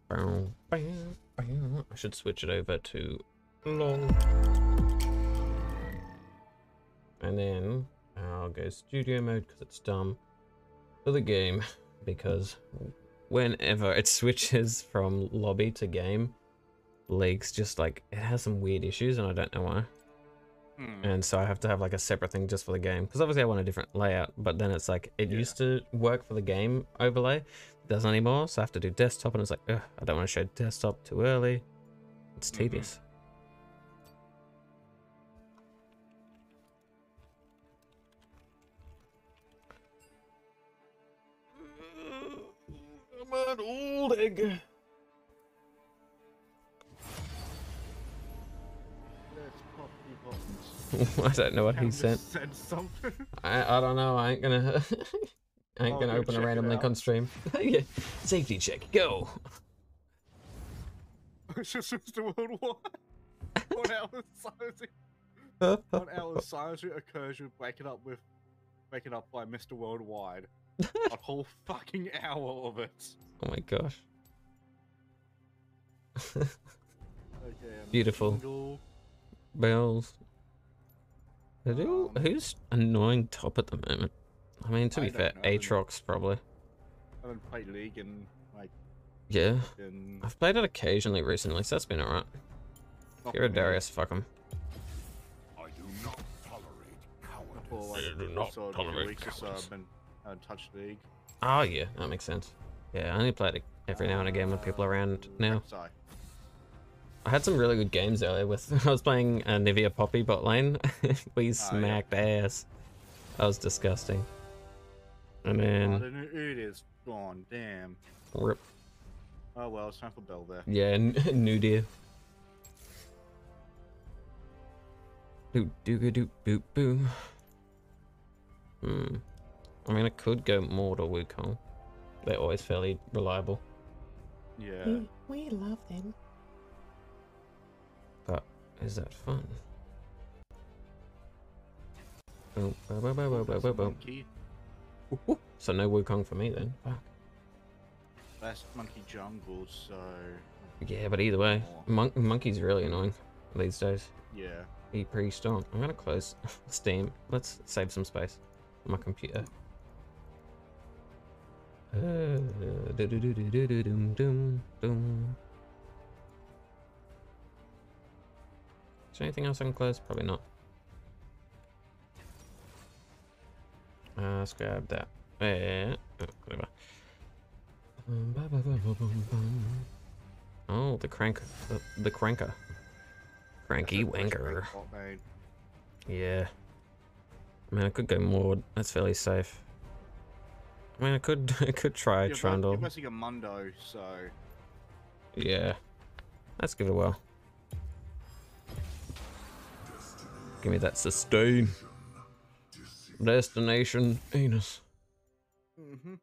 Speaker 1: Bow, bow, bow. I should switch it over to long. and then I'll go studio mode because it's dumb for the game because whenever it switches from lobby to game, League's just like it has some weird issues and I don't know why.
Speaker 2: Hmm.
Speaker 1: And so I have to have like a separate thing just for the game because obviously I want a different layout, but then it's like it
Speaker 2: Yeah.
Speaker 1: used to work for the game overlay, it doesn't anymore. So I have to do desktop, and it's like ugh, I don't want to show desktop too early. It's
Speaker 2: Mhm.
Speaker 1: tedious. I'm an old egg. I don't know what he sent.
Speaker 2: said something.
Speaker 1: I, I don't know. I ain't gonna. I ain't
Speaker 2: I'll
Speaker 1: gonna
Speaker 2: go
Speaker 1: open a random link on stream. yeah. Safety check. Go.
Speaker 2: it's just Mr. Worldwide. One hour of silence. One hour of silence occurs with waking up with waking up by Mr. Worldwide. A whole fucking hour of it.
Speaker 1: oh my gosh.
Speaker 2: Okay,
Speaker 1: Beautiful. Bells. Who, who's annoying top at the moment? I mean, to
Speaker 2: I
Speaker 1: be fair,
Speaker 2: know, I.
Speaker 1: Aatrox probably.
Speaker 2: I haven't played League in like
Speaker 1: Yeah,
Speaker 2: in
Speaker 1: I've played it occasionally recently, so that's been alright.
Speaker 2: not for me,
Speaker 1: Darius, fuck him.
Speaker 3: I do not tolerate
Speaker 2: For like
Speaker 1: I do not
Speaker 2: also
Speaker 1: tolerate
Speaker 2: few weeks or so,
Speaker 1: cowards.
Speaker 2: I've been haven't touched League.
Speaker 1: Oh yeah, that makes sense. Yeah, I only play it every now and again when people are around now.
Speaker 2: Sorry.
Speaker 1: I had some really good games earlier with I was playing uh, Nivea Poppy bot lane. we smacked ass. That was disgusting. And
Speaker 2: Oh,
Speaker 1: then
Speaker 2: the it is gone. Damn.
Speaker 1: rip.
Speaker 2: Oh well, it's time for Bell there.
Speaker 1: Yeah, n- new deer. Boop doo doop boop boo. Hmm. I mean, I could go more to Wukong. They're always fairly reliable.
Speaker 2: Yeah.
Speaker 1: we love them. But is that fun? Boom, boom, boom, boom, boom, boom, boom, boom.
Speaker 2: Monkey.
Speaker 1: So no Wukong for me then. Fuck.
Speaker 2: Best monkey jungle, so
Speaker 1: Yeah, but either way, Mon- Monkey's really annoying these days.
Speaker 2: yeah.
Speaker 1: He pretty strong. I'm gonna close Steam. Let's save some space on my computer. Uh, do-do-do-do-do-dum-dum, dum. Is there anything else I can close? Probably not. Uh, let's grab that. Eh, oh, whatever. Um. Oh, the crank, the, the cranker. Cranky
Speaker 2: That's a best
Speaker 1: wanker. Yeah. I mean, I could go more. That's fairly safe. I mean, I could, I could try
Speaker 2: You're,
Speaker 1: Trundle.
Speaker 2: you're missing a Mundo, so
Speaker 1: Yeah. Let's give it a whirl. Give me that sustain. Destination anus.
Speaker 2: mm-hmm.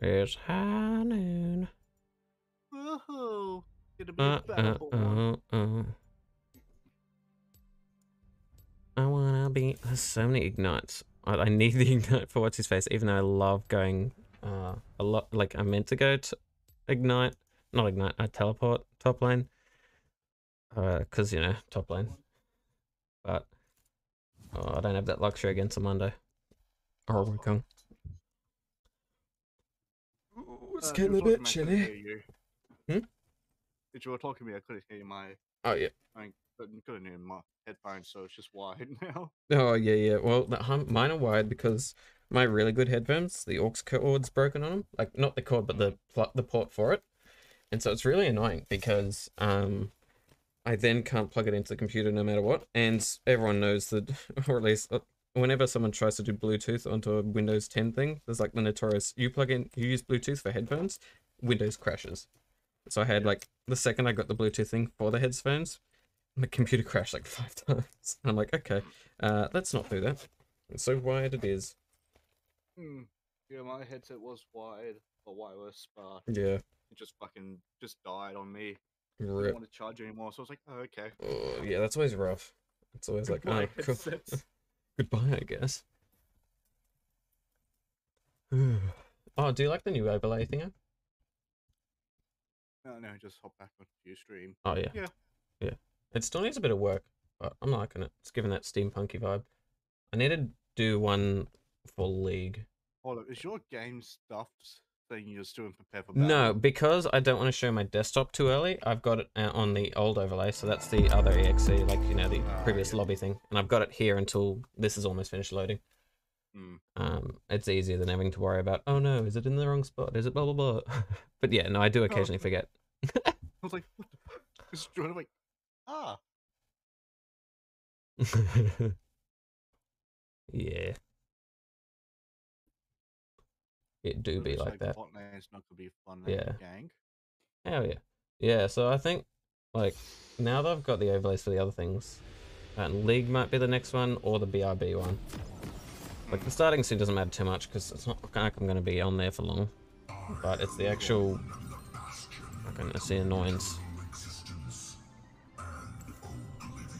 Speaker 1: It's high noon.
Speaker 2: Woohoo! Gonna be
Speaker 1: Uh, uh, uh, uh. I wanna be. There's so many ignites. I, I need the ignite for what's his face, even though I love going uh, a lot. Like I meant to go to ignite, not ignite. I teleport top lane. Uh, cause you know top lane. But oh, I don't have that luxury against a Mundo or a Wukong. Ooh, it's
Speaker 2: Uh,
Speaker 1: getting a
Speaker 2: you
Speaker 1: bit
Speaker 2: talking, I couldn't
Speaker 1: chilly.
Speaker 2: hear.
Speaker 1: Hmm?
Speaker 2: If you were talking to me, I couldn't hear my.
Speaker 1: Oh yeah.
Speaker 2: I couldn't, couldn't hear my headphones, so it's just wide now.
Speaker 1: Oh yeah, yeah. Well, the, mine are wide because my really good headphones, the aux cord's broken on them. Like not the cord, but the the port for it. And so it's really annoying because um, I then can't plug it into the computer no matter what. And everyone knows that, or at least uh, whenever someone tries to do Bluetooth onto a Windows 10 thing, there's like the notorious you plug in, you use Bluetooth for headphones, Windows crashes. So I had like the second I got the Bluetooth thing for the headphones, my computer crashed like five times. And I'm like, okay, uh, let's not do that. And so wired it is.
Speaker 2: Hmm. Yeah, my headset was wired or wireless, but
Speaker 1: Yeah.
Speaker 2: it just fucking just died on me. I didn't want to charge anymore, so I was like, oh, okay.
Speaker 1: Oh, yeah, that's always rough. It's always like,
Speaker 2: Goodbye,
Speaker 1: oh, cool. goodbye, I guess. oh, do you like the new overlay thing?
Speaker 2: No, no, just hop back onto your stream.
Speaker 1: Oh yeah.
Speaker 2: Yeah. yeah.
Speaker 1: It still needs a bit of work, but I'm liking it. It's giving that steampunky vibe. I need to do one for League.
Speaker 2: Hold on, is your game stuffed you're in prepare for?
Speaker 1: No, because I don't want to show my desktop too early, I've got it uh, on the old overlay, so that's the other EXE, like, you know, the
Speaker 2: Ah,
Speaker 1: previous
Speaker 2: yeah.
Speaker 1: lobby thing. And I've got it here until this is almost finished loading.
Speaker 2: Hmm.
Speaker 1: Um, it's easier than having to worry about, oh no, is it in the wrong spot? Is it blah, blah, blah? but yeah, no, I do occasionally forget.
Speaker 2: I was like, what the fuck? Just straight away. Ah,
Speaker 1: yeah. It do be
Speaker 2: looks
Speaker 1: like that.
Speaker 2: Not gonna be fun
Speaker 1: Yeah.
Speaker 2: yeah. gang.
Speaker 1: Hell yeah. Yeah, so I think, like, now that I've got the overlays for the other things, and League might be the next one, or the BRB one. Like, the hmm. starting scene doesn't matter too much, because it's not like I'm going to be on there for long. But it's the actual, fucking, it's the annoyance.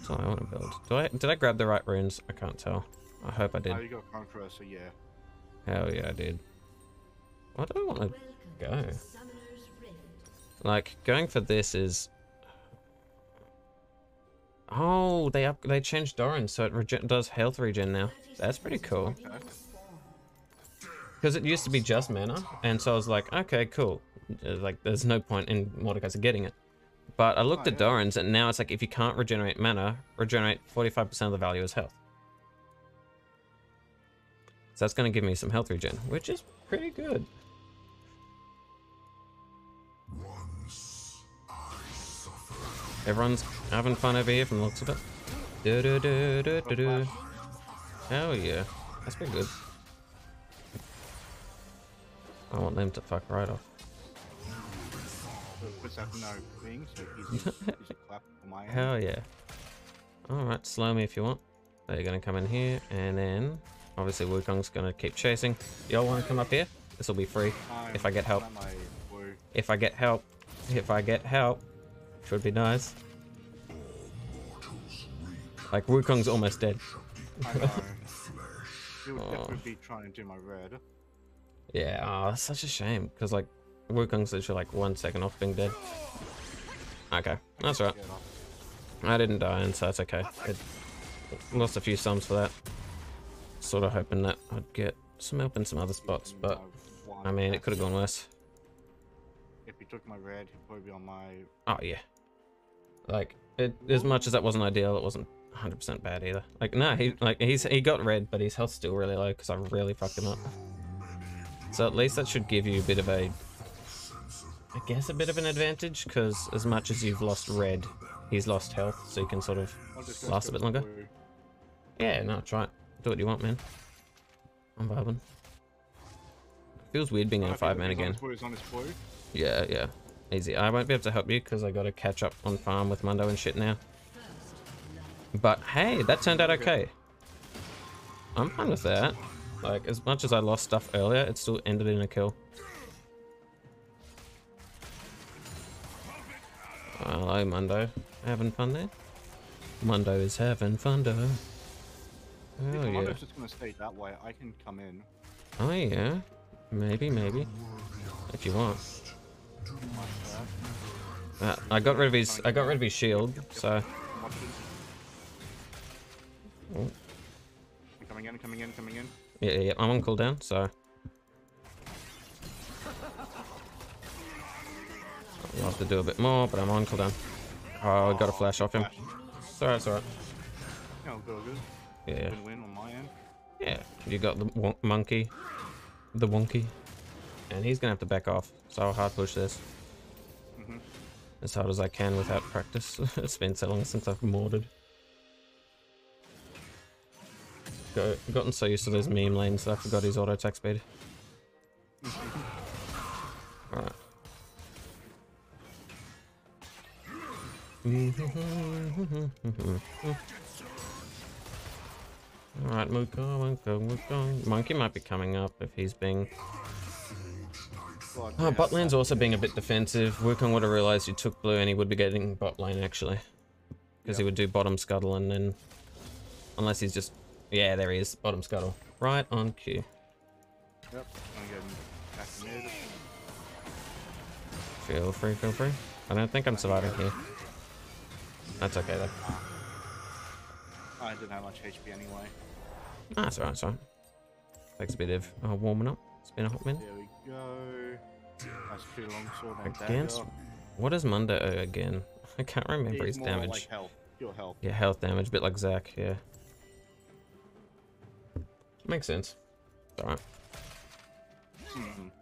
Speaker 1: So I want to build. Do I, did I grab the right runes? I can't tell. I hope I did.
Speaker 2: Oh, you got Conqueror, so yeah.
Speaker 1: Hell yeah, I did. Why do I want to go? Like going for this is. Oh, they up they changed Doran so it regen does health regen now. That's pretty cool. Because it used to be just mana, and so I was like, okay, cool. Uh, Like, there's no point in Mordekaiser getting it. But I looked
Speaker 2: Oh,
Speaker 1: at
Speaker 2: yeah.
Speaker 1: Doran's, and now it's like if you can't regenerate mana, regenerate 45% of the value as health. So that's going to give me some health regen, which is pretty good. Everyone's having fun over here from the looks of it. Do do do do do do. Hell yeah, that's pretty good. I want them to fuck right off.
Speaker 2: So puts out no thing, so he's, he's a clap for my end.
Speaker 1: Hell yeah. Alright, slow me if you want. They're gonna come in here, and then obviously Wukong's gonna keep chasing. Y'all wanna come up here? This will be free. If I get help.
Speaker 2: I'm at my blue.
Speaker 1: If I get help. If I get help. Should be nice. Like Wukong's almost dead.
Speaker 2: I would
Speaker 1: Oh.
Speaker 2: definitely be trying to do my red.
Speaker 1: Yeah, oh, that's such a shame. Because like Wukong's literally like one second off being dead. Okay, that's
Speaker 2: right.
Speaker 1: I didn't die, and so that's okay. It lost a few sums for that. Sort of hoping that I'd get some help in some other spots, but I mean, it could have gone worse.
Speaker 2: Took my red, he'd probably be on my.
Speaker 1: Oh yeah, like it, as much as that wasn't ideal, it wasn't 100% bad either. Like no, he like he's he got red, but his health's still really low because I really fucked him up. So at least that should give you a bit of a, I guess a bit of an advantage because as much as you've lost red, he's lost health, so you can sort of
Speaker 2: I'll just go
Speaker 1: Last a bit longer? Yeah, no, try it. Do what you want, man. I'm vibing. Feels weird being in a five man again.
Speaker 2: Blue, he's on his blue.
Speaker 1: Yeah, yeah. Easy. I won't be able to help you because I got to catch up on farm with Mundo and shit now. But hey, that turned out okay. I'm fine with that. Like, as much as I lost stuff earlier, it still ended in a kill. Hello, Mundo. Having fun there? Mundo is having fun, though. Oh,
Speaker 2: the
Speaker 1: yeah.
Speaker 2: Mundo's just gonna stay that way, I can come in.
Speaker 1: Oh yeah, maybe, maybe, if you want. Uh, I got rid of his. I got rid of his shield, so
Speaker 2: coming in, coming in, coming in.
Speaker 1: yeah, yeah, yeah, I'm on cooldown. So I'll have to do a bit more, but I'm on cooldown. Oh, I got a flash off him. It's alright, it's alright.
Speaker 2: Yeah, good.
Speaker 1: Yeah,
Speaker 2: Win-win on my end.
Speaker 1: yeah. You got the monkey, the wonky, and he's gonna have to back off. So I'll hard push this
Speaker 2: hmm
Speaker 1: as hard as I can without practice. it's been so long since I've morded. Go, gotten so used to those meme lanes that I forgot his auto attack speed. Alright. Alright, Mukong, Mukong, Mukong. Monkey might be coming up if he's being Oh, bot lane's also being a bit defensive. Wukong would have realized you took blue and he would be getting bot lane actually. Because he would do bottom scuttle and then... Unless he's just... Yeah, there he is. Bottom scuttle. Right on cue.
Speaker 2: Yep, I'm getting back.
Speaker 1: Feel free, feel free. I don't think I'm surviving here. That's okay though.
Speaker 2: I didn't have much HP anyway.
Speaker 1: Ah, that's alright, that's alright. Takes a bit of uh, warming up. It's been a hot minute.
Speaker 2: There we go. Nice two longsword and
Speaker 1: Against
Speaker 2: dagger.
Speaker 1: what is Mundo again? I can't remember
Speaker 2: He's
Speaker 1: his
Speaker 2: more
Speaker 1: damage.
Speaker 2: Like health, pure health.
Speaker 1: Yeah, health damage, a bit like Zac, yeah. Makes sense. It's alright.
Speaker 2: Mhm.
Speaker 3: The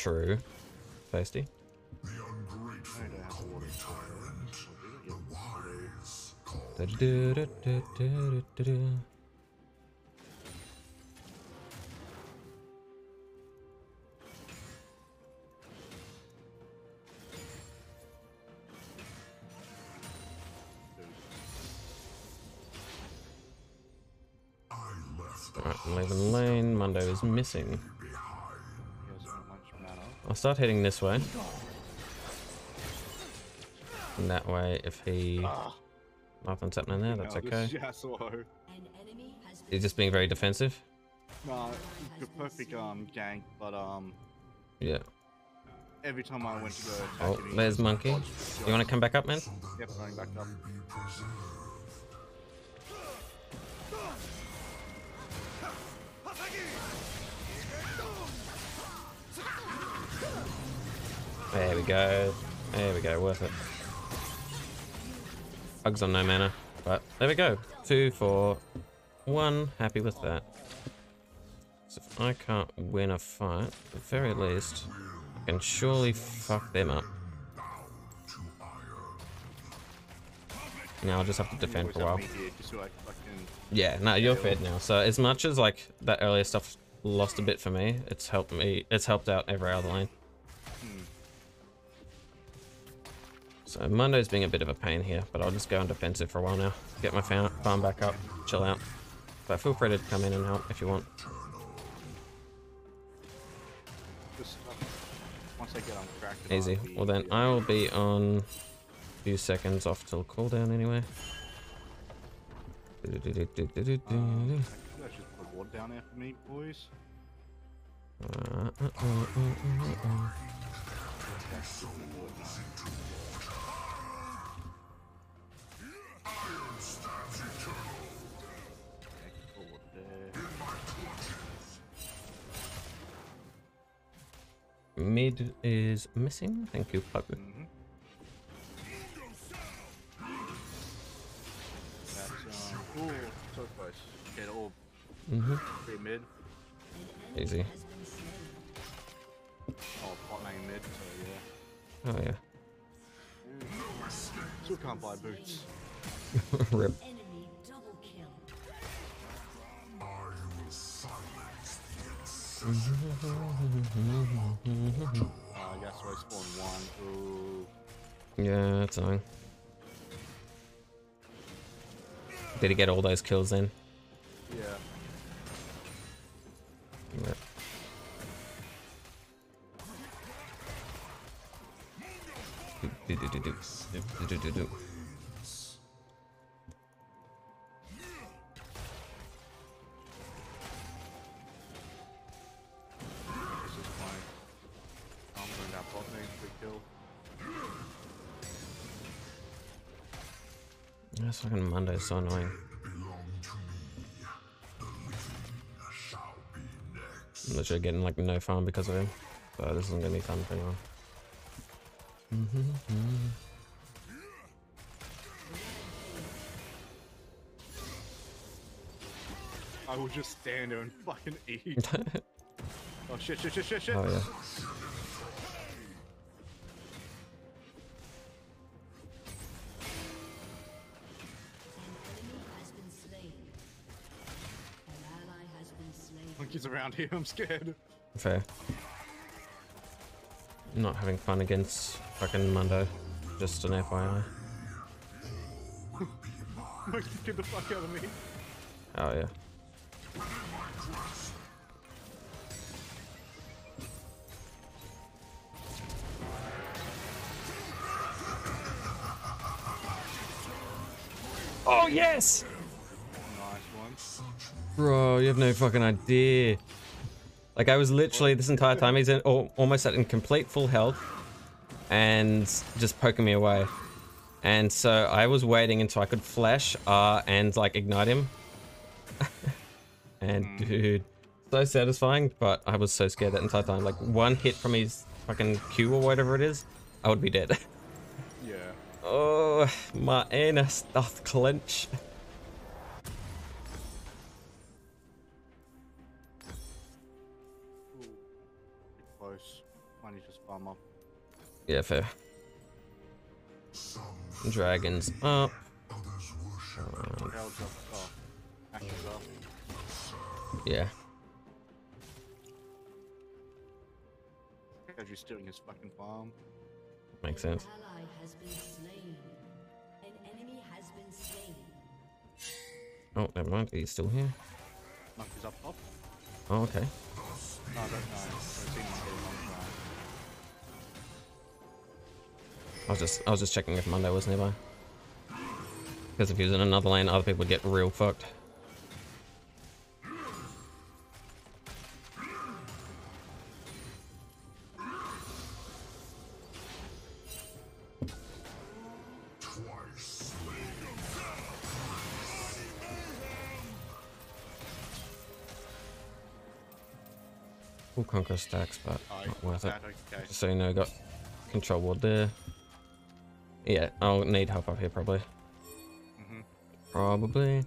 Speaker 1: True. Thirsty.
Speaker 3: The ungrateful call tyrant. The wise call
Speaker 1: lane. Mundo is missing. I'll start heading this way. And that way, if he...
Speaker 2: Ah,
Speaker 1: Nothing's happening there, that's okay.
Speaker 2: is Yasuo.
Speaker 4: An enemy has been
Speaker 1: He's just being very defensive.
Speaker 2: No, the perfect um gank, but um
Speaker 1: Yeah.
Speaker 2: every time I went to go
Speaker 1: Oh, there's Monkey. You want to come back up, man?
Speaker 2: Yep, going back up.
Speaker 1: There we go. There we go, worth it. Bugs on no mana. But there we go. Two, four, one. Happy with that. So if I can't win a fight, at the very least, I can surely fuck them up. Now I'll just have to defend for a while. Yeah, no, you're fed now. So as much as like that earlier stuff lost a bit for me, it's helped me. It's helped out every other lane. So Mundo's being a bit of a pain here, but I'll just go on defensive for a while now. Get my farm back up, chill out. But feel free to come in and help if you want.
Speaker 2: just uh, once I get on track.
Speaker 1: Easy. Well then, I will be on a few seconds off till cooldown anyway.
Speaker 2: You guys just put water down there for me, boys.
Speaker 1: Uh, uh, uh, uh Mid is missing. Thank you, Paco.
Speaker 2: Mm -hmm. um. Get old.
Speaker 1: Mm
Speaker 2: -hmm. Stay mid.
Speaker 1: Easy.
Speaker 2: Oh, lane mid, so yeah.
Speaker 1: Oh, yeah.
Speaker 2: Boots.
Speaker 1: Rip.
Speaker 3: I
Speaker 2: guess I spawned one. Ooh.
Speaker 1: Yeah, that's annoying. Did he get all those kills in?
Speaker 2: Yeah.
Speaker 1: Yep. Do, do, do, do, do, do, do, do, That's fucking Monday's so annoying.
Speaker 3: belong to me. The living shall be next.
Speaker 1: I'm literally getting like no farm because of him. So this isn't gonna be fun for anyone.
Speaker 2: I will just stand there and fucking eat. oh shit, shit, shit, shit, shit.
Speaker 1: oh yeah.
Speaker 2: Monkey's around here, I'm scared.
Speaker 1: Fair. Not having fun against fucking Mundo. Just an FYI.
Speaker 2: Almost killed the fuck out of me.
Speaker 1: Oh yeah. Oh yes! Bro, you have no fucking idea. Like I was literally this entire time he's in, al- almost at in complete full health, and just poking me away. And so I was waiting until I could flash R and like ignite him. and dude, so satisfying. But I was so scared that entire time. Like one hit from his fucking Q or whatever it is, I would be dead.
Speaker 2: Yeah.
Speaker 1: oh, my inner stuff clench. Yeah, fair. Dragons up.
Speaker 2: Uh,
Speaker 1: yeah.
Speaker 2: He's stealing his fucking farm.
Speaker 1: Makes sense. Oh, never mind. He's still here. Oh, okay.
Speaker 2: I
Speaker 1: was just I was just checking if Monday was nearby. Because if he was in another lane, other people would get real fucked. Full conquer stacks, but not worth it. Just so you know, got control ward there. Yeah, I'll need help up here probably.
Speaker 2: Mhm.
Speaker 1: Probably.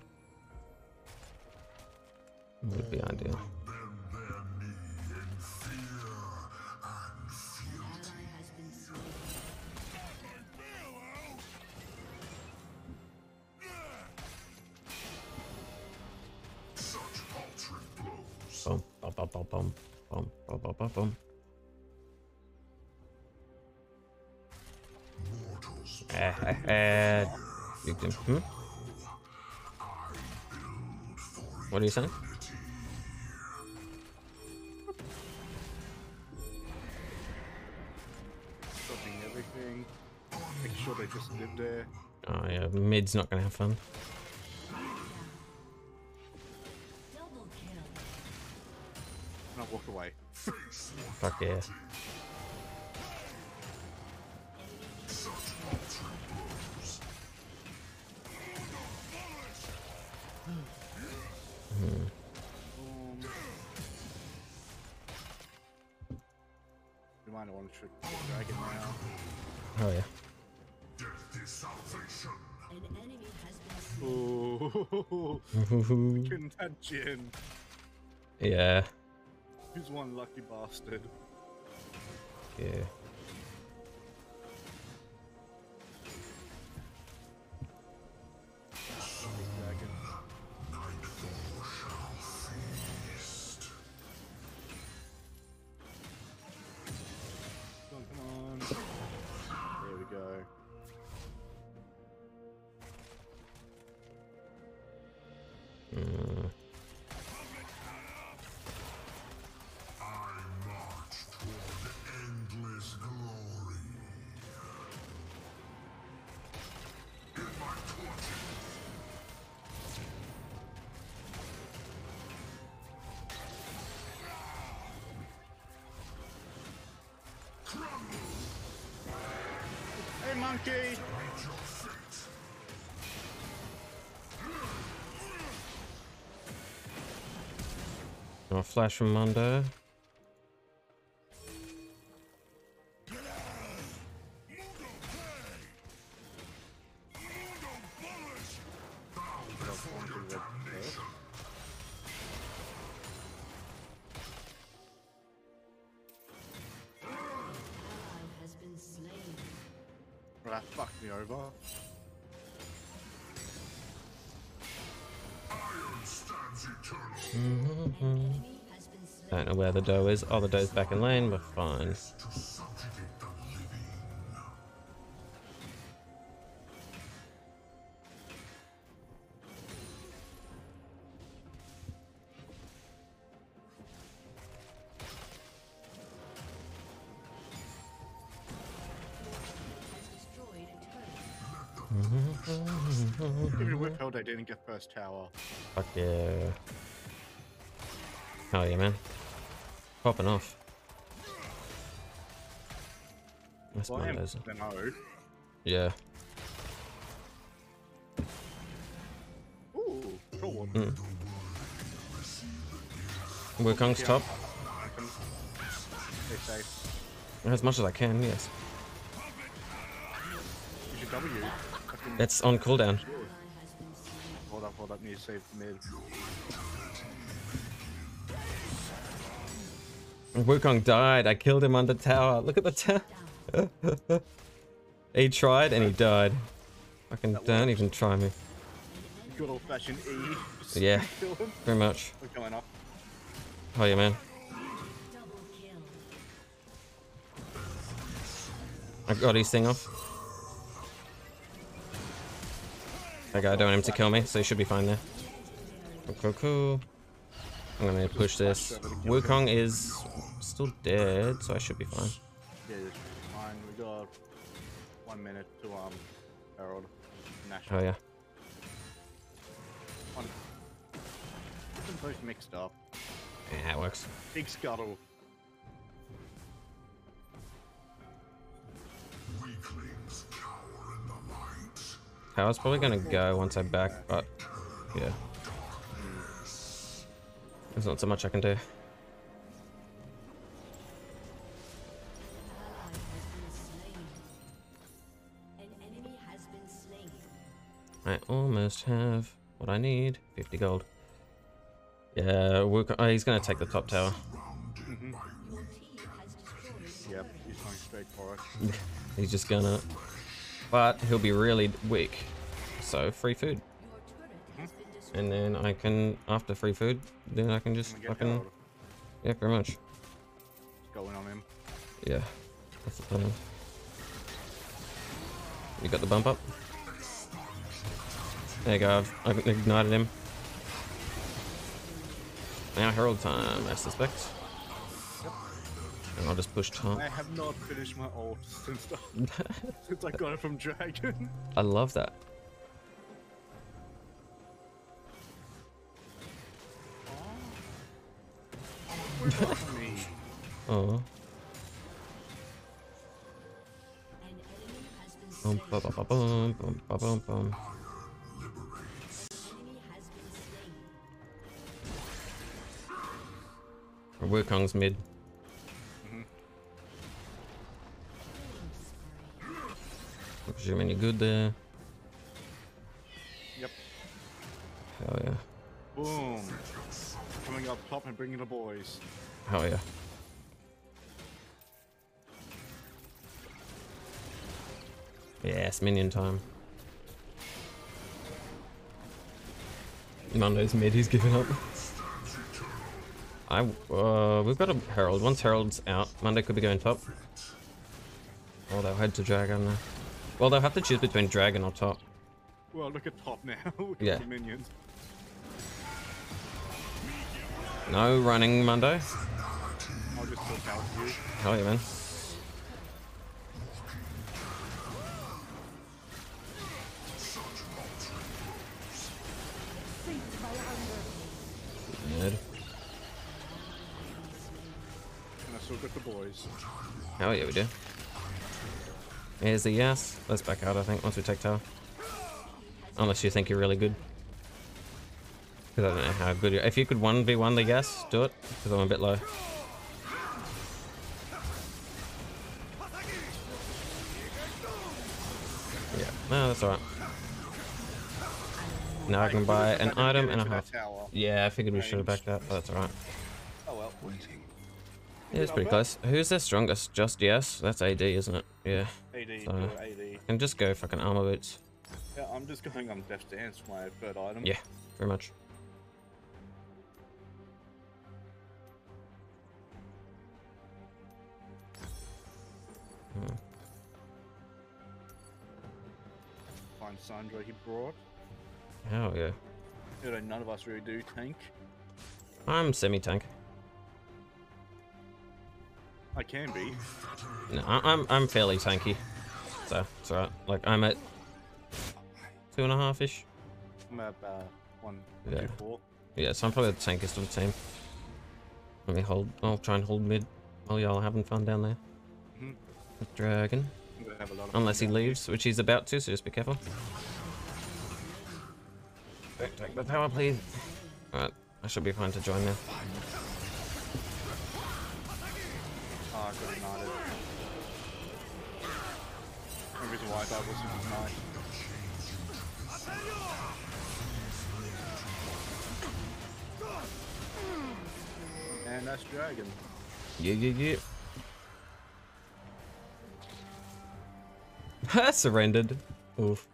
Speaker 1: not
Speaker 2: going to have fun. Jin.
Speaker 1: yeah.
Speaker 2: Who's one lucky bastard?
Speaker 1: Yeah. flash from under. the doe is. Oh, the doe's back in lane, but fine.
Speaker 2: Give me whip I didn't get first tower.
Speaker 1: Fuck yeah. Hell yeah, man. Popping off. That's
Speaker 2: Well, I am
Speaker 1: Mondays.
Speaker 2: then oh.
Speaker 1: Yeah.
Speaker 2: Ooh, cool.
Speaker 1: Mm. Wukong's
Speaker 2: Yeah.
Speaker 1: top.
Speaker 2: I can stay safe.
Speaker 1: As much as I can, yes.
Speaker 2: Use your W. Fucking-
Speaker 1: It's on cooldown.
Speaker 2: Hold up, hold up, need to save mid.
Speaker 1: Wukong died. I killed him under tower. Look at the tower. he tried and he died. Fucking don't even try me.
Speaker 2: Good old fashioned E. Just
Speaker 1: Yeah. Very much.
Speaker 2: We're going up.
Speaker 1: Oh yeah, man. I got his thing off. Okay, I don't want him to kill me, so he should be fine there. Cool, cool, cool. I'm gonna push this. Wukong is still dead, so I should be fine.
Speaker 2: Yeah, it's fine. We got one minute to um Herald.
Speaker 1: Oh yeah.
Speaker 2: One. Them both mixed up.
Speaker 1: Yeah, it works.
Speaker 2: Big scuttle.
Speaker 3: Weaklings cower in the light.
Speaker 1: Power's probably gonna go once I back, but yeah. There's not so much I can do.
Speaker 4: Ally has been slain. An enemy has been slain.
Speaker 1: I almost have what I need. 50 gold. Yeah, oh, he's gonna take the top tower.
Speaker 4: Your team has destroyed.
Speaker 2: Yep, he's going straight for it.
Speaker 1: He's just gonna. But he'll be really weak. So, free food. And then I can, after free food, then I can just fucking. Yeah, very much.
Speaker 2: Going on him.
Speaker 1: Yeah. That's the plan. You got the bump up? There you go, I've, I've ignited him. Now Herald time, I suspect. And I'll just push top.
Speaker 2: I have not finished my ult since the, since I got it from Dragon.
Speaker 1: I love that. Oh. Bum, ba, ba, bum, bum, ba, bum, bum.
Speaker 4: Slain.
Speaker 1: Wukong's mid.
Speaker 4: Killing spree.
Speaker 1: I'm good there.
Speaker 2: Yep.
Speaker 1: Hell yeah.
Speaker 2: Boom. Coming up top and bringing the boys.
Speaker 1: Hell yeah. Yes, minion time. Monday's mid, he's giving up. I, uh, we've got a Herald. Once Herald's out, Monday could be going top. Or they'll head to Dragon. Well, they'll have to choose between Dragon or top.
Speaker 2: Well, look at top now.
Speaker 1: Yeah.
Speaker 2: minions.
Speaker 1: No running, Monday.
Speaker 2: I'll just look out for you.
Speaker 1: Hell yeah, man. Nerd.
Speaker 2: And I still got the boys.
Speaker 1: Hell yeah, we do. Here's the yes. Let's back out, I think, once we take tower. Unless you think you're really good. Because I don't know how good you If you could 1v1 the yes, do it. Because I'm a bit low. Yeah, no, that's alright. Now I can buy an item and a half. Yeah, I figured we should have backed that, but that's alright.
Speaker 2: Oh well.
Speaker 1: Yeah, it's pretty close. Who's the strongest? Just yes? That's AD, isn't it? Yeah.
Speaker 2: AD,
Speaker 1: So-
Speaker 2: AD.
Speaker 1: And just go fucking armor boots.
Speaker 2: Yeah, I'm just going on Death Dance for my third item.
Speaker 1: Yeah, very much. Hmm.
Speaker 2: Find Sandra he brought.
Speaker 1: Oh yeah.
Speaker 2: You know, none of us really do tank.
Speaker 1: I'm semi-tank.
Speaker 2: I can be.
Speaker 1: No, I'm I'm fairly tanky, so it's alright. Like I'm at two and a half ish.
Speaker 2: I'm at uh, one,
Speaker 1: Yeah.
Speaker 2: two, four.
Speaker 1: Yeah, so I'm probably the tankest of the team. Let me hold. I'll try and hold mid while y'all are having fun down there.
Speaker 2: Mhm.
Speaker 1: With Dragon.
Speaker 2: Have a lot of
Speaker 1: Unless he leaves, which he's about to, so just be careful. Don't take the power, please. Alright, I should be fine to join now.
Speaker 2: Oh, I got ignited. The reason why I died ignite. And that's dragon.
Speaker 1: Yeah, yeah, yeah. Surrendered. Oof.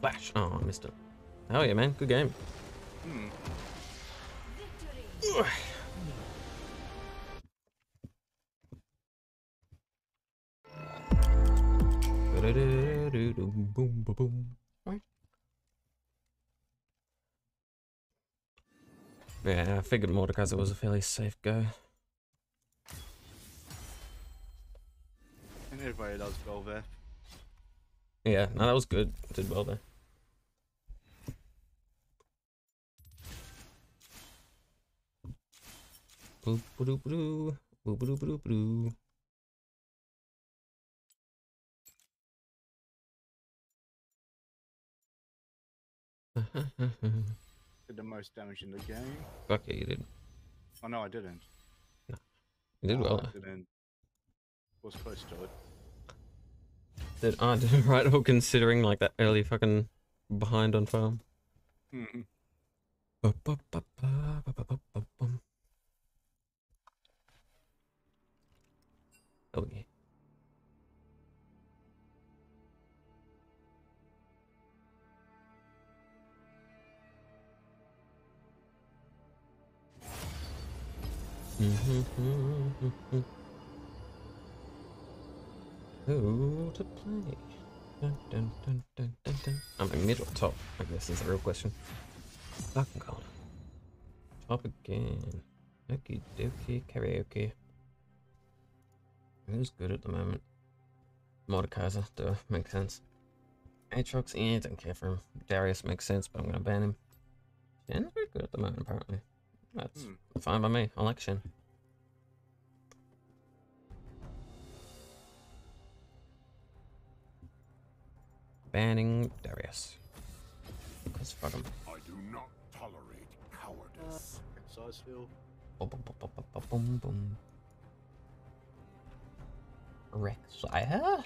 Speaker 1: Flash. Oh, I missed it. Hell yeah, man. Good game.
Speaker 2: Hmm.
Speaker 1: Yeah, I figured Mordekaiser was a fairly safe go.
Speaker 2: Everybody does go there.
Speaker 1: Yeah, no, that was good. Did well there. Boop, ba-doop, ba-doo. Boop, ba-doop, ba-doop, ba-doo.
Speaker 2: Did the most damage in the game.
Speaker 1: Fuck yeah, you did.
Speaker 2: Oh no, I didn't.
Speaker 1: You did
Speaker 2: No,
Speaker 1: well.
Speaker 2: I didn't. Was close to it.
Speaker 1: I did right well considering like that early fucking behind on farm.
Speaker 2: Hmm.
Speaker 1: Ba-ba-ba-ba-ba-ba-ba-bum. Oh yeah. Who to play? Dun, dun, dun, dun, dun, dun. I'm in mid or top, I guess is the real question. Fucking cold. Top again. Okie dokie karaoke. Who's good at the moment? Mordekaiser, duh, makes sense. Aatrox, eh, don't care for him. Darius makes sense, but I'm gonna ban him. Shen's pretty good at the moment, apparently. That's
Speaker 2: Hmm.
Speaker 1: fine by me. I like Shen. Banning Darius. Because fuck him.
Speaker 3: I do not tolerate cowardice.
Speaker 2: Size field.
Speaker 1: Boom, boom, boom, boom, boom, boom, boom. Rek'Sai?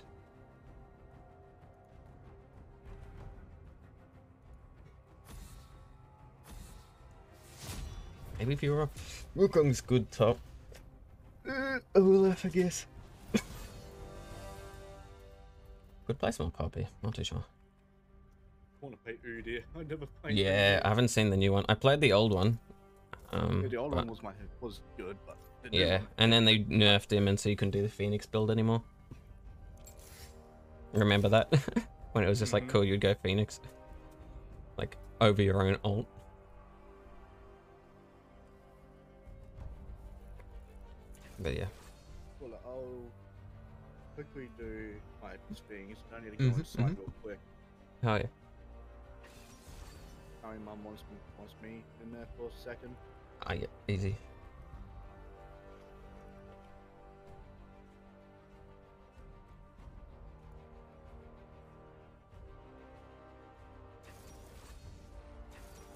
Speaker 1: Maybe if you're a Wukong's good top. Uh, Olaf, I guess. Good placement, Poppy. Not too sure.
Speaker 2: I want to play Udyr. I never played.
Speaker 1: Yeah, I haven't seen the new one. I played the old one. Um,
Speaker 2: Yeah, the old
Speaker 1: but-
Speaker 2: one was my was good, but
Speaker 1: Yeah, and then they nerfed him, and so you couldn't do the Phoenix build anymore. Remember that? when it was just like,
Speaker 2: Mhm.
Speaker 1: cool, you'd go Phoenix. Like, over your own alt. But yeah.
Speaker 2: Well, I'll quickly do my things. I need to go
Speaker 1: Mhm,
Speaker 2: inside
Speaker 1: mhm.
Speaker 2: real quick.
Speaker 1: Hell yeah.
Speaker 2: My mum wants me, wants me in there for a second.
Speaker 1: Ah, yeah, easy.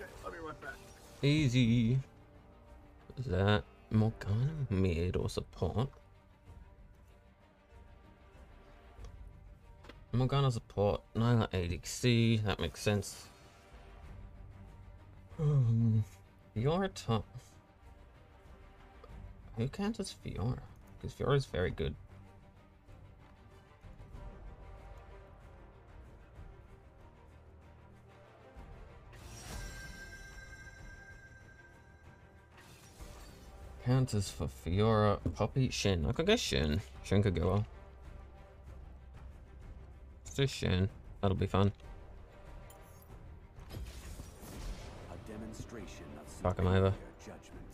Speaker 2: Okay, I'll be right back.
Speaker 1: Easy. Is that more Morgana mid or support? Morgana support, Nilah ADC, that makes sense. Um, Fiora top. Who counts Fiora? Because Fiora is very good. Counters for Fiora, Poppy, Shen. I could go Shen. Shen could go well. That'll be fun.
Speaker 5: A demonstration of
Speaker 1: Fuck him over.
Speaker 5: Judgment.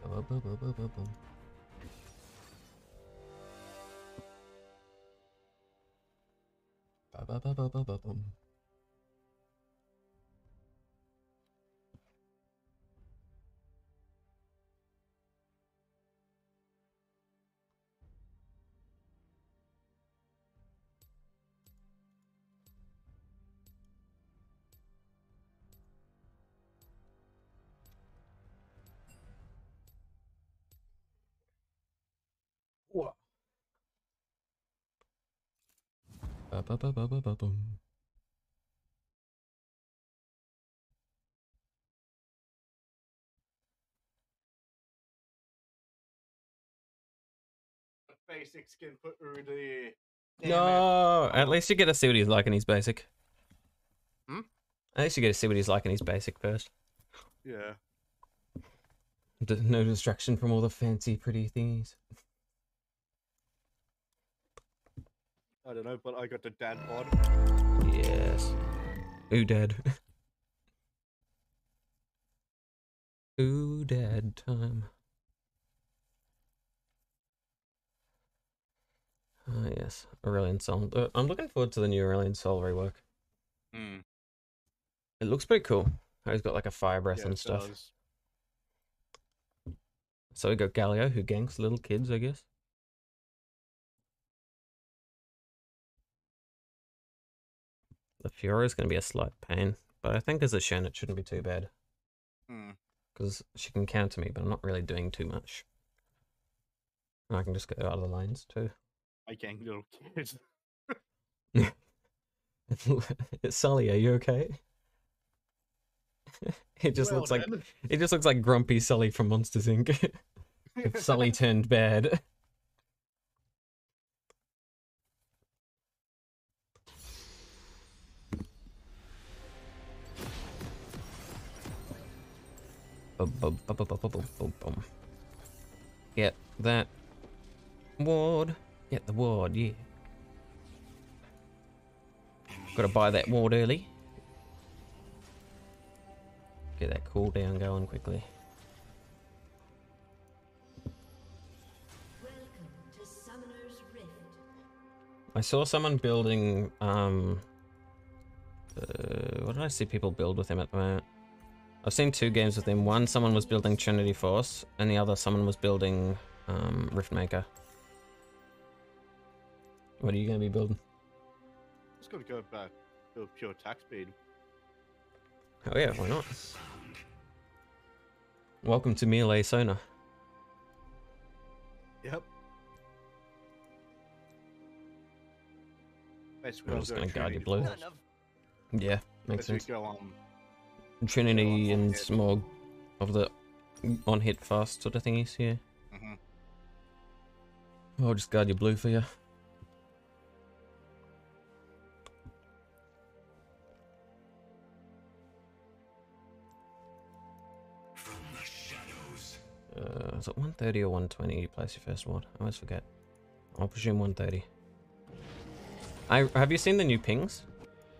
Speaker 1: Ba ba ba ba ba ba
Speaker 2: boom. Skin for Udi. Damn it.
Speaker 1: No, at least you get to see what he's like in his basic.
Speaker 2: Hmm?
Speaker 1: At least you get to see what he's like in his basic first.
Speaker 2: Yeah.
Speaker 1: D- no distraction from all the fancy, pretty thingies.
Speaker 2: I don't know, but I got the dad bod.
Speaker 1: Yes. Ooh, dead? Ooh, dead time. Ah, yes. Aurelion Sol. Uh, I'm looking forward to the new Aurelion Sol rework.
Speaker 2: Hmm.
Speaker 1: It looks pretty cool. He's got like a fire breath
Speaker 2: Yeah,
Speaker 1: and stuff.
Speaker 2: does.
Speaker 1: So we got Galio, who ganks little kids, I guess. The Fiora is going to be a slight pain, but I think as a Shen, it shouldn't be too bad.
Speaker 2: Hmm.
Speaker 1: Because she can counter me, but I'm not really doing too much. And I can just go out of the lanes too.
Speaker 2: I gang little kids.
Speaker 1: Sully, are you okay? it just
Speaker 2: Well
Speaker 1: looks like it just looks like grumpy Sully from Monsters Inc. if Sully turned bad. Bum. Get that ward. Get the ward, yeah. Gotta buy that ward early. Get that cooldown going quickly. I saw someone building. Um, uh, what did I see people build with him at the moment? I've seen two games with him. One, someone was building Trinity Force, and the other, someone was building um, Riftmaker. What are you going to be building?
Speaker 2: Just gotta go back to pure attack speed.
Speaker 1: Oh yeah, why not? Welcome to Melee Sona.
Speaker 2: Yep. Basically,
Speaker 1: I'm just gonna guard your blue. Yeah, makes
Speaker 2: Basically
Speaker 1: sense.
Speaker 2: go um
Speaker 1: Trinity and
Speaker 2: hit.
Speaker 1: Smog of the on hit fast sort of thingies here.
Speaker 2: mhm.
Speaker 1: I'll just guard your blue for you.
Speaker 3: From the shadows.
Speaker 1: Uh, is it 130 or 120 you place your first ward? I always forget. I'll presume 130. I have you seen the new pings?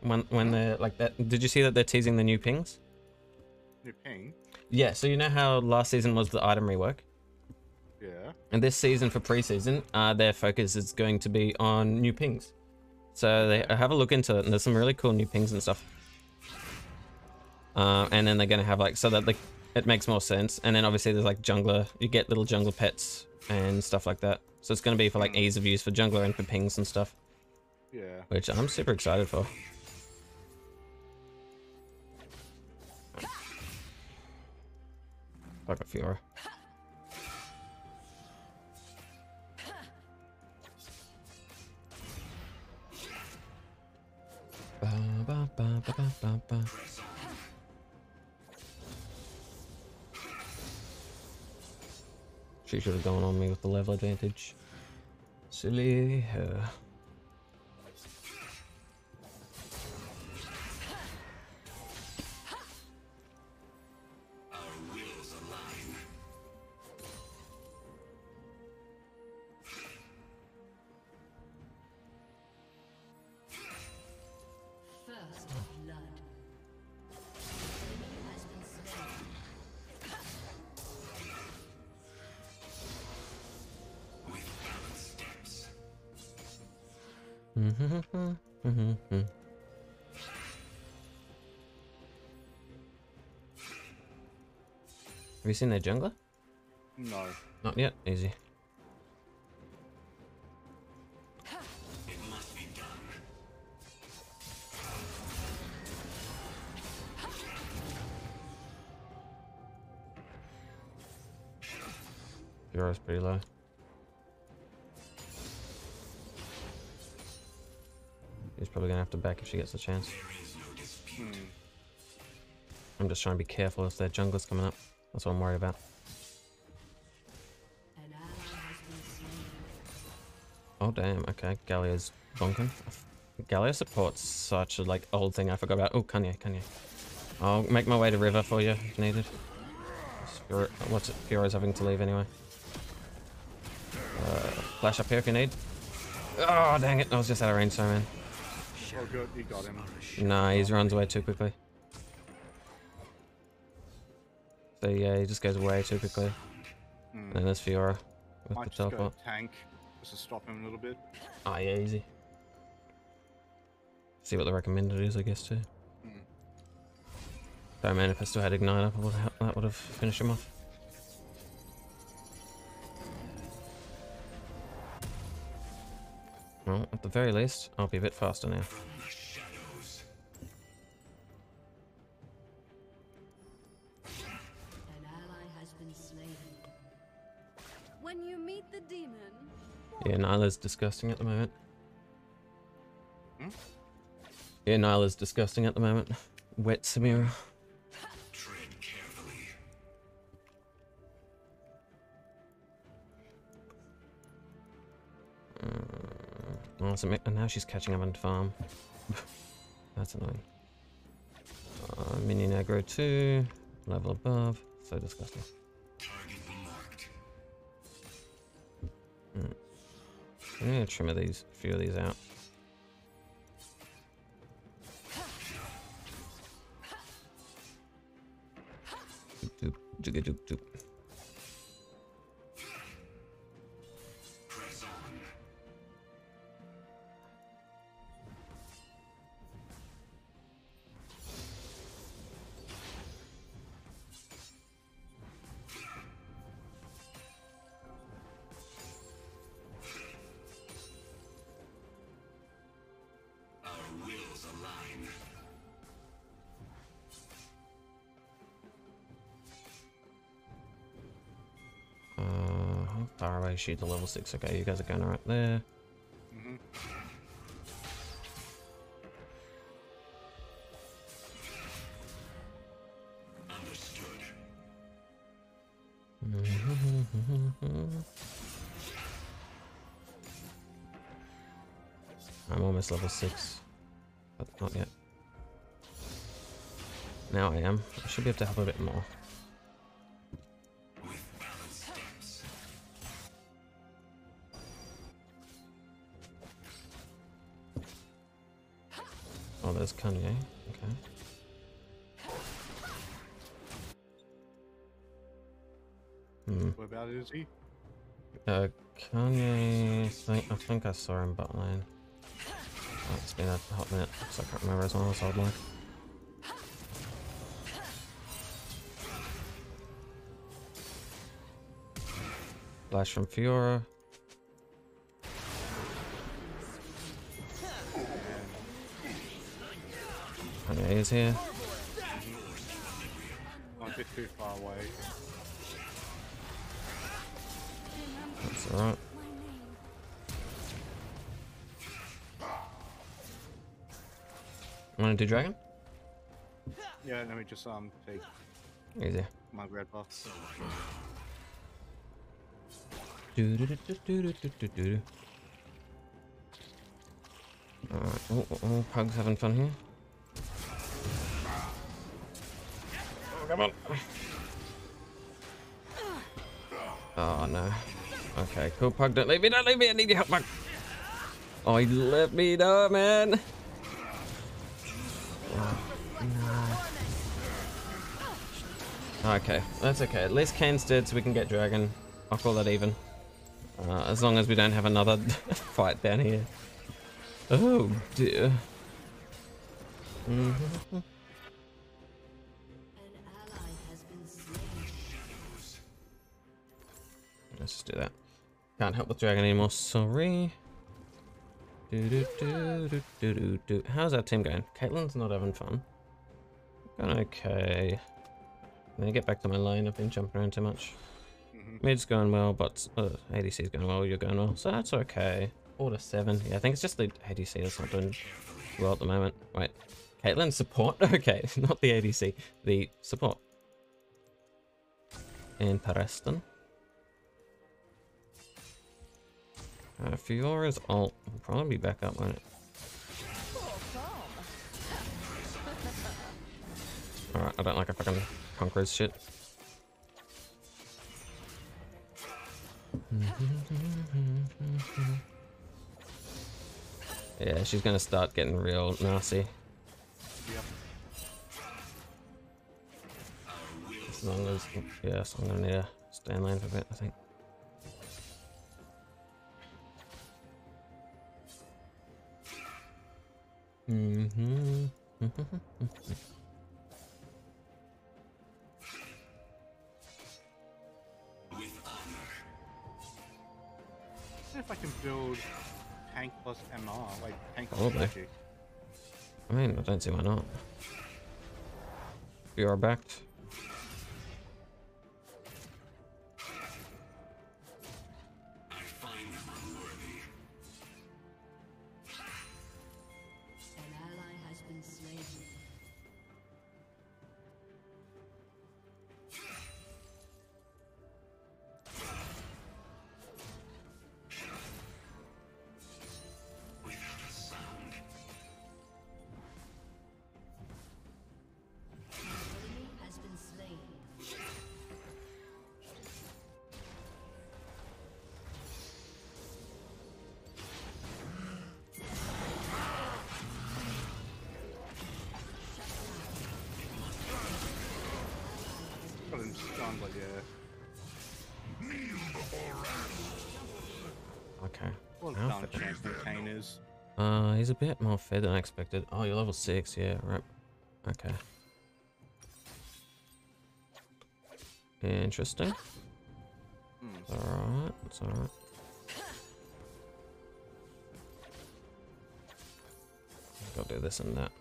Speaker 1: When when they're like that, did you see that they're teasing the new pings?
Speaker 2: Ping.
Speaker 1: Yeah. So you know how last season was the item rework,
Speaker 2: Yeah.
Speaker 1: and this season for preseason, uh, their focus is going to be on new pings. So they have a look into it, and there's some really cool new pings and stuff. Uh, and then they're gonna have like so that the it makes more sense. And then obviously there's like jungler, you get little jungler pets and stuff like that. So it's gonna be for like ease of use for jungler and for pings and stuff,
Speaker 2: Yeah.
Speaker 1: which I'm super excited for. Fuck a Fiora. Ba, ba, ba. She should have gone on me with the level advantage. Silly her. You seen their jungler?
Speaker 2: No.
Speaker 1: Not yet. Easy. Your Fiora''s pretty low. He's probably gonna have to back if she gets the chance.
Speaker 2: Hmm.
Speaker 1: I'm just trying to be careful if their jungler's coming up. That's what I'm worried about.
Speaker 4: An ally has been slain.
Speaker 1: Oh damn, okay. Galio's bonking. Gallia supports such a like old thing I forgot about. Oh, Kanye, Kanye. I'll make my way to river for you if needed. What's it? Fiora's having to leave anyway. Uh, flash up here if you need. Oh dang it! I was just out of range, sorry man.
Speaker 2: Oh, good. You got him.
Speaker 1: Nah, he runs away too quickly. So yeah, he just goes away too quickly.
Speaker 2: Hmm.
Speaker 1: And then there's Fiora with
Speaker 2: Might
Speaker 1: the
Speaker 2: just go
Speaker 1: teleport.
Speaker 2: tank just to stop him a little bit.
Speaker 1: Ah, yeah, easy. See what the recommended is, I guess, too.
Speaker 2: Hmm.
Speaker 1: Sorry, man, if I still had Ignite up, I would have, that would have finished him off. Well, at the very least, I'll be a bit faster now. Yeah, Nilah's disgusting at the moment.
Speaker 2: Hmm?
Speaker 1: Yeah, Nilah's disgusting at the moment. Wet Samira.
Speaker 3: Tread carefully.
Speaker 1: Oh, so and now she's catching up on farm. That's annoying. Uh, minion aggro 2, level above. So disgusting. I'm gonna trim these, a few of these out. Doop, doop, jigga doop, doop. She to level 6? Okay, you guys are going right there.
Speaker 2: hmm
Speaker 1: I'm almost level 6, but not yet. Now I am. I should be able to help a bit more. There's Kanye. Okay. Hmm.
Speaker 2: What about is he?
Speaker 1: Uh, Kanye. I think, I think I saw him bot lane. Oh, it's been a hot minute, so I can't remember as well as I'd like. Flash from Fiora. Is here.
Speaker 2: I'm a bit too far away.
Speaker 1: That's alright. Wanna do dragon?
Speaker 2: Yeah, let me just um take
Speaker 1: Easy.
Speaker 2: my red buff.
Speaker 1: Do do do do do do do do do. Alright, oh, oh, oh, Pug's having fun here. Come on. Oh no. Okay, cool, Pug, don't leave me, don't leave me, I need your help, Pug. Oh, he let me know, man. Oh. Okay, that's okay. At least Kane's dead, so we can get Dragon. I'll call that even. Uh, as long as we don't have another fight down here. Oh dear. Mhm.
Speaker 4: An
Speaker 1: Can't help with dragon anymore, sorry. Do, do, do, do, do, do, do. How's our team going? Caitlyn's not having fun. Going okay. Let me get back to my lane. I've been jumping around too much.
Speaker 2: Mhm.
Speaker 1: Mid's going well, but uh, ADC's going well. You're going well, so that's okay. Order seven. Yeah, I think it's just the ADC that's not doing well at the moment. Wait, Caitlyn support? Okay, not the ADC, the support. And Preston. Uh, Fiora's ult will probably be back up, won't it? Alright, I don't like a fucking conquerors shit. Yeah, she's gonna start getting real nasty.
Speaker 2: Yep.
Speaker 1: As long as, yeah, so I'm gonna need to stand in lane for a bit, I think. Mm-hmm.
Speaker 2: See if I can build tank plus MR, like tank plus
Speaker 1: Probably.
Speaker 2: magic.
Speaker 1: I mean, I don't see why not. We are backed. Okay.
Speaker 2: Well
Speaker 1: Alpha.
Speaker 2: done, champion Kane is.
Speaker 1: Uh, he's a bit more fed than I expected. Oh, you're level 6, yeah, right. Okay. Interesting.
Speaker 2: Hmm.
Speaker 1: Alright, that's alright. Gotta do this and that.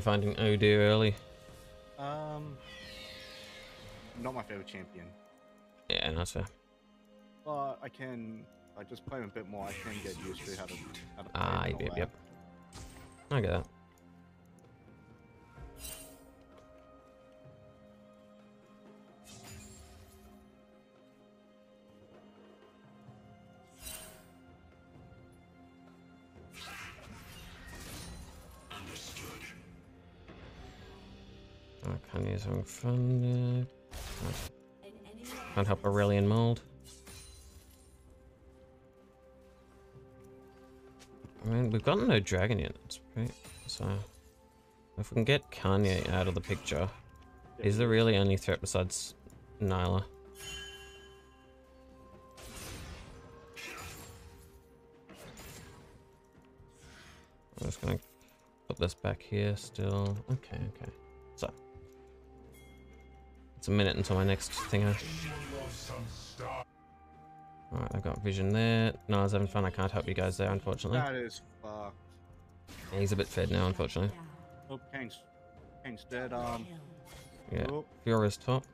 Speaker 1: You finding dear early?
Speaker 2: Um, not my favorite champion,
Speaker 1: Yeah, that's fair.
Speaker 2: but I can. I just play him a bit more. I can get used to how to how to play
Speaker 1: Ah, yep, yep, yep. I get that. Can't help Aurelion Sol. I mean, we've got no dragon yet. That's. So, if we can get Kanye out of the picture,
Speaker 2: Yeah,
Speaker 1: he's the really only threat besides Nilah. I'm just gonna put this back here still. Okay, okay. It's a minute until my next thing. Alright, I've got vision there. No, I was having fun. I can't help you guys there, unfortunately.
Speaker 2: That is fuck.
Speaker 1: He's a bit fed now, unfortunately.
Speaker 2: Oh, Kane's Kane's dead. Um.
Speaker 1: Yeah.
Speaker 2: Oh,
Speaker 1: Fiora's top.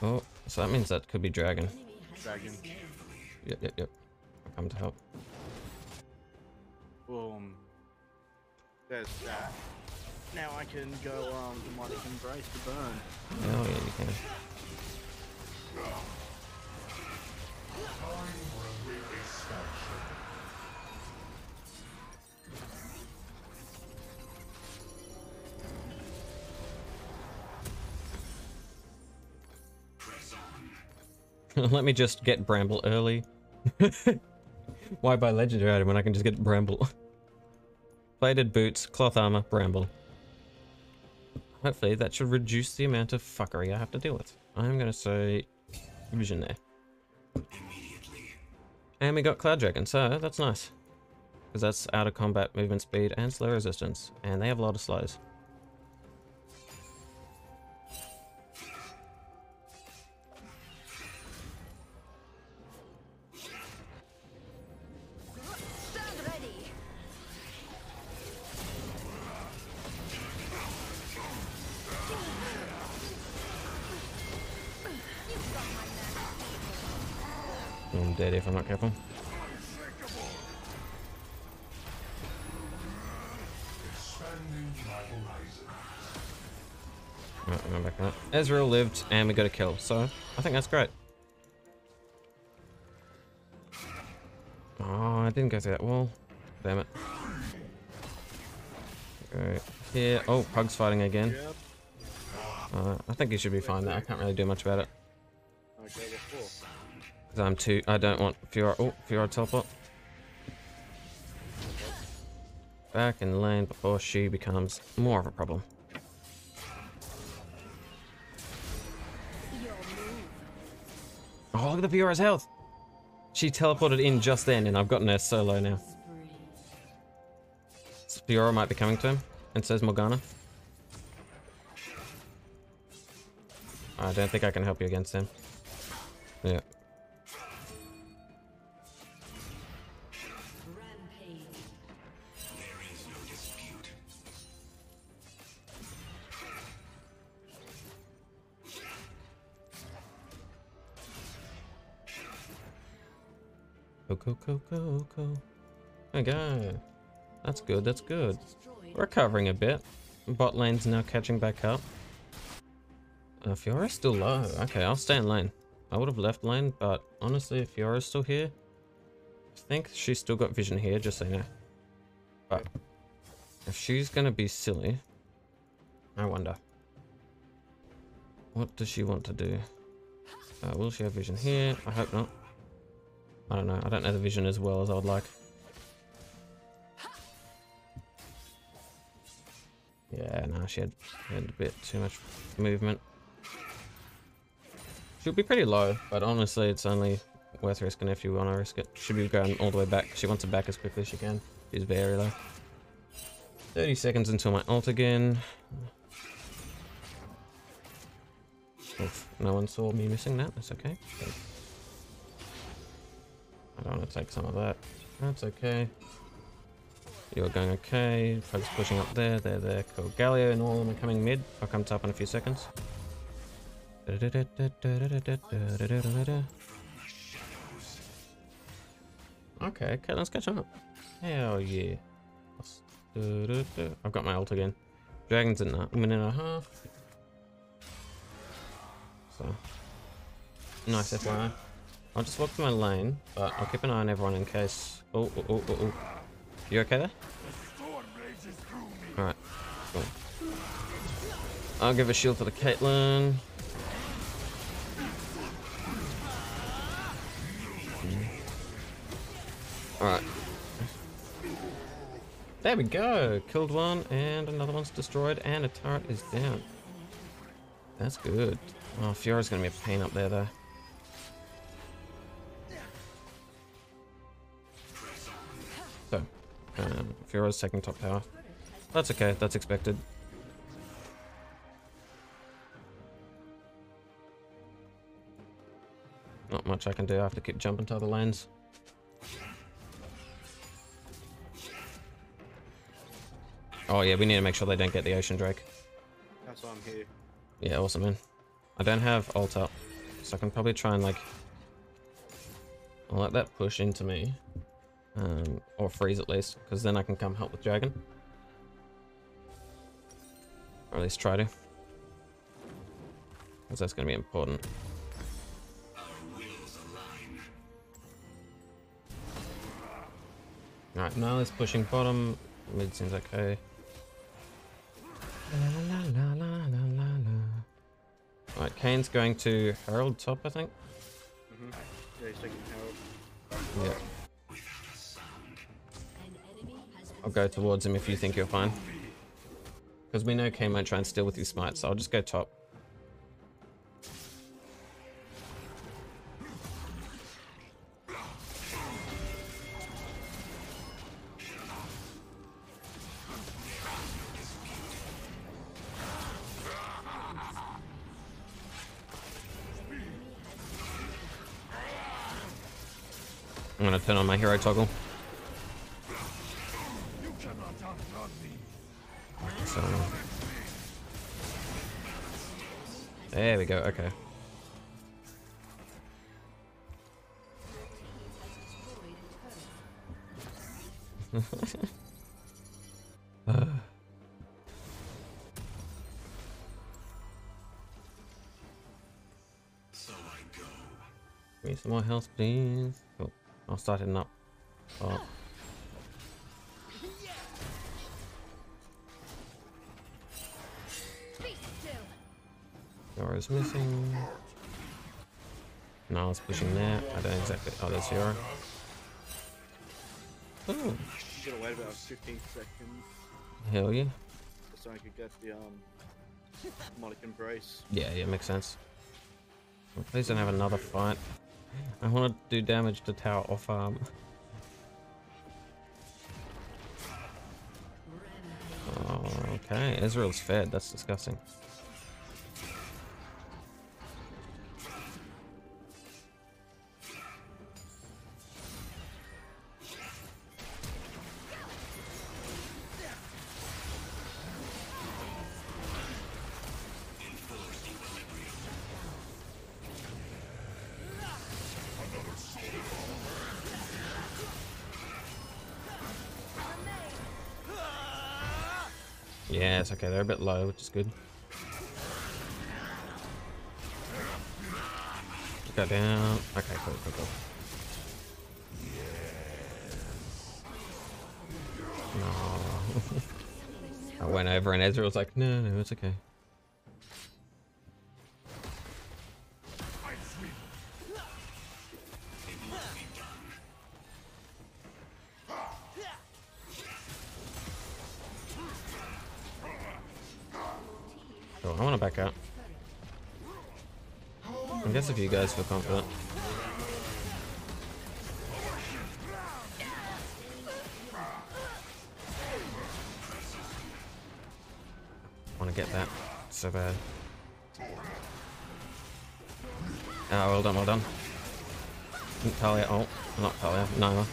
Speaker 1: Oh, so that means that could be dragon.
Speaker 2: Dragon.
Speaker 1: Yep, yep, yep. I'll come to help.
Speaker 2: boom. There's that. Now I can go um demonic embrace the burn.
Speaker 1: Oh, yeah, you can. Let me just get Bramble early. Why buy legendary item when I can just get Bramble? Bladed boots, cloth armor, bramble. Hopefully that should reduce the amount of fuckery I have to deal with. I'm gonna say vision there. And we got Cloud Dragon, so that's nice. Because that's out of combat movement speed and slow resistance. And they have a lot of slows. Dead if I'm not careful. Right, I'm back on it. Ezreal lived and we got a kill, so I think that's great. Oh, I didn't go through that wall. Damn it. Go here. Oh, Pug's fighting again. Uh, I think he should be fine there. I can't really do much about it. Because I'm too... I don't want Fiora... Oh, Fiora teleport. Back in lane before she becomes more of a problem. Oh, look at the Fiora's health! She teleported in just then, and I've gotten her so low now. Fiora might be coming to him, and says Morgana. I don't think I can help you against him. Go, go, go, go. That's good, that's good. Recovering a bit. Bot lane's now catching back up. Uh, Fiora's still low. Okay, I'll stay in lane. I would have left lane, but honestly, if Fiora's still here, I think she's still got vision here, just so you know. But if she's gonna be silly, I wonder. What does she want to do? Uh, will she have vision here? I hope not. I don't know. I don't know the vision as well as I would like. Yeah, no, she had, had a bit too much movement. She'll be pretty low, but honestly, it's only worth risking if you want to risk it. She'll be going all the way back. She wants it back as quickly as she can. She's very low. 30 seconds until my ult again. Oof, no one saw me missing that. That's okay. I don't want to take some of that. That's okay. You're going okay. Pug's pushing up there. They're there. Cool. Galio and all of them are coming mid. I'll come top in a few seconds. Okay, okay, let's catch up. Hell yeah. I've got my ult again. Dragon's in a minute and a half. So, nice FYI. I'll just walk to my lane, but I'll keep an eye on everyone in case. Oh, oh, oh, oh, oh. You okay there? Alright, cool. I'll give a shield to the Caitlyn. Hmm. Alright. There we go. Killed one, and another one's destroyed, and a turret is down. That's good. Oh, Fiora's gonna be a pain up there, though. Um, Fiora's taking top tower. That's okay, that's expected. Not much I can do, I have to keep jumping to other lanes. Oh yeah, we need to make sure they don't get the Ocean Drake.
Speaker 2: That's why I'm here.
Speaker 1: Yeah, awesome, man. I don't have ult up, so I can probably try and like... I'll let that push into me. Um, or freeze at least, because then I can come help with Dragon. Or at least try to. Because that's going to be important. Alright, now it's pushing bottom. Mid seems okay. Alright, Kane's going to Herald top, I think.
Speaker 2: hmm Yeah, he's taking Herald.
Speaker 1: Yeah. I'll go towards him if you think you're fine. Because we know K might try and steal with his smite, so I'll just go top. I'm gonna turn on my hero toggle. There we go. Give me some more health, please. Oh, cool. I'll start heading up. Pushing there. I don't exactly. Oh, there's Yora. Ooh,
Speaker 2: Should have waited about 15 seconds
Speaker 1: hell yeah.
Speaker 2: so I could get the um demonic embrace.
Speaker 1: Yeah, yeah, makes sense. Please don't have another fight. I want to do damage to tower off arm. Oh, okay, Ezreal's fed. That's disgusting. Okay. They're a bit low, which is good. Go down. Okay, cool, cool, cool. No. I went over and Ezra was like, no, no, it's okay. Guess if you guys feel confident. want to get that so bad. Ah, well done, well done. Taliyah, oh, not Taliyah, Nilah.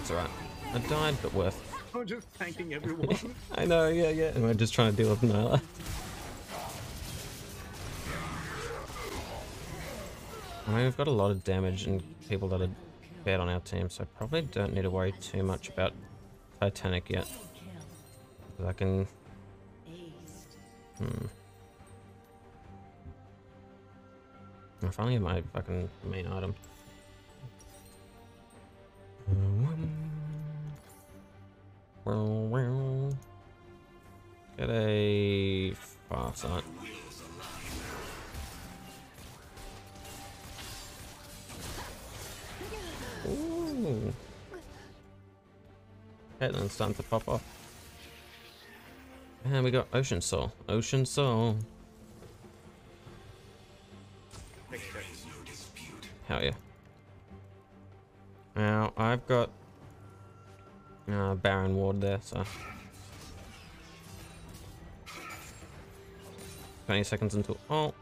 Speaker 1: It's alright. I died, but worth.
Speaker 2: I'm just tanking everyone.
Speaker 1: I know, yeah, yeah. And we're just trying to deal with Nilah. I mean, we've got a lot of damage and people that are bad on our team, so I probably don't need to worry too much about Titanic yet. I can... Hmm. I finally have my fucking main item. Starting to pop off. And we got Ocean Soul. Ocean Soul. Hell yeah. Now, I've got uh, Baron Ward there, so. 20 seconds until. Oh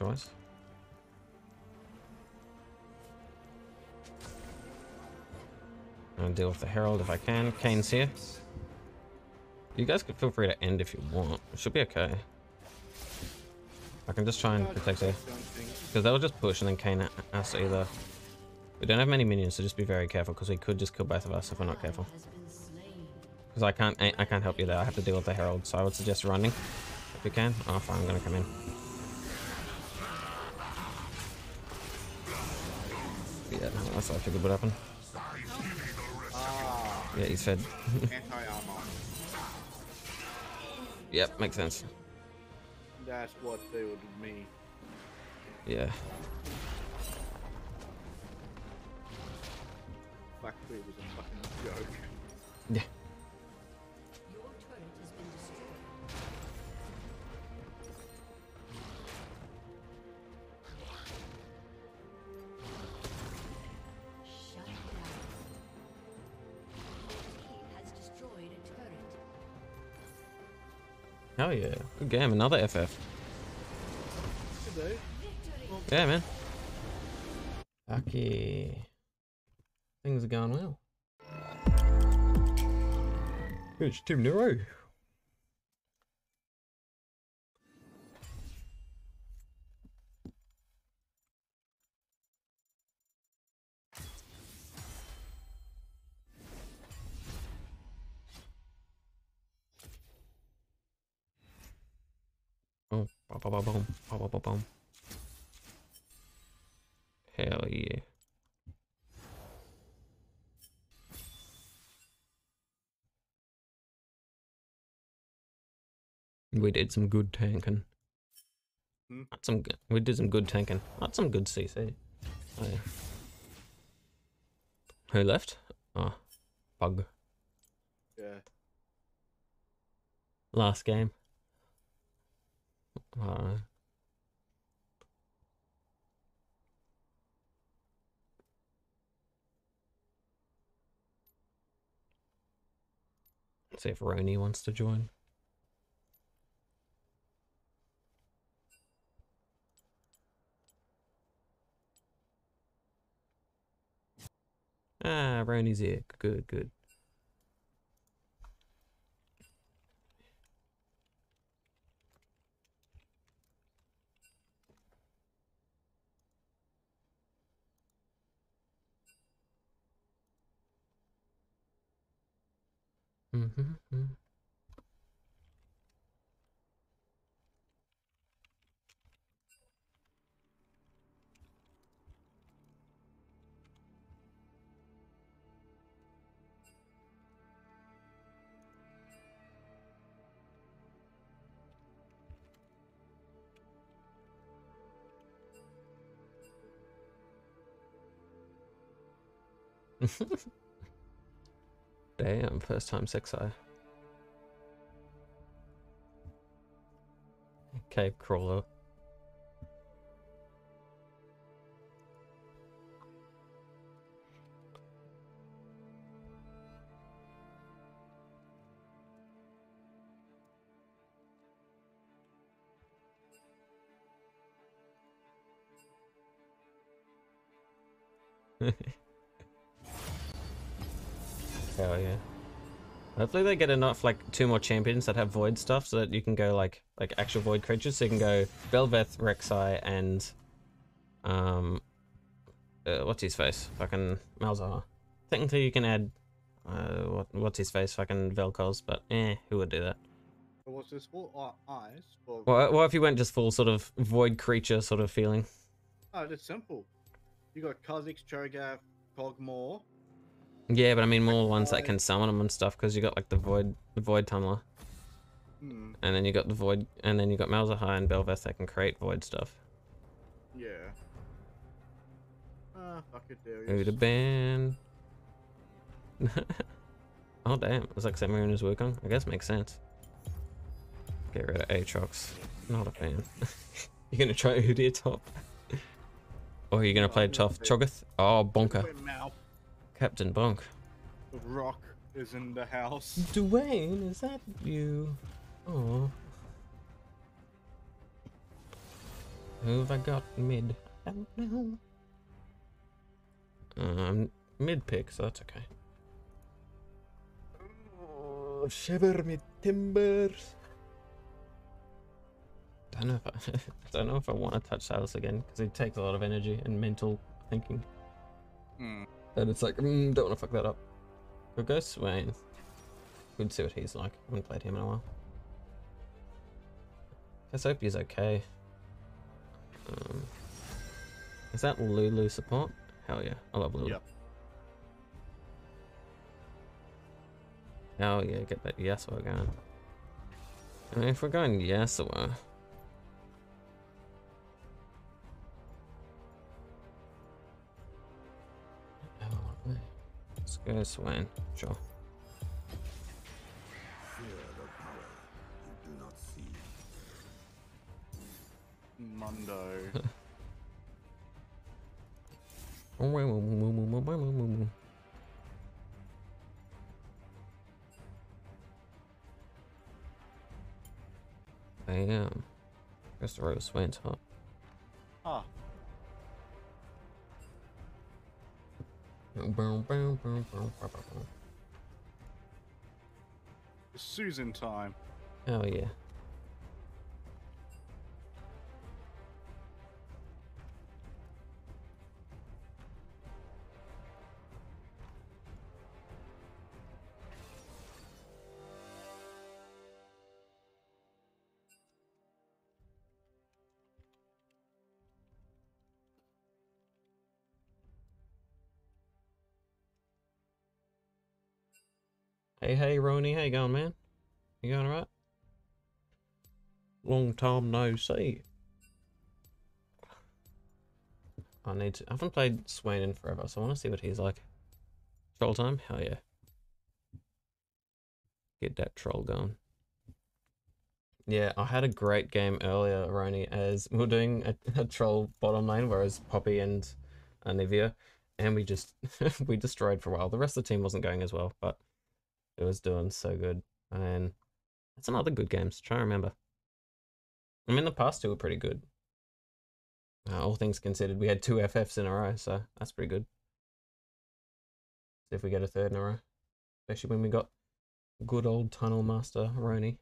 Speaker 1: choice. I'll deal with the Herald if I can. Kane's here. You guys can feel free to end if you want. It should be okay. I can just try and protect her. Because they'll just push and then Kane to either... We don't have many minions, so just be very careful because we could just kill both of us if we're not careful. Because I can't I, can't help you there. I have to deal with the Herald, so I would suggest running if you can. Oh, fine, I'm gonna come in. Yeah, that's what I figured would happen.
Speaker 2: Ah,
Speaker 1: Yeah, he's fed. yep, makes sense.
Speaker 2: That's what they would mean.
Speaker 1: Yeah.
Speaker 2: Black was a fucking joke.
Speaker 1: Yeah. Game. Another FF. Yeah, man. Lucky. Things are going well. Good, two in did some good tanking.
Speaker 2: Hmm?
Speaker 1: Not some good, we did some good tanking. Not some good CC. Oh, yeah. Who left? Oh, bug.
Speaker 2: Yeah.
Speaker 1: Last game. Don't. See if Roni wants to join. Ah, Roni's here. Good, good. Mm-hmm. Damn, first time six eye. Cave crawler. Hell yeah. Hopefully they get enough like two more champions that have void stuff so that you can go like like actual void creatures. So you can go Bel'Veth, Rek'Sai, and um uh, what's his face? Fucking Malzahar. Technically you can add uh what what's his face? Fucking Vel'Koz, but eh, who would do that?
Speaker 2: What's this for? Uh, eyes? For...
Speaker 1: What what if you went just full sort of void creature sort of feeling?
Speaker 2: Oh, it's simple. You got Kha'Zix, Cho'Gath, Kog'Maw.
Speaker 1: Yeah, but I mean more ones that can summon them and stuff because you got like the void the void tunnler,
Speaker 2: Hmm.
Speaker 1: and then you got the void, and then you got Malzahar and Bel'Veth that can create void stuff.
Speaker 2: Yeah. Ah, fuck it, Darius.
Speaker 1: Who'd have been? oh damn, it's like Samarin is working. I guess makes sense. Get rid of Aatrox. Not a fan. You're gonna try Udyr top? or are you gonna play
Speaker 2: I'm
Speaker 1: Tough
Speaker 2: gonna
Speaker 1: Cho'Gath? Oh, Bonker. Captain Bonk.
Speaker 2: The Rock is in the house.
Speaker 1: Dwayne, is that you? Oh. Who have I got mid? I don't know. Um, mid pick, so that's okay. Oh, shiver me timbers. Don't know if I, don't know if I want to touch Sylas again because it takes a lot of energy and mental thinking.
Speaker 2: Hmm.
Speaker 1: And it's like, mm, don't want to fuck that up. We'll go Swain. we'd see what he's like. I haven't played him in a while. Cassiopeia's okay. Um, is that Lulu support? Hell yeah. I love Lulu.
Speaker 2: Yep.
Speaker 1: Hell yeah, get that Yasuo going. I mean, if we're going Yasuo, let's go Swain. Sure.
Speaker 5: Fear the power you do not see.
Speaker 2: Mundo.
Speaker 1: Damn. Guess the road Swain's hot.
Speaker 2: ah, Susan time.
Speaker 1: Oh yeah. Hey, hey, Roni, how you going, man? You going alright? Long time no see. I need to. I haven't played Swain in forever, so I want to see what he's like. Troll time? Hell yeah. Get that troll going. Yeah, I had a great game earlier, Roni, as we were doing a, a troll bottom lane, whereas Poppy and Anivia, and we just we destroyed for a while. The rest of the team wasn't going as well, but it was doing so good. And that's some other good games. Try to remember. I mean, the past two were pretty good. Uh, all things considered, we had two FFs in a row, so that's pretty good. See if we get a third in a row, especially when we got good old Tunnel Master Roni.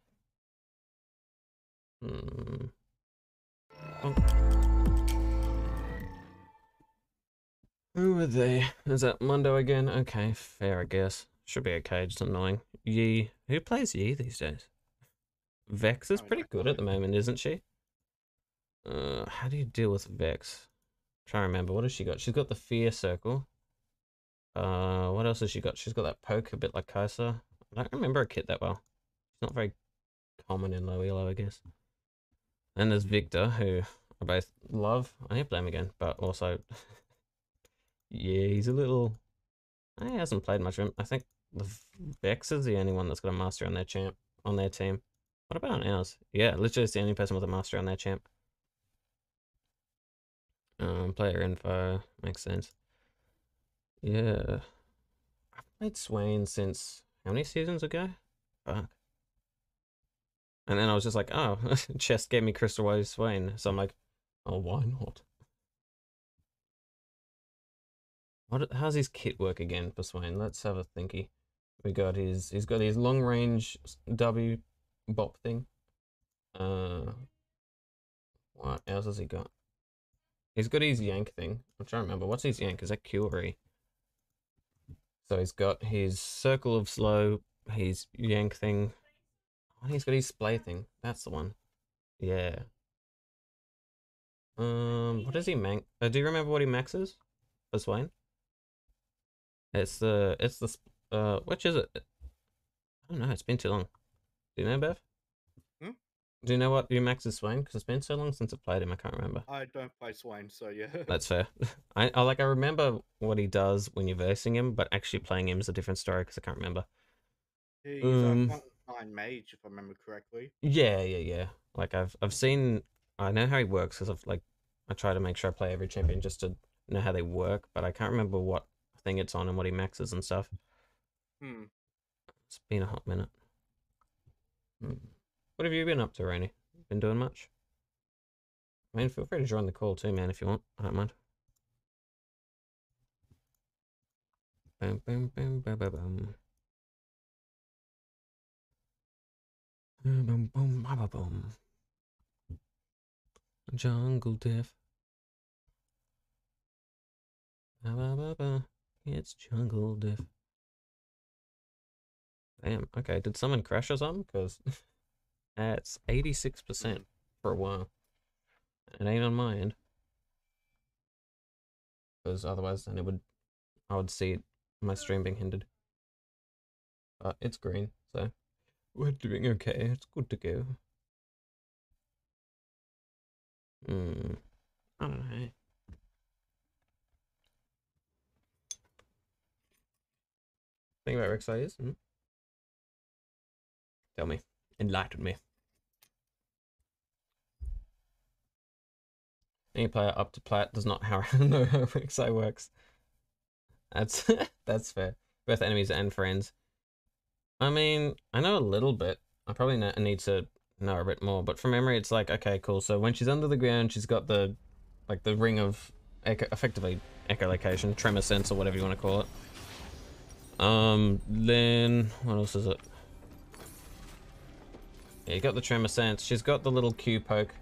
Speaker 1: Hmm. Oh. Who are they? Is that Mundo again? Okay, fair, I guess. Should be okay, just annoying. Yi. Who plays Yi these days? Vex is pretty good at the moment, isn't she? Uh, how do you deal with Vex? Try to remember. What has she got? She's got the Fear Circle. Uh, what else has she got? She's got that poke, a bit like Kai'Sa. I don't remember a kit that well. It's not very common in low elo, I guess. And there's Viktor, who I both love. I need to play him again, but also, yeah, he's a little. He hasn't played much of him. I think Vex is the only one that's got a master on their champ on their team. What about on ours? Yeah, literally it's the only person with a master on their champ. Um, player info makes sense. Yeah, I've played Swain since how many seasons ago? Fuck. And then I was just like, oh, chest gave me Crystal Wave Swain, so I'm like, oh, why not? What? How's his kit work again for Swain? Let's have a thinky. We got his. He's got his long range W bop thing. Uh, what else has he got? He's got his yank thing. I'm trying to remember. What's his yank? Is that Curie? So he's got his circle of slow, his yank thing. Oh, he's got his splay thing. That's the one. Yeah. Um, what does he max? Uh, do you remember what he maxes for Swain? It's the it's the uh which is it? I don't know. It's been too long. Do you know, Bev?
Speaker 2: Hmm?
Speaker 1: Do you know what you maxes Swain? Because it's been so long since I played him. I can't remember.
Speaker 2: I don't play Swain, so yeah.
Speaker 1: That's fair. I, I like I remember what he does when you're versing him, but actually playing him is a different story because I can't remember.
Speaker 2: He's
Speaker 1: Um,
Speaker 2: a nine mage, if I remember correctly.
Speaker 1: Yeah, yeah, yeah. Like I've I've seen I know how he works because I've like I try to make sure I play every champion just to know how they work, but I can't remember what thing it's on and what he maxes and stuff.
Speaker 2: Hmm.
Speaker 1: It's been a hot minute. Hmm. What have you been up to, Rainy? Been doing much? I mean, feel free to join the call too, man, if you want. I don't mind. Boom, bam, bam, bam. Boom, boom, boom, ba, ba, boom. Jungle Diff. Ba, ba, ba, ba. It's Jungle Diff. Damn. Okay. Did someone crash or something? Because that's 86% for a while. It ain't on my end. Because otherwise, then it would, I would see my stream being hindered. But it's green, so we're doing okay. It's good to go. Hmm. I don't know. Think about Rek'Sai is? Hmm? Tell me. Enlighten me. Any player up to plat does not know how Rek'Sai works. That's that's fair. Both enemies and friends. I mean, I know a little bit. I probably ne- need to know a bit more, but from memory, it's like okay, cool. So when she's under the ground, she's got the like the ring of echo, effectively echolocation, tremor sense, or whatever you want to call it. Um, then what else is it? Yeah, you got the tremor sense. She's got the little Q poke.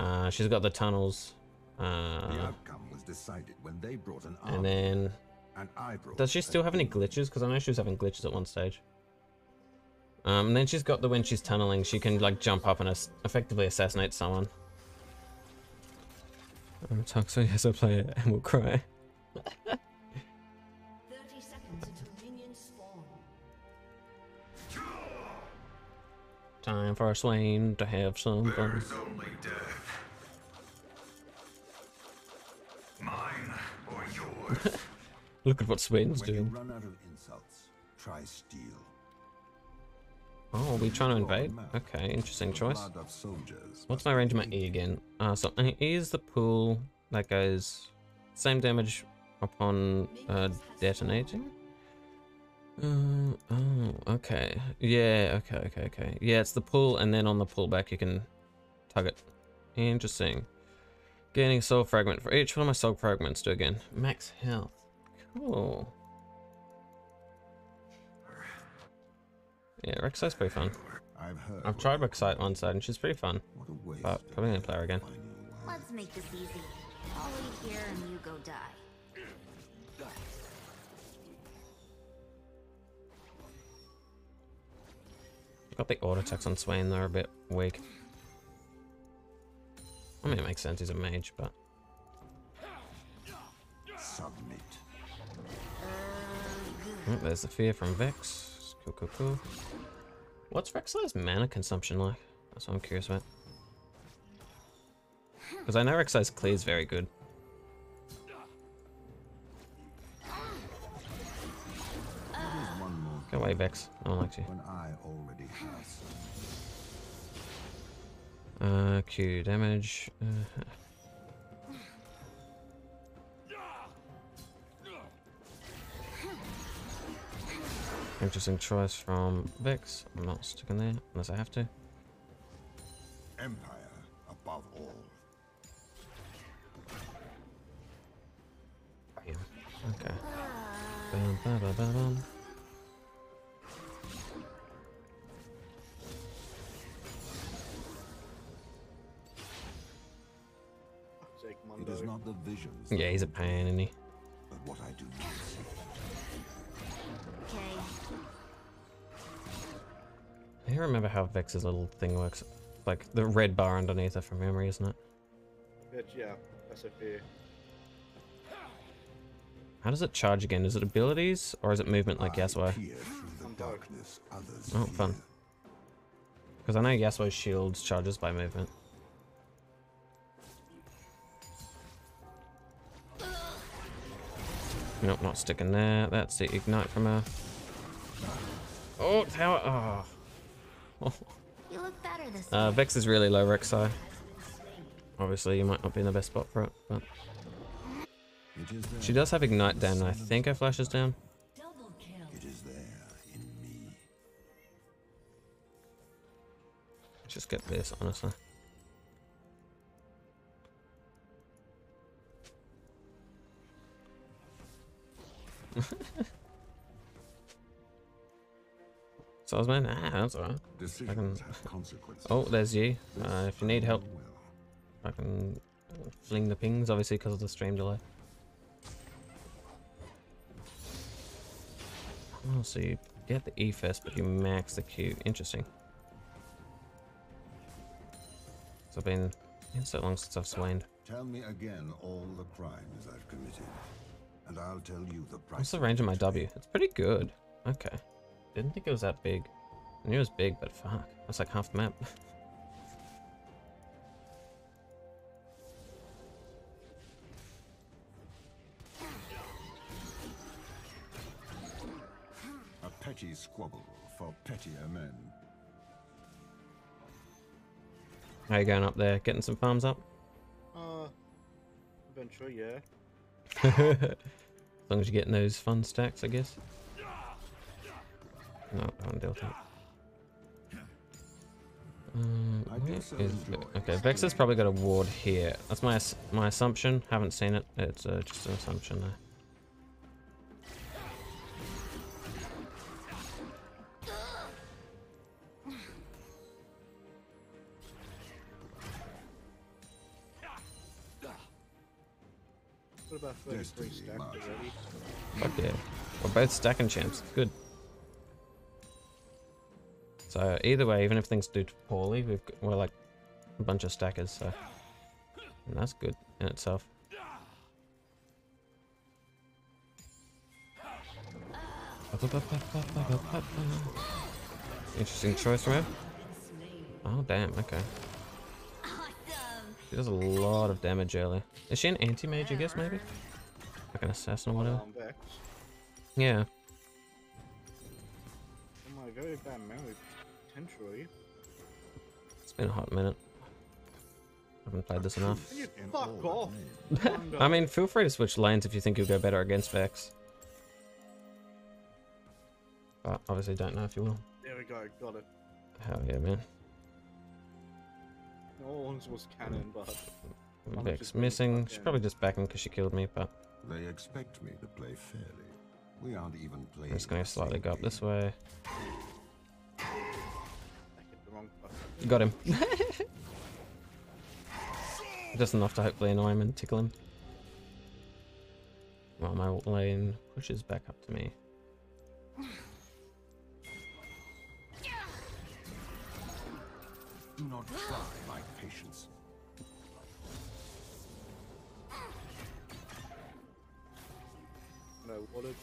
Speaker 1: Uh, she's got the tunnels.
Speaker 5: the
Speaker 1: Uh,
Speaker 5: outcome was decided when they brought an army,
Speaker 1: and then
Speaker 5: and I brought.
Speaker 1: does she still have any glitches? Because I know she was having glitches at one stage. Um, and then she's got the when she's tunneling, she can like jump up and ass- effectively assassinate someone. I'm Toxo, yes, I play it and will cry. Time for Swain to have some fun.
Speaker 3: There is only death. Mine or yours.
Speaker 1: Look at what Swain's
Speaker 5: When you
Speaker 1: doing.
Speaker 5: run out of insults, try steel.
Speaker 1: Oh, are we trying to invade? Okay, interesting choice.
Speaker 5: blood of soldiers
Speaker 1: What's my
Speaker 5: be
Speaker 1: range of my. E again? Uh, so E is the pool that goes same damage upon uh, detonating. Uh, oh, okay. Yeah, okay, okay, okay. Yeah, it's the pull, and then on the pullback you can tug it. Interesting. Gaining soul fragment for each. What do my soul fragments do again? Max health. Cool. Yeah, Rek'Sai's pretty fun.
Speaker 5: I've heard.
Speaker 1: I've tried
Speaker 5: you
Speaker 1: Rek'Sai
Speaker 5: can
Speaker 1: one side, and she's pretty fun.
Speaker 5: What a waste
Speaker 1: but probably gonna play her again.
Speaker 6: Let's make this easy. I'll wait here and you go die.
Speaker 1: Got the auto attacks on Swain, they're a bit weak. I mean, it makes sense, he's a mage, but.
Speaker 5: Submit.
Speaker 1: Oh, there's the fear from Vex. Cool, cool, cool. What's Rek'Sai's mana consumption like? That's what I'm curious about. Because I know Rek'Sai's clear is very good.
Speaker 5: One more.
Speaker 1: Go away, Vex. I don't like you.
Speaker 5: When I already have some.
Speaker 1: Uh, Q damage. Uh, interesting choice from Vex. I'm not sticking there unless I have to.
Speaker 5: Empire above all.
Speaker 1: Bam. Okay. Bam, bam, bam, bam, bam.
Speaker 5: Visions.
Speaker 1: Yeah, he's a pain, isn't he?
Speaker 5: But what I do not see.
Speaker 6: Okay.
Speaker 1: I don't remember how Vex's little thing works. Like the red bar underneath it from memory, isn't it?
Speaker 2: But yeah, that's a fear.
Speaker 1: How does it charge again? Is it abilities or is it movement like
Speaker 5: I
Speaker 1: Yasuo?
Speaker 5: peer through the darkness
Speaker 1: Oh, fun. Because I know Yasuo's shields charges by movement. Nope, not sticking there. That's the ignite from her. Oh, tower. Oh.
Speaker 6: You look better this
Speaker 1: Uh, Vex is really low Rek'Sai. Obviously, you might not be in the best spot for it, but
Speaker 5: It is there.
Speaker 1: she does have ignite down. and I think her flash is down.
Speaker 4: Double kill.
Speaker 5: It is there in me.
Speaker 1: Just get this, honestly. So I man, ah, that's alright.
Speaker 5: Consequences.
Speaker 1: Oh, there's you. Uh, if you need help, I can fling the pings, obviously because of the stream delay. Oh, so you get the E first, but you max the Q. Interesting. So I've been in so long since I've swained.
Speaker 5: Tell me again all the crimes I've committed, and I'll tell you the price.
Speaker 1: What's the range of my W? It's pretty good. Okay. Didn't think it was that big. I knew it was big, but fuck. That's like half the map.
Speaker 5: A petty squabble for pettier men.
Speaker 1: How you going up there? Getting some farms up?
Speaker 2: Uh, eventually, yeah.
Speaker 1: as long as you're getting those fun stacks, I guess. No, I haven't dealt it. Um,
Speaker 5: I do
Speaker 1: where
Speaker 5: so
Speaker 1: is okay, probably got a ward here. That's my my assumption. Haven't seen it. It's uh, just an assumption there.
Speaker 5: Destiny
Speaker 1: Fuck yeah. We're both stacking champs. Good. So either way, even if things do poorly, we've g- we're like a bunch of stackers. So and that's good in itself. Interesting choice from. Oh damn. Okay. She does a lot of damage early. Is she an anti-mage? I guess maybe. Like an assassin or whatever.
Speaker 2: On Vex.
Speaker 1: Yeah.
Speaker 2: Oh Am I very bad memory? Potentially.
Speaker 1: It's been a hot minute. I haven't played this enough.
Speaker 2: Can you
Speaker 5: In
Speaker 2: fuck off?
Speaker 5: that name.
Speaker 2: Wonder.
Speaker 1: I mean, feel free to switch lanes if you think you'll go better against Vex. But obviously don't know if you will.
Speaker 2: There we go, got it.
Speaker 1: Hell yeah, man.
Speaker 2: No one's was canon, but
Speaker 1: Vex missing.
Speaker 2: fucking-
Speaker 1: She's probably just backing because she killed me, but
Speaker 5: They expect me to play fairly. We aren't even playing.
Speaker 1: I'm just going to slightly
Speaker 5: same
Speaker 1: go up this way.
Speaker 2: I hit the wrong button.
Speaker 1: Got him. just enough to hopefully annoy him and tickle him. While my lane pushes back up to me.
Speaker 5: Do not try my patience.
Speaker 2: No, what a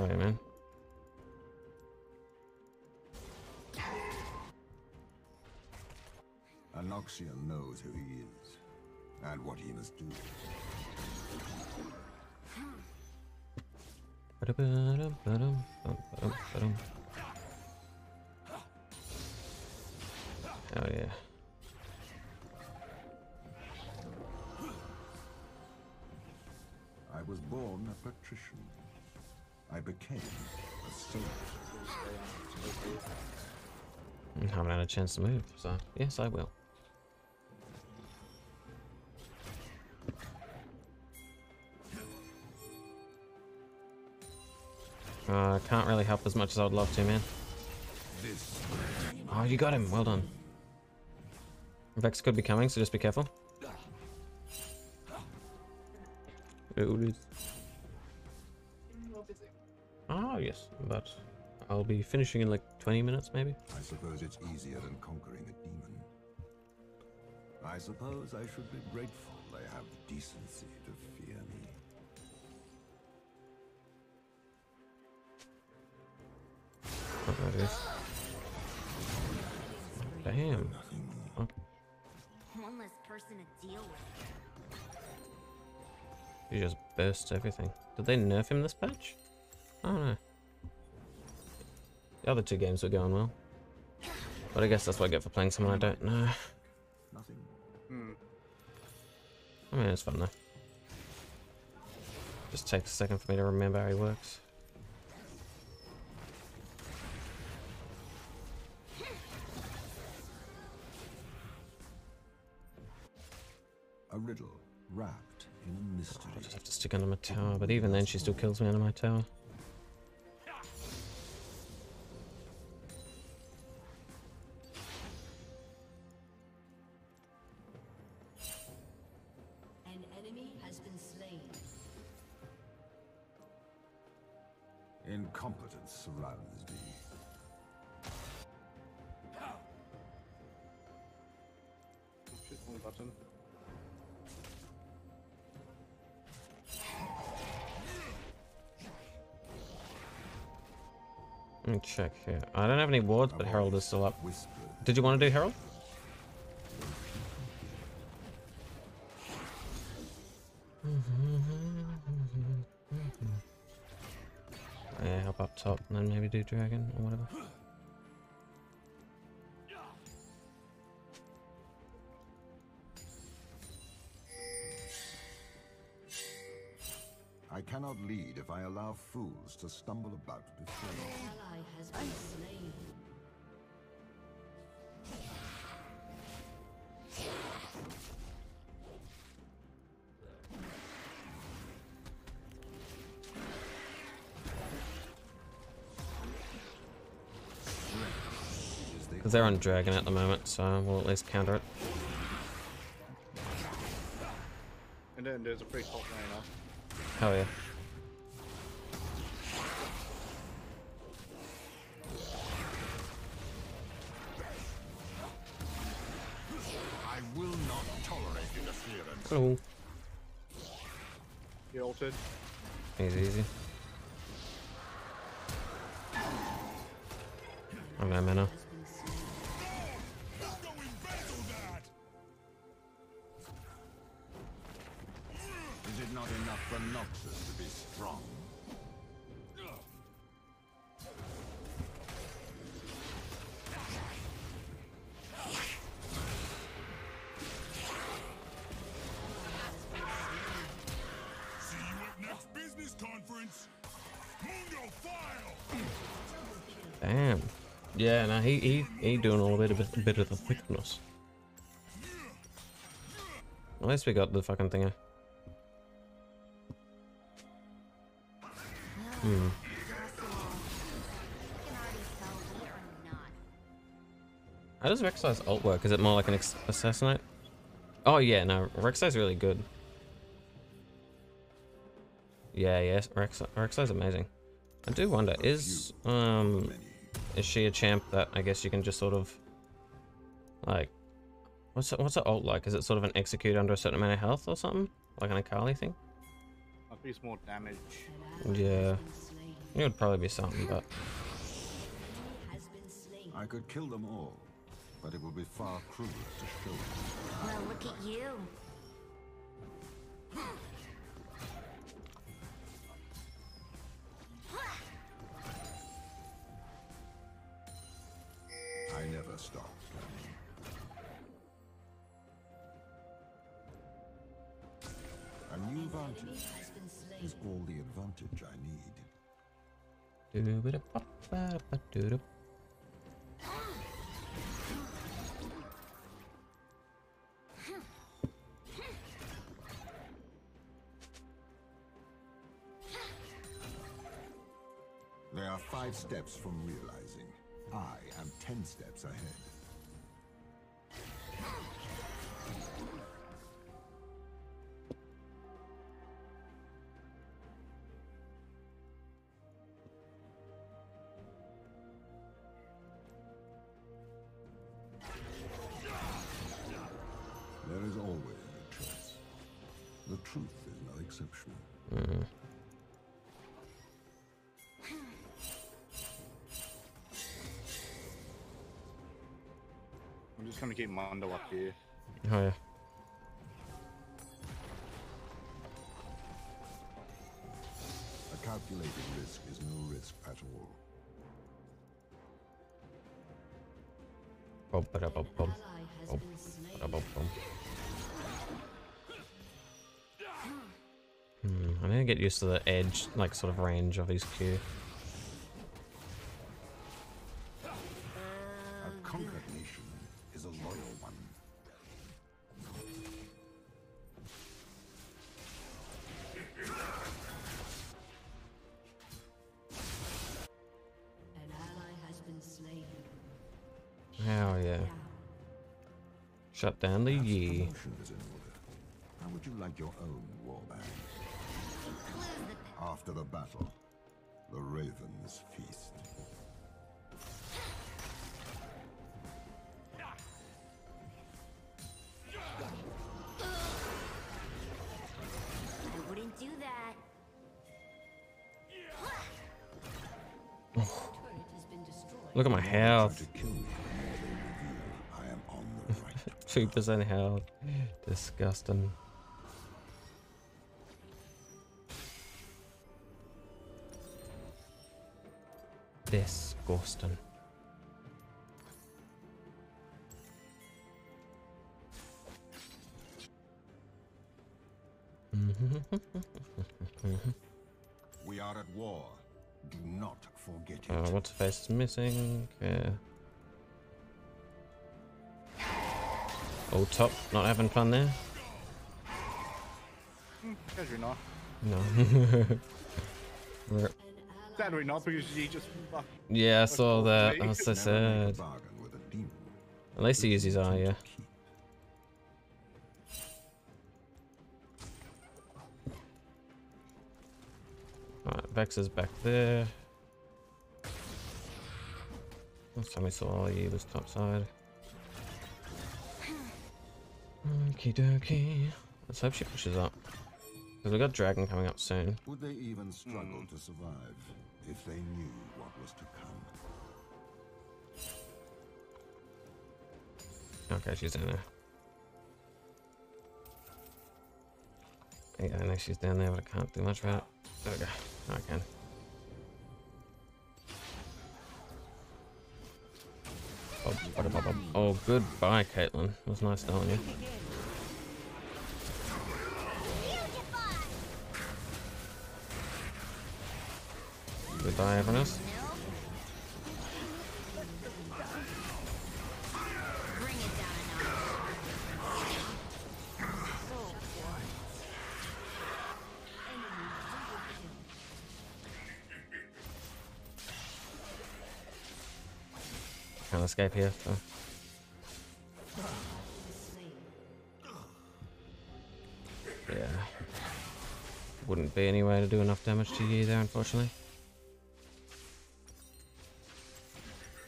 Speaker 1: Oh man.
Speaker 5: A Noxian knows who he is and what he must do.
Speaker 1: Ba-da-ba-dum, ba-dum, bum, ba-dum, ba-dum. Oh yeah.
Speaker 5: Was born a patrician. I became a soldier.
Speaker 1: I haven't had a chance to move, so yes, I will. Uh, can't really help as much as I'd love to, man. Oh, you got him. Well done. Vex could be coming, so just be careful. It is. Oh, yes, but I'll be finishing in like 20 minutes, maybe.
Speaker 5: I suppose it's easier than conquering a demon. I suppose I should be grateful they have the decency to fear me.
Speaker 1: Oh, there it is. Damn.
Speaker 6: One less person to deal with.
Speaker 1: He just bursts everything. Did they nerf him this patch? I don't know. The other two games were going well. But I guess that's what I get for playing someone I don't know.
Speaker 5: Nothing.
Speaker 2: hmm.
Speaker 1: I mean, it's fun though. Just takes a second for me to remember how he works.
Speaker 5: A riddle wrapped mystery.
Speaker 1: Oh, I just have to stick under my tower, but even then she still kills me under my tower. Don't have any wards, but Herald is still up. Did you want to do Herald? Yeah, help up top and then maybe do dragon or whatever.
Speaker 5: I cannot lead if I allow fools to stumble about before me.
Speaker 1: They're on dragon at the moment, so we'll at least counter it.
Speaker 2: And then there's a free top laner.
Speaker 1: Hell yeah.
Speaker 3: I will not tolerate interference.
Speaker 1: Cool.
Speaker 2: He altered.
Speaker 1: Easy, easy. I'm gonna mana. Yeah, no, he he he doing all a bit of a bit of the quickness. At least we got the fucking thinger. Hmm. How does Rek'Sai's ult work? Is it more like an assassinate? Oh yeah, no, Rek'Sai's really good. Yeah, yes, Rek'Sai, Rek'Sai's amazing. I do wonder, is um. Is she a champ that I guess you can just sort of like, what's it, what's her alt like? Is it sort of an execute under a certain amount of health or something, like an Akali thing?
Speaker 2: I think it's more damage.
Speaker 1: Yeah.
Speaker 4: has been slain.
Speaker 1: It would probably be something, but
Speaker 4: Has been slain.
Speaker 5: I could kill them all, but it would be far crueler to show them.
Speaker 6: Well, look at you.
Speaker 5: Stop. A new vantage
Speaker 4: Has been slain.
Speaker 5: is all the advantage I need. They are five steps from realizing. I am ten steps ahead.
Speaker 2: I'm gonna keep Mundo up here.
Speaker 1: Oh yeah.
Speaker 5: A calculated risk is no risk at all.
Speaker 1: Bum-ba-da-bum-bum.
Speaker 4: Ally
Speaker 1: Oh. Ba-da-bum-bum. Hmm, I need to get used to the edge, like sort of range of his Q.
Speaker 5: right
Speaker 1: Two percent health. Disgusting. Disgusting.
Speaker 5: We
Speaker 1: what's the face is missing? Yeah. Oh, top, not having fun there.
Speaker 2: As you're not.
Speaker 1: No. We're-
Speaker 2: Sadly not because you just fuck.
Speaker 1: yeah, I saw that.
Speaker 2: mate.
Speaker 1: I was so
Speaker 5: Never make a
Speaker 1: sad.
Speaker 5: bargain with a demon.
Speaker 1: At least he
Speaker 5: It
Speaker 1: uses his eye, yeah. Alright, Vex is back there. Last time we saw you was top side. Okie dokie. Let's hope she pushes up. Because we got Dragon coming up soon.
Speaker 5: Would they even struggle to survive if they knew what was to come?
Speaker 1: Okay, she's in there. Yeah, I know she's down there, but I can't do much about it. There we go. I can. Oh, goodbye, Caitlyn. It was nice knowing you. Goodbye, everyone. Escape here. So. Yeah. Wouldn't be any way to do enough damage to you there, unfortunately.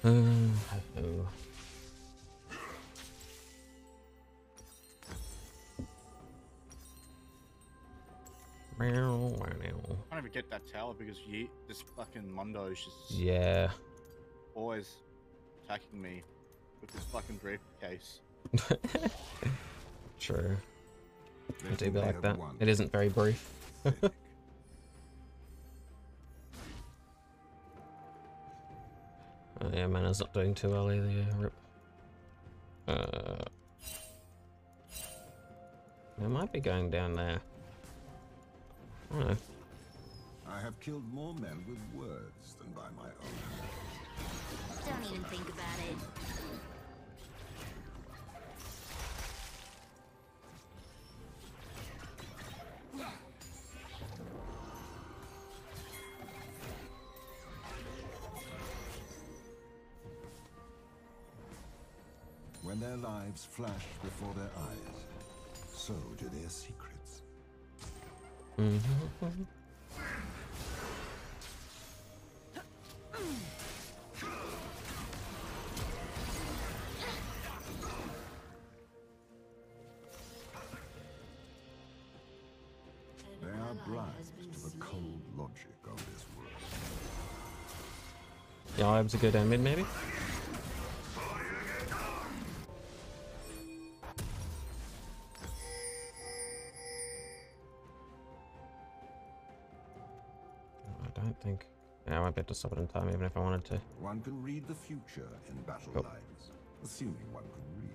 Speaker 1: Uh, oh.
Speaker 2: I don't even get that tower because ye this fucking Mundo is just
Speaker 1: Yeah.
Speaker 2: always attacking me with this fucking briefcase.
Speaker 1: True.
Speaker 5: They
Speaker 1: It do
Speaker 5: think
Speaker 1: be like that.
Speaker 5: won.
Speaker 1: It isn't very brief.
Speaker 5: Pathetic.
Speaker 1: Oh, yeah, mana's not doing too well either. Yeah, rip. Uh, it might be going down there. I don't know.
Speaker 5: I have killed more men with words than by my own hand.
Speaker 6: Don't even think about it.
Speaker 5: When their lives flash before their eyes, so do their secrets.
Speaker 1: Mm-hmm. Was a good mid maybe. I don't think. Yeah, I won't be able to stop it in time, even if I wanted to.
Speaker 5: One can read the future in battle
Speaker 1: Cool.
Speaker 5: lines, assuming one can read.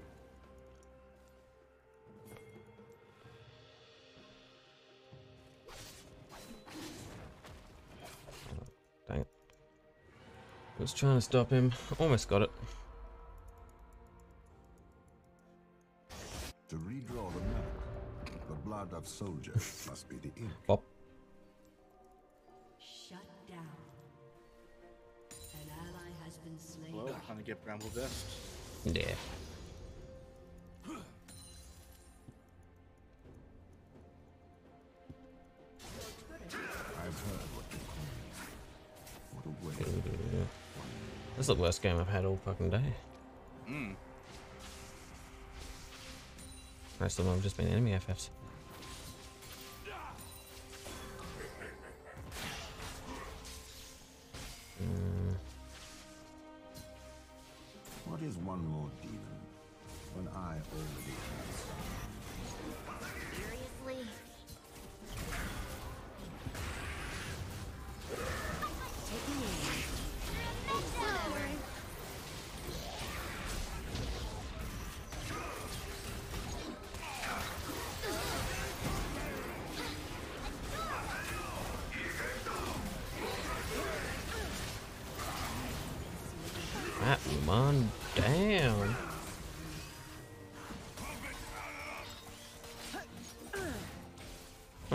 Speaker 1: Was trying to stop him. Almost got it.
Speaker 5: To redraw the map, the blood of soldiers must be the ink.
Speaker 1: Bop.
Speaker 4: Shut down. An ally has been slain.
Speaker 2: Well, trying to get Bramble Vest.
Speaker 1: Yeah. The worst game I've had all fucking day.
Speaker 2: Mm.
Speaker 1: Most of them have just been enemy FFs.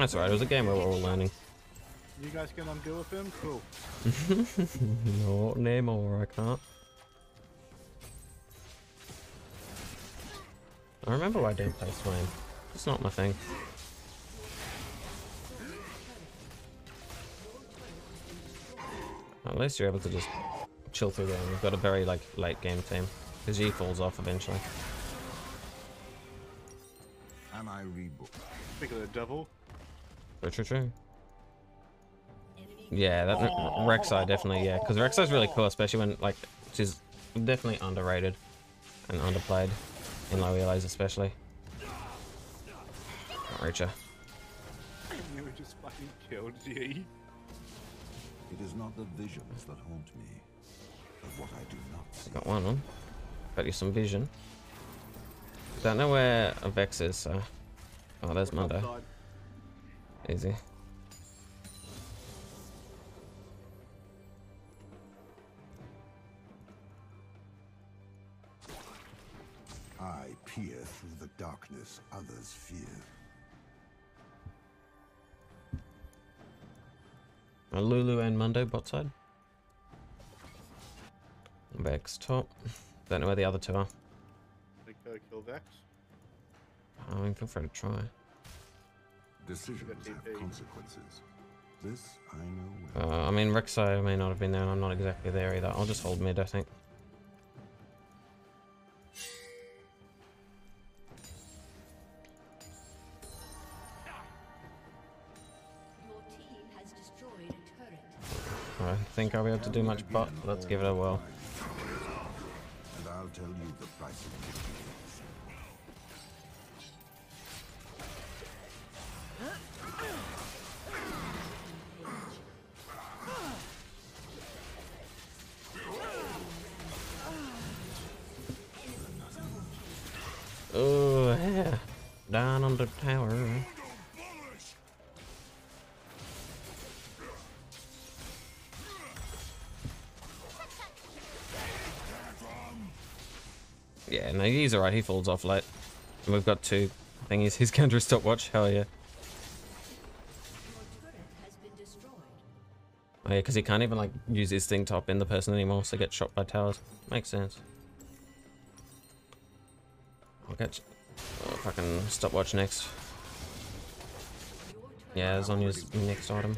Speaker 1: That's alright, it was a game where we're all learning.
Speaker 2: You guys can undo with him? Cool.
Speaker 1: Not anymore, I can't. I remember why I didn't play Swain. It's not my thing. At least you're able to just chill through there. and We've got a very like late game team. Because G falls off eventually.
Speaker 5: Am I rebooked?
Speaker 2: Speak of the devil.
Speaker 1: True, true, true. Yeah, that Rek'Sai definitely, yeah. Because Rek'Sai's really cool, especially when, like, she's definitely underrated and underplayed in low elos especially. Can't reach her.
Speaker 2: You were just fucking killed, G.
Speaker 5: It is not the visions that haunt me, but what I do not see.
Speaker 1: Got one on. Got you some vision. Don't know where a Vex is, so... Oh, there's Mundo.
Speaker 2: Upside.
Speaker 1: Easy.
Speaker 5: I peer through the darkness others fear.
Speaker 1: A Lulu and Mundo bot side. Vex top. Don't know where the other two are.
Speaker 2: Like, uh, kill Vex.
Speaker 1: I mean, feel free to try.
Speaker 5: Decisions have consequences. This I know well.
Speaker 1: Uh, I mean, Rek'Sai may not have been there, and I'm not exactly there either. I'll just hold mid, I think.
Speaker 4: Your team has destroyed a turret.
Speaker 1: I think I'll be able to do much, but let's give it a whirl. Alright. He falls off late. And we've got two thingies. His counter is stopwatch. Hell yeah. Oh yeah, because he can't even like use his thing to in the person anymore, so get shot by towers. Makes sense. I'll get oh, fucking stopwatch next. Yeah, his next item.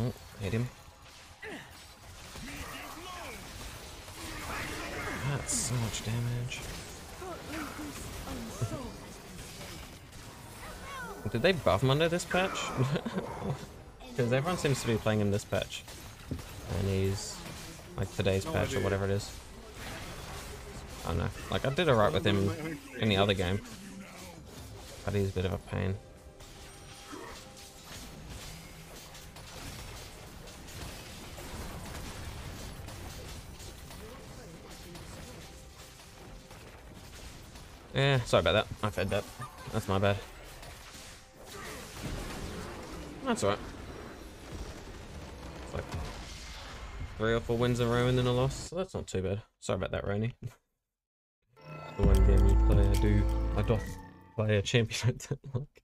Speaker 1: Oh, hit him. That's so much damage. Did they buff him under this patch? Because everyone seems to be playing him this patch. And he's like today's
Speaker 2: No
Speaker 1: patch or whatever it is. I don't know. Like I did alright with him in the other game. But he's a bit of a pain. Yeah, sorry about that. I fed that. That's my bad. That's alright. It's like three or four wins in a row and then a loss, so that's not too bad. Sorry about that, Rainy. the one game you play, I do. I doth play a champion like,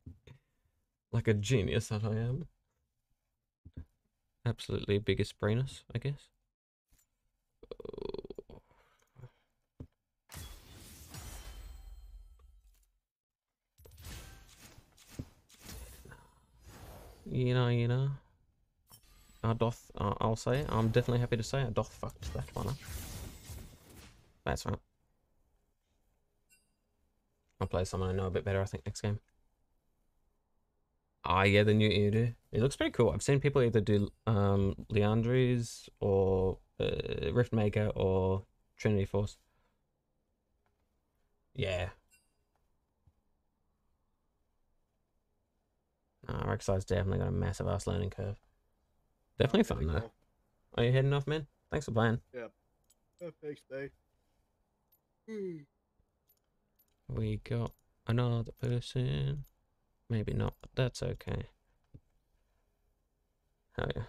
Speaker 1: like a genius that I am. Absolutely biggest brainus, I guess. You know, you know. I doth, uh, I'll say, I'm definitely happy to say I doth fucked that one up. That's right. I'll play someone I know a bit better, I think, next game. Ah, yeah, the new Udyr. It looks pretty cool. I've seen people either do um, or uh, Rift Maker or Trinity Force. Yeah. Uh, Rek'Sai's definitely got a massive ass learning curve. Definitely fun though. Are you heading off, man? Thanks for playing.
Speaker 2: Oh, thanks, babe.
Speaker 1: We got another person. Maybe not, but that's okay. Hell yeah.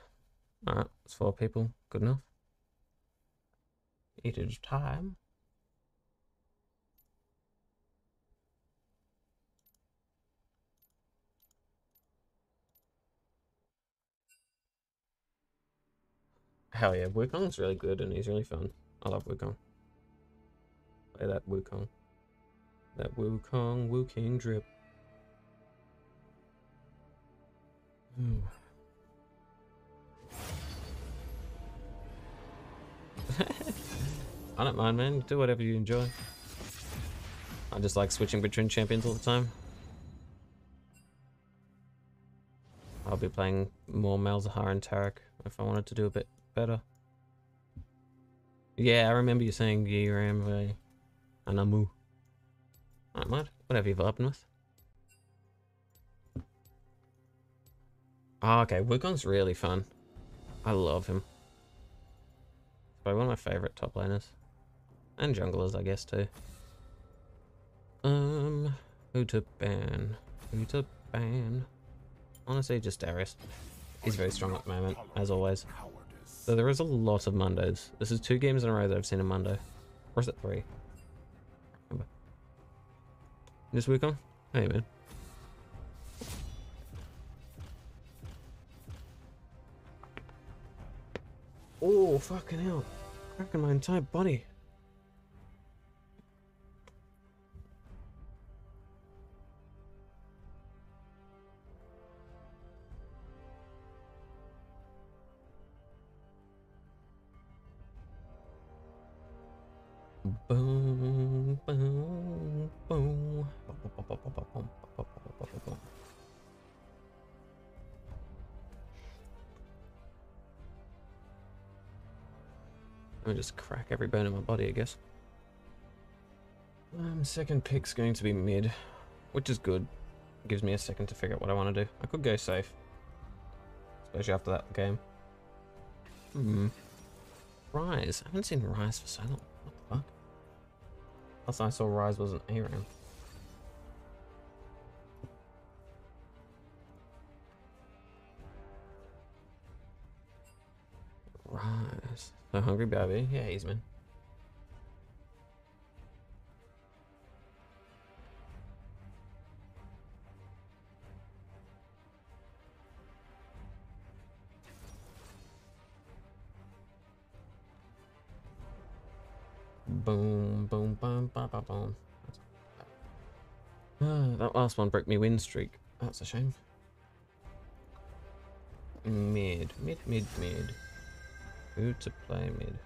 Speaker 1: Alright, it's four people. Good enough. Eat at a time. Hell yeah, Wukong's really good and he's really fun. I love Wukong. Play that Wukong. That Wukong, Wuking drip. I don't mind, man. Do whatever you enjoy. I just like switching between champions all the time. I'll be playing more Malzahar and Taric if I wanted to do a bit better. Yeah, I remember you saying Yiram and Amu. Don't mind. Whatever you're vibing with. Oh, okay. Wukong's really fun. I love him. Probably one of my favorite top laners. And junglers, I guess, too. Um, who to ban? Who to ban? Honestly, just Darius. He's very strong at the moment, as always. So there is a lot of Mondays. This is two games in a row that I've seen a Monday. Or is it three? Remember. This week on? Hey man. Oh fucking hell. Cracking my entire body. Second pick's going to be mid, which is good. Gives me a second to figure out what I want to do. I could go safe, especially after that game. Hmm. Ryze. I haven't seen Ryze for so long. What the fuck? Last I saw Ryze was an ARAM. Ryze. So hungry baby. Yeah, he's man. Boom, boom, boom, boom, boom, boom. Ah, that last one broke me win streak. That's a shame. Mid, mid, mid, mid. Who to play mid?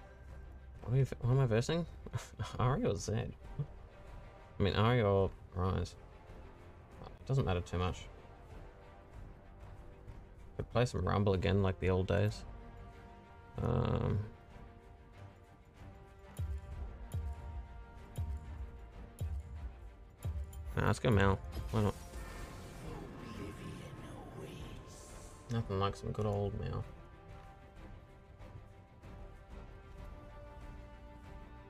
Speaker 1: What, am I versing? Ahri or Zed? I mean, Ahri or Ryze? It doesn't matter too much. Could play some Rumble again like the old days. Um, Nah, let's go. Why not? Nothing like some good old Mal.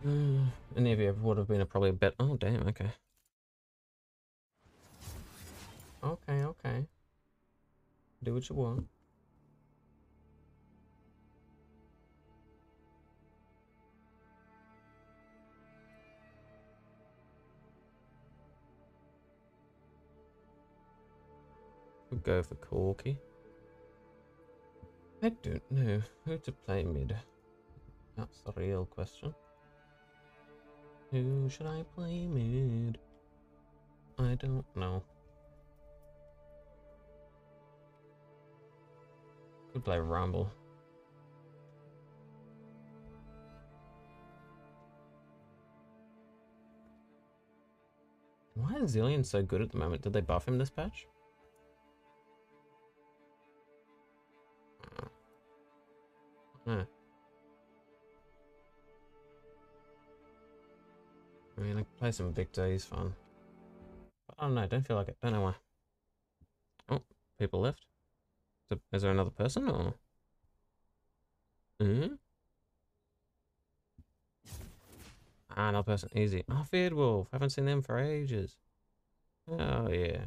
Speaker 1: Any of you would have been a probably a bet. Oh damn. Okay. Okay. Okay. Do what you want. We'll go for Corki. I don't know who to play mid. That's the real question. Who should I play mid? I don't know. Could play Rumble. Why is Zilean so good at the moment? Did they buff him this patch? Huh. I mean, I can play some Viktor. He's fun. But oh, I don't know, don't feel like it. Don't know why. Oh, people left. Is there another person or? Mm hmm? Ah, another person. Easy. Oh, Feared Wolf. Haven't seen them for ages. Oh, yeah.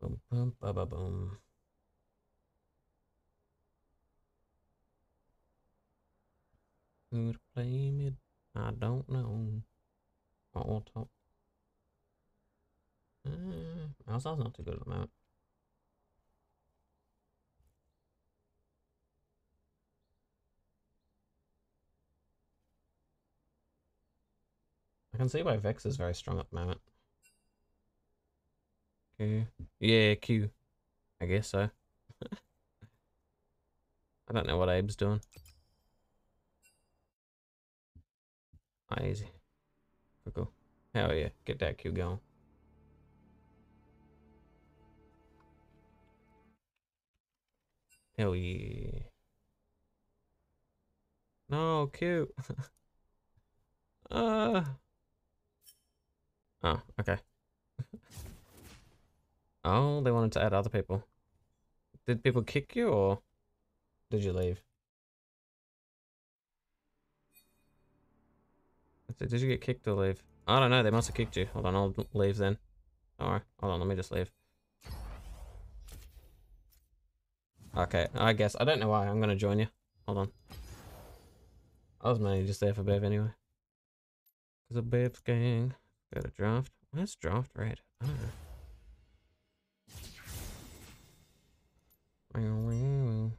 Speaker 1: Boom, boom, ba, ba, boom. Who to play mid? I don't know. All top. Uh, Alzar's not too good at the moment. I can see why Vex is very strong at the moment. Q. Yeah, Q. I guess so. I don't know what Abe's doing. Easy. Cool. Hell yeah, get that Q going. Hell yeah. No, cute. uh. Oh, okay. oh, they wanted to add other people. Did people kick you or did you leave? Did did you get kicked or leave? I don't know, they must have kicked you. Hold on, I'll leave then. Alright, hold on, let me just leave. Okay, I guess. I don't know why. I'm gonna join you. Hold on. I was mainly just there for Bev anyway. Because of Bev's gang. Got a draft. Where's draft red? I don't know.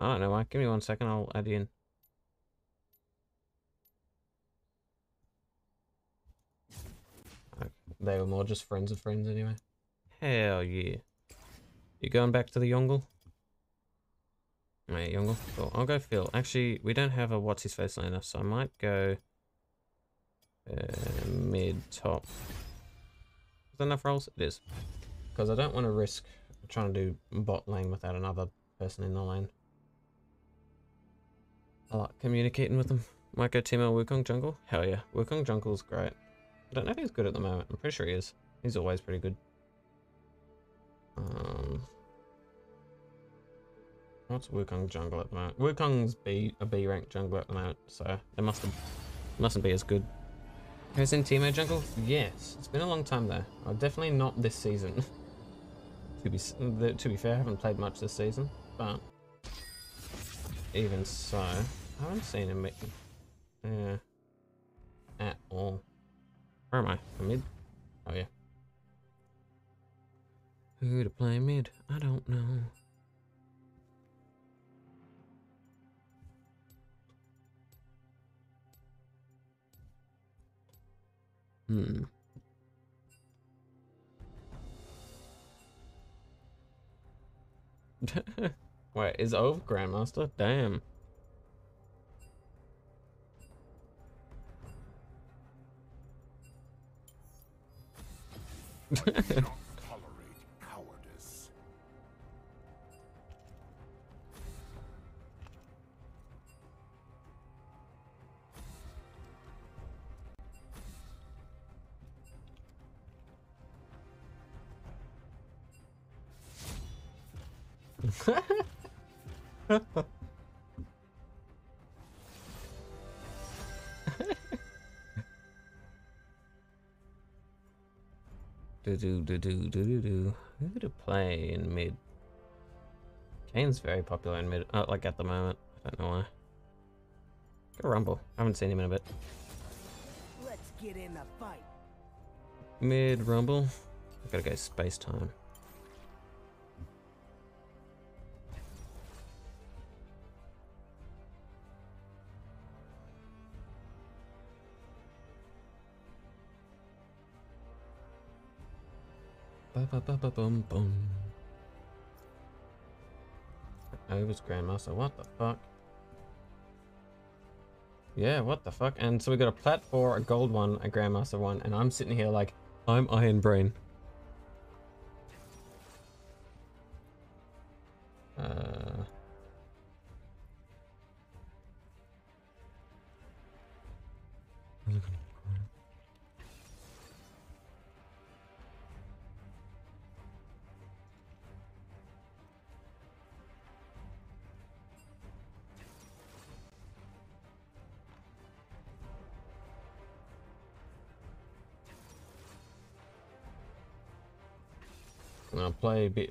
Speaker 1: I don't know why. Give me one second. I'll add you in. They were more just friends of friends anyway. Hell yeah. You going back to the Yongle? Right, Yongle. Cool. I'll go fill. Actually, we don't have a what's his face laner, so I might go uh, mid top. Is that enough roles? It is. Because I don't want to risk trying to do bot lane without another person in the lane. I like communicating with them. Might go Teemo Wukong jungle? Hell yeah. Wukong jungle's great. I don't know if he's good at the moment. I'm pretty sure he is. He's always pretty good. Um, what's Wukong jungle at the moment? Wukong's B a B rank jungle at the moment, so it must mustn't be as good. Who's in Teemo jungle? Yes, it's been a long time though. Oh, definitely not this season. to be to be fair, I haven't played much this season, but even so, I haven't seen him yeah at all. Where am I? I'm mid. Oh yeah. Who to play mid? I don't know. Hmm. Wait, is Ove Grandmaster? Damn.
Speaker 3: I cannot tolerate cowardice.
Speaker 1: Do do do do do do do. Who to play in mid? Kayn's very popular in mid. Uh, like at the moment. I don't know why. Go Rumble. I haven't seen him in a bit.
Speaker 7: Let's get in the fight.
Speaker 1: Mid Rumble. I gotta go space time. Oh, was Grandmaster. What the fuck? Yeah, what the fuck? And so we got a plat four, a gold one, a Grandmaster one, and I'm sitting here like, I'm Iron Brain.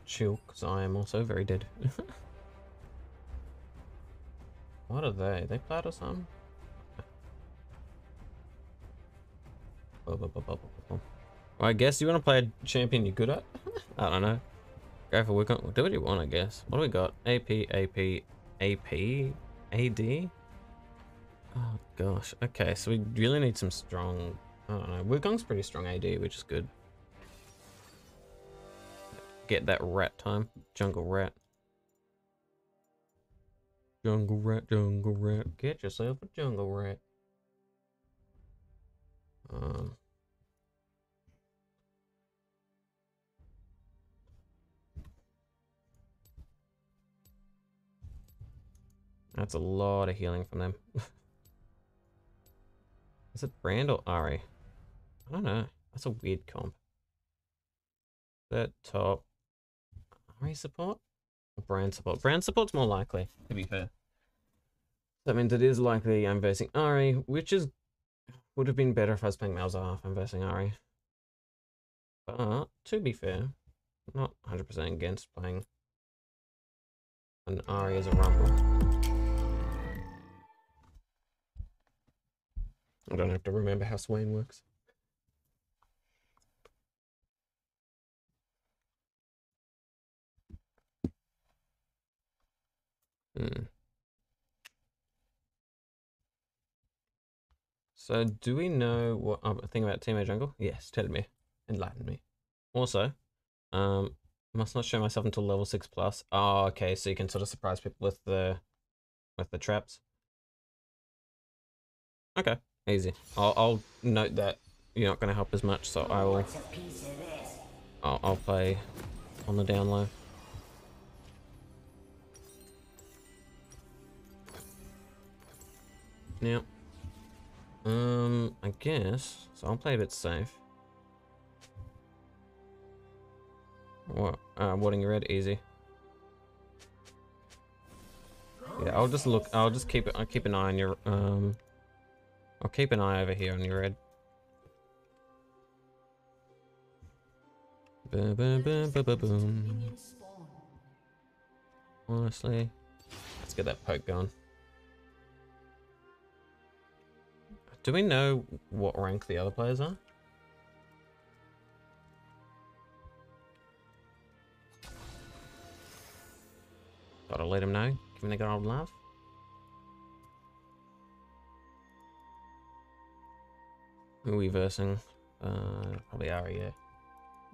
Speaker 1: Chill because I am also very dead. what are they? They played or something? Um? Well, I guess you want to play a champion you're good at? I don't know. Go for Wukong. Do what you want, I guess. What do we got? AP, AP, AP, AD? Oh gosh. Okay, so we really need some strong. I don't know. Wukong's pretty strong AD, which is good. Get that rat time. Jungle rat. Jungle rat, jungle rat. Get yourself a jungle rat. Um. That's a lot of healing from them. Is it Brand or Ahri? I don't know. That's a weird comp. That top. Ahri support? Or brand support? Brand support's more likely, to be fair. That means it is likely I'm versing Ahri, which is would have been better if I was playing Malzahar if I'm versing Ahri. But, to be fair, not 100% against playing an Ahri as a Rumble. I don't have to remember how Swain works. Hmm. So, do we know what uh, thing about Teemo Jungle? Yes, tell me, enlighten me. Also, um, must not show myself until level six plus. Oh, okay, so you can sort of surprise people with the with the traps. Okay. Easy. I'll, I'll note that you're not going to help as much, so I will. I'll, I'll play on the down low. Now, um, I guess so. I'll play a bit safe. What? Uh, warding your red, easy. Yeah, I'll just look. I'll just keep. I'll keep an eye on your um I'll keep an eye over here on your red. Boom, boom, boom, boom, boom, boom. Honestly, let's get that poke going. Do we know what rank the other players are? Gotta let him know. Give him a good old laugh. Who are we versing? Uh, probably Ahri, yeah.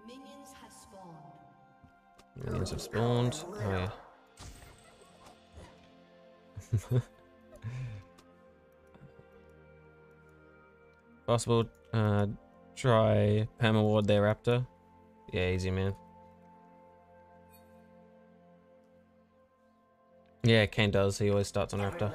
Speaker 4: Minions have spawned.
Speaker 1: Minions have spawned. Oh, yeah. Possible, uh, try Pam Award their Raptor. Yeah, easy, man. Yeah, Kayn does. He always starts on Raptor.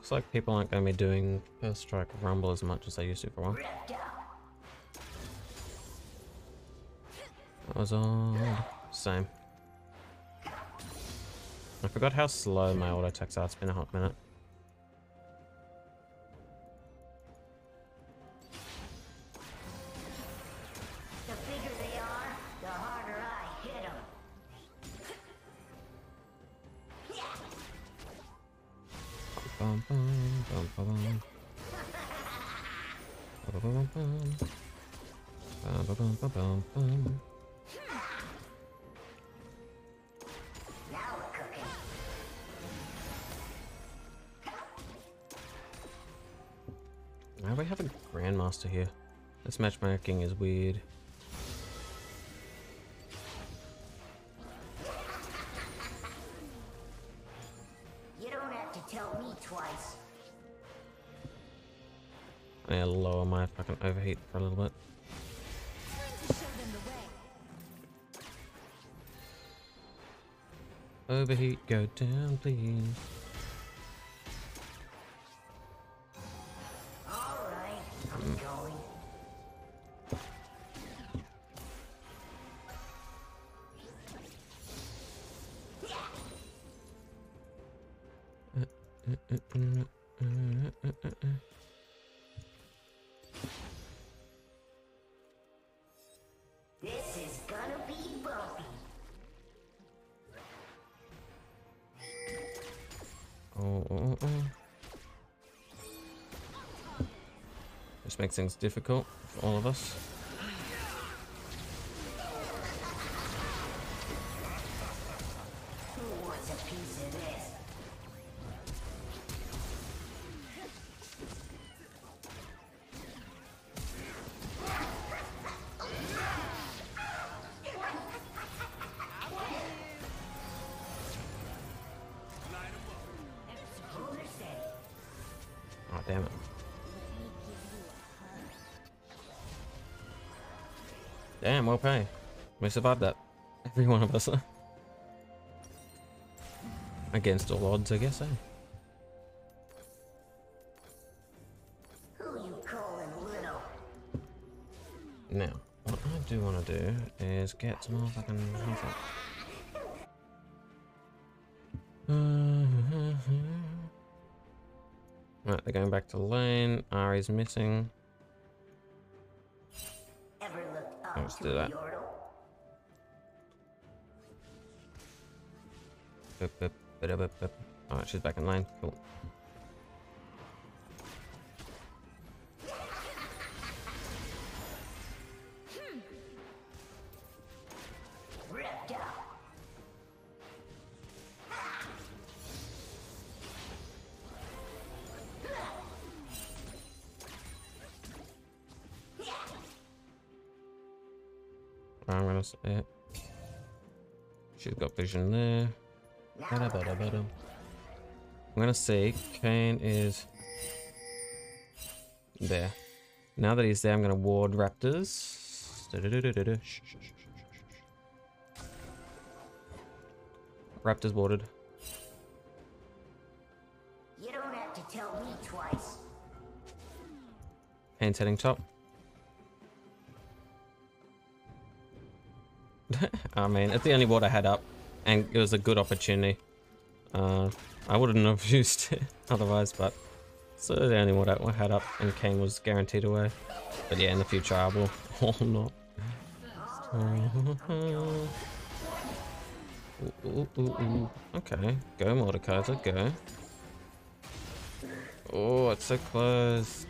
Speaker 1: Looks like people aren't going to be doing First Strike Rumble as much as they used to for a while. That was all same. I forgot how slow my auto attacks are. It's been a hot minute. matchmaking is weird.
Speaker 6: You don't have to tell me twice.
Speaker 1: I need to lower my fucking overheat for a little bit. Overheat, go down, please. Things difficult for all of us. We survived that. Every one of us. Against all odds, I guess, eh?
Speaker 8: Who you calling little?
Speaker 1: Now, what I do want to do is get some more fucking health up. Right, they're going back to lane. Ahri's missing.
Speaker 8: Ever looked up
Speaker 1: Let's do that. She's back in line. Cool. I'm gonna it. She's got vision there. I'm gonna see. Kayn is there. Now that he's there, I'm gonna ward raptors. Shh, shh, shh. Raptors warded.
Speaker 8: You don't have to tell me twice.
Speaker 1: Kayn's heading top. I mean, it's the only ward I had up, and it was a good opportunity. Uh, I wouldn't have used it otherwise, but so the only ward I had up, and Kayn was guaranteed away. But yeah, in the future I will or not. Ooh, ooh, ooh, ooh. Okay, go Mordekaiser, go. Oh, it's so close.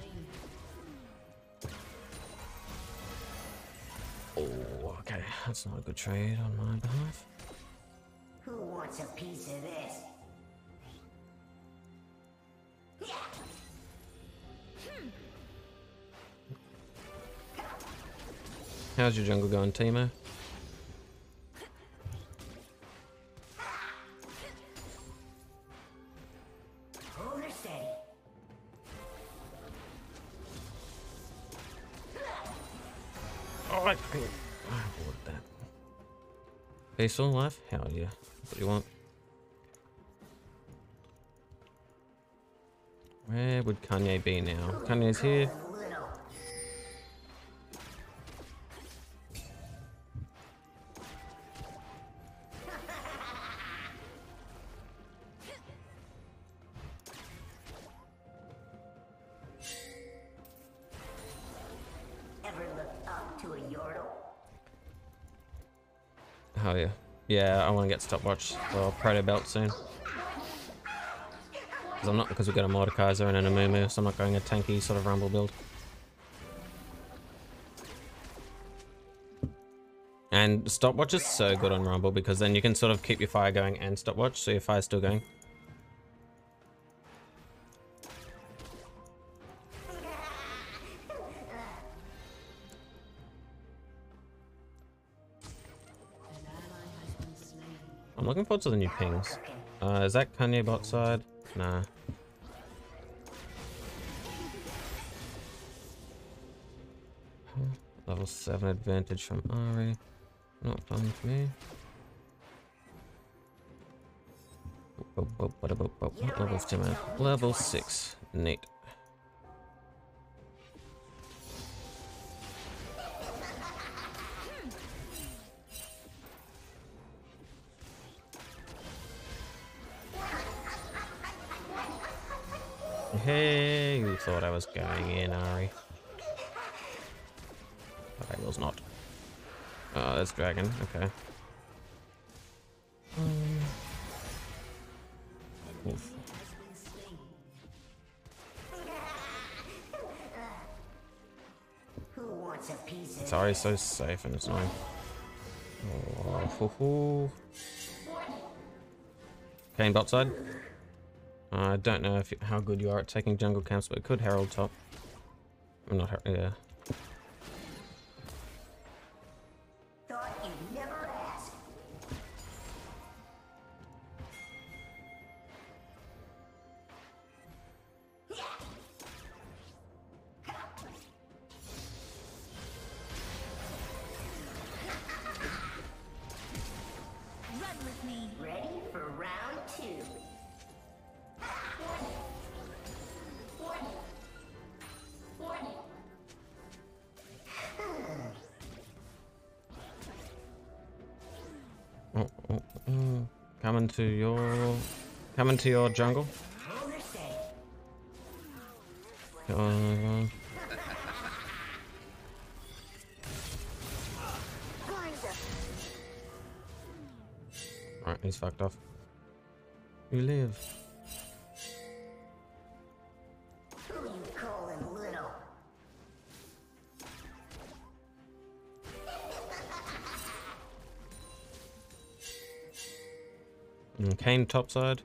Speaker 1: Oh, okay. That's not a good trade on my behalf.
Speaker 8: Who wants a piece of this?
Speaker 1: How's your jungle going, Teemo?
Speaker 8: Hold her steady.
Speaker 1: Oh, I, I aborted that. Peaceful life? Hell yeah. That's what you want. Where would Kanye be now? Kanye's here. Yeah. I want to get stopwatch for Proto Belt soon. Because I'm not because we've got a Mordekaiser and an Amumu, so I'm not going a tanky sort of rumble build. And stopwatch is so good on rumble because then you can sort of keep your fire going and stopwatch, so your fire's still going. I'm looking forward to the new pings. Uh, is that Kanye bot side? Nah. Level 7 advantage from Ahri. Not fun with me. boop, boop, bada, you thought I was going in, Ahri. I was not. Oh, that's dragon. Okay. Um, oof. Sorry, so safe and it's annoying. Oh, hoo, hoo. Kayn bot. Uh, I don't know if how good you are at taking jungle camps, but it could herald top. I'm not. Yeah. Coming to your jungle.
Speaker 8: Say.
Speaker 1: Uh, Alright, he's fucked off. You live. And Kayn topside.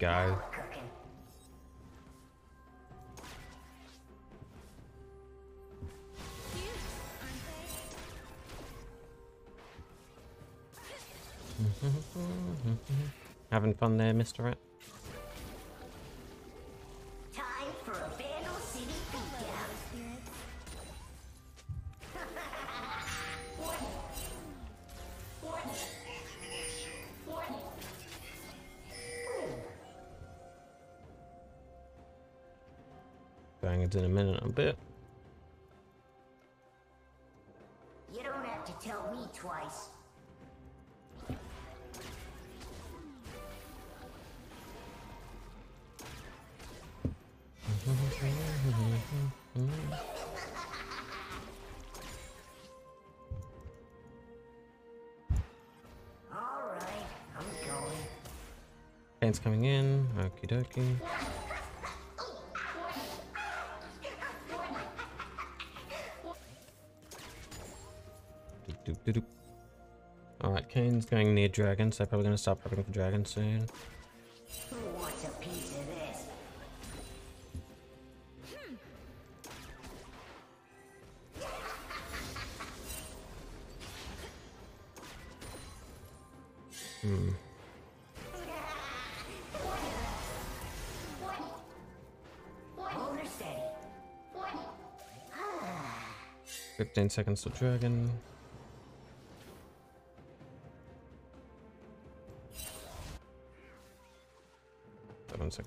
Speaker 1: Go. Having fun there, Mr. Rat? Dragons in a minute a bit.
Speaker 8: You don't have to tell me twice. All right, I'm going.
Speaker 1: Kayn's coming in. Okie dokie. Going near dragons, so I probably going to stop prepping for dragons soon. Hmm. 15 seconds to dragon.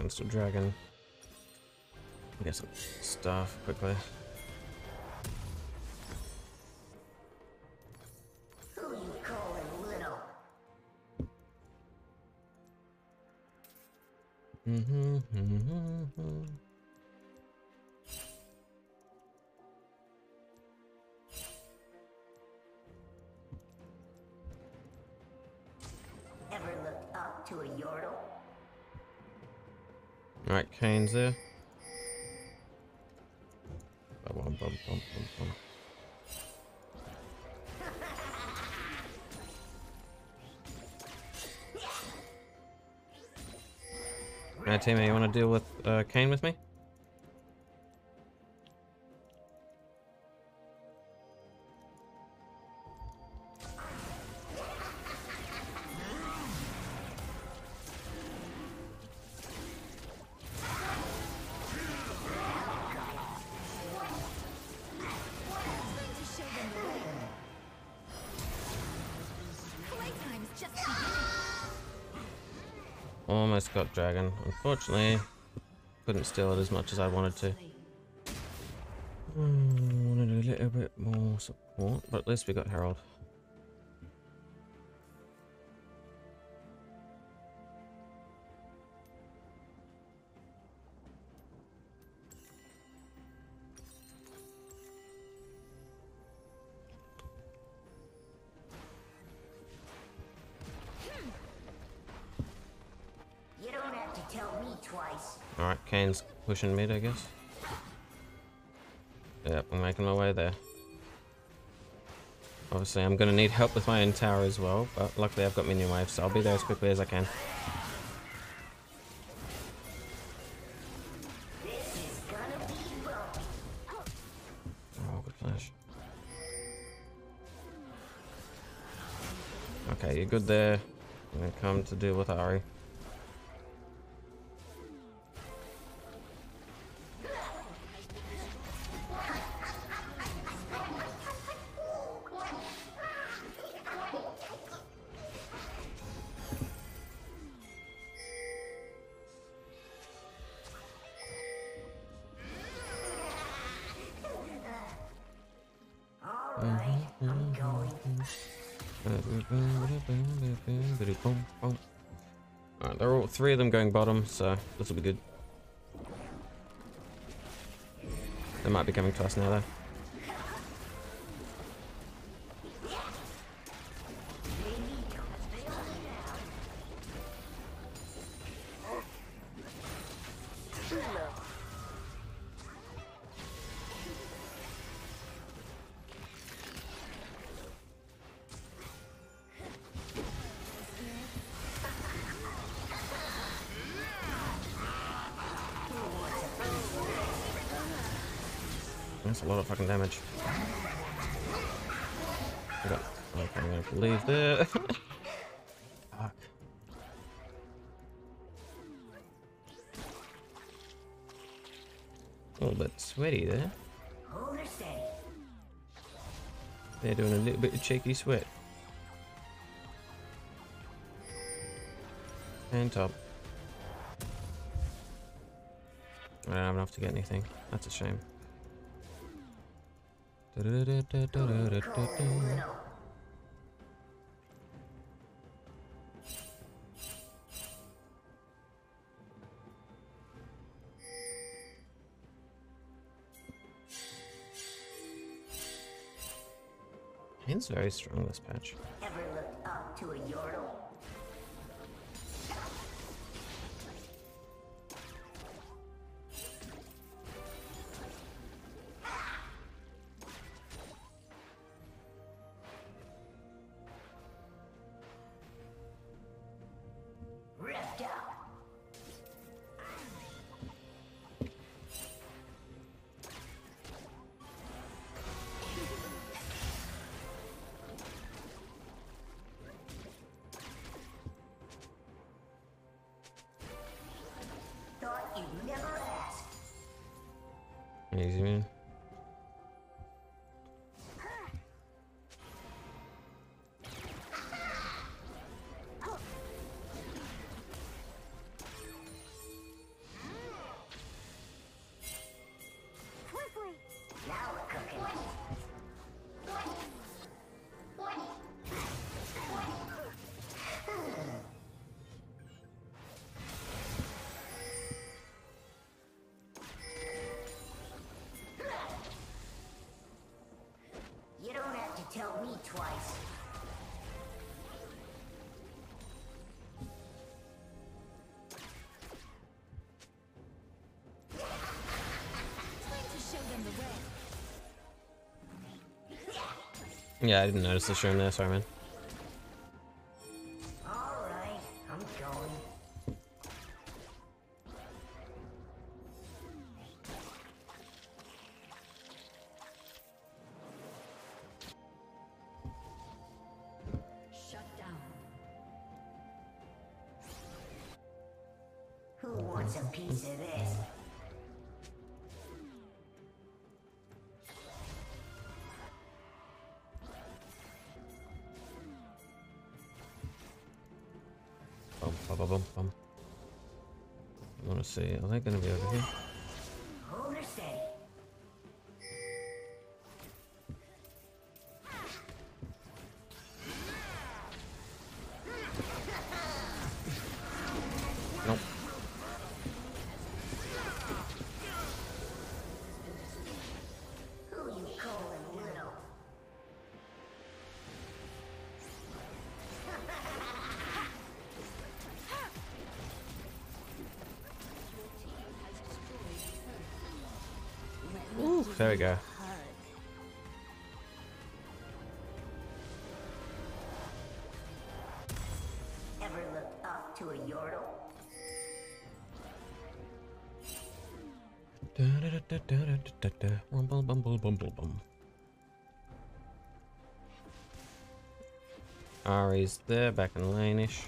Speaker 1: Seconds to dragon. Get some stuff quickly. Teammate, you want to deal with uh, Kayn with got dragon. Unfortunately, couldn't steal it as much as I wanted to. Hmm, wanted a little bit more support, but at least we got Herald. Kayn's mid, I guess. Yep, I'm making my way there. Obviously, I'm gonna need help with my own tower as well, but luckily I've got minion wave, so I'll be there as quickly as I can. Oh, good flash. Okay, you're good there. I'm gonna come to deal with Ahri. Bottom, so this will be good. They might be coming to us now though. A lot of fucking damage. I got- Okay, I'm gonna leave there. Fuck. A little bit sweaty there. They're doing a little bit of cheeky sweat. And top. I don't have enough to get anything. That's a shame. Kayn's very strong this patch.
Speaker 8: Ever looked up to a yordle?
Speaker 1: Yeah, I didn't notice the stream there. Sorry, man.
Speaker 8: I'm going.
Speaker 4: Shut down.
Speaker 8: Who wants a piece of?
Speaker 1: Bum, bum, bum, bum. I want to see. Are they going to be over here? We go. Da, da, da. Rumble, bumble, bumble, bum. Ahri's there, back in lane-ish.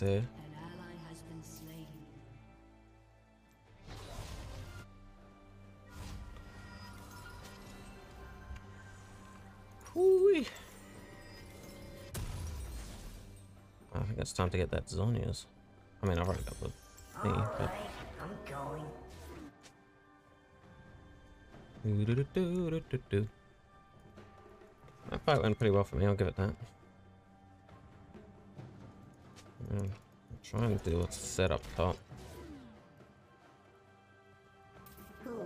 Speaker 4: Slain.
Speaker 1: Ooh. I think it's time to get that Zhonya's. I mean, I've already got the
Speaker 8: All
Speaker 1: thingy, but.
Speaker 8: I'm going.
Speaker 1: Do-do-do-do-do-do-do. That fight went pretty well for me, I'll give it that. Trying to do what's set up top.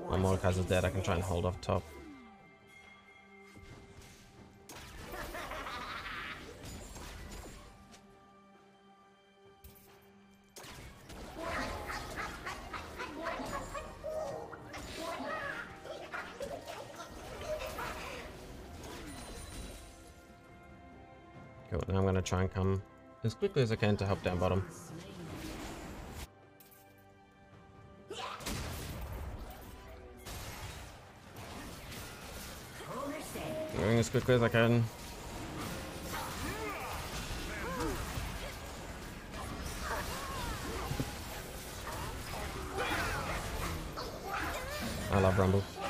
Speaker 1: My
Speaker 8: wants a
Speaker 1: Mordekaiser's dead, I can try and hold off top. Quickly as I can to help down bottom. Going as quickly as I can. I love Rumble.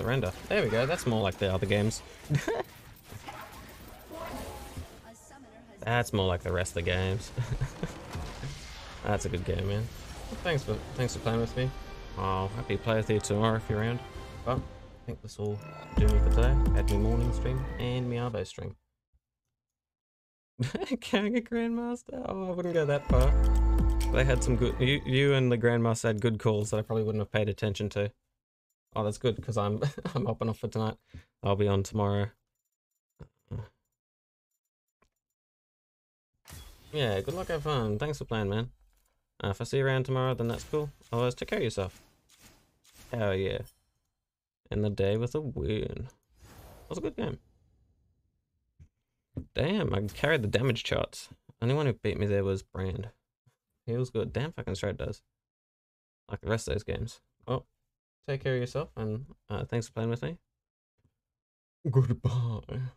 Speaker 1: Surrender. There we go. That's more like the other games. That's more like the rest of the games. That's a good game, man. Thanks for thanks for playing with me. I'll happy to play with you tomorrow if you're around. But I think this will do me for today. Had me morning stream and me Arbo stream. Carrying a Grandmaster? Oh, I wouldn't go that far. They had some good. You, you and the Grandmaster had good calls that I probably wouldn't have paid attention to. Oh, that's good because I'm I'm up off for tonight. I'll be on tomorrow. Yeah, good luck, have fun. Thanks for playing, man. Uh, if I see you around tomorrow, then that's cool. Otherwise, take care of yourself. Hell yeah. And the day with a win. That was a good game. Damn, I carried the damage charts. Anyone who beat me there was Brand. He was good. Damn fucking straight does. Like the rest of those games. Well, take care of yourself and uh, thanks for playing with me. Goodbye.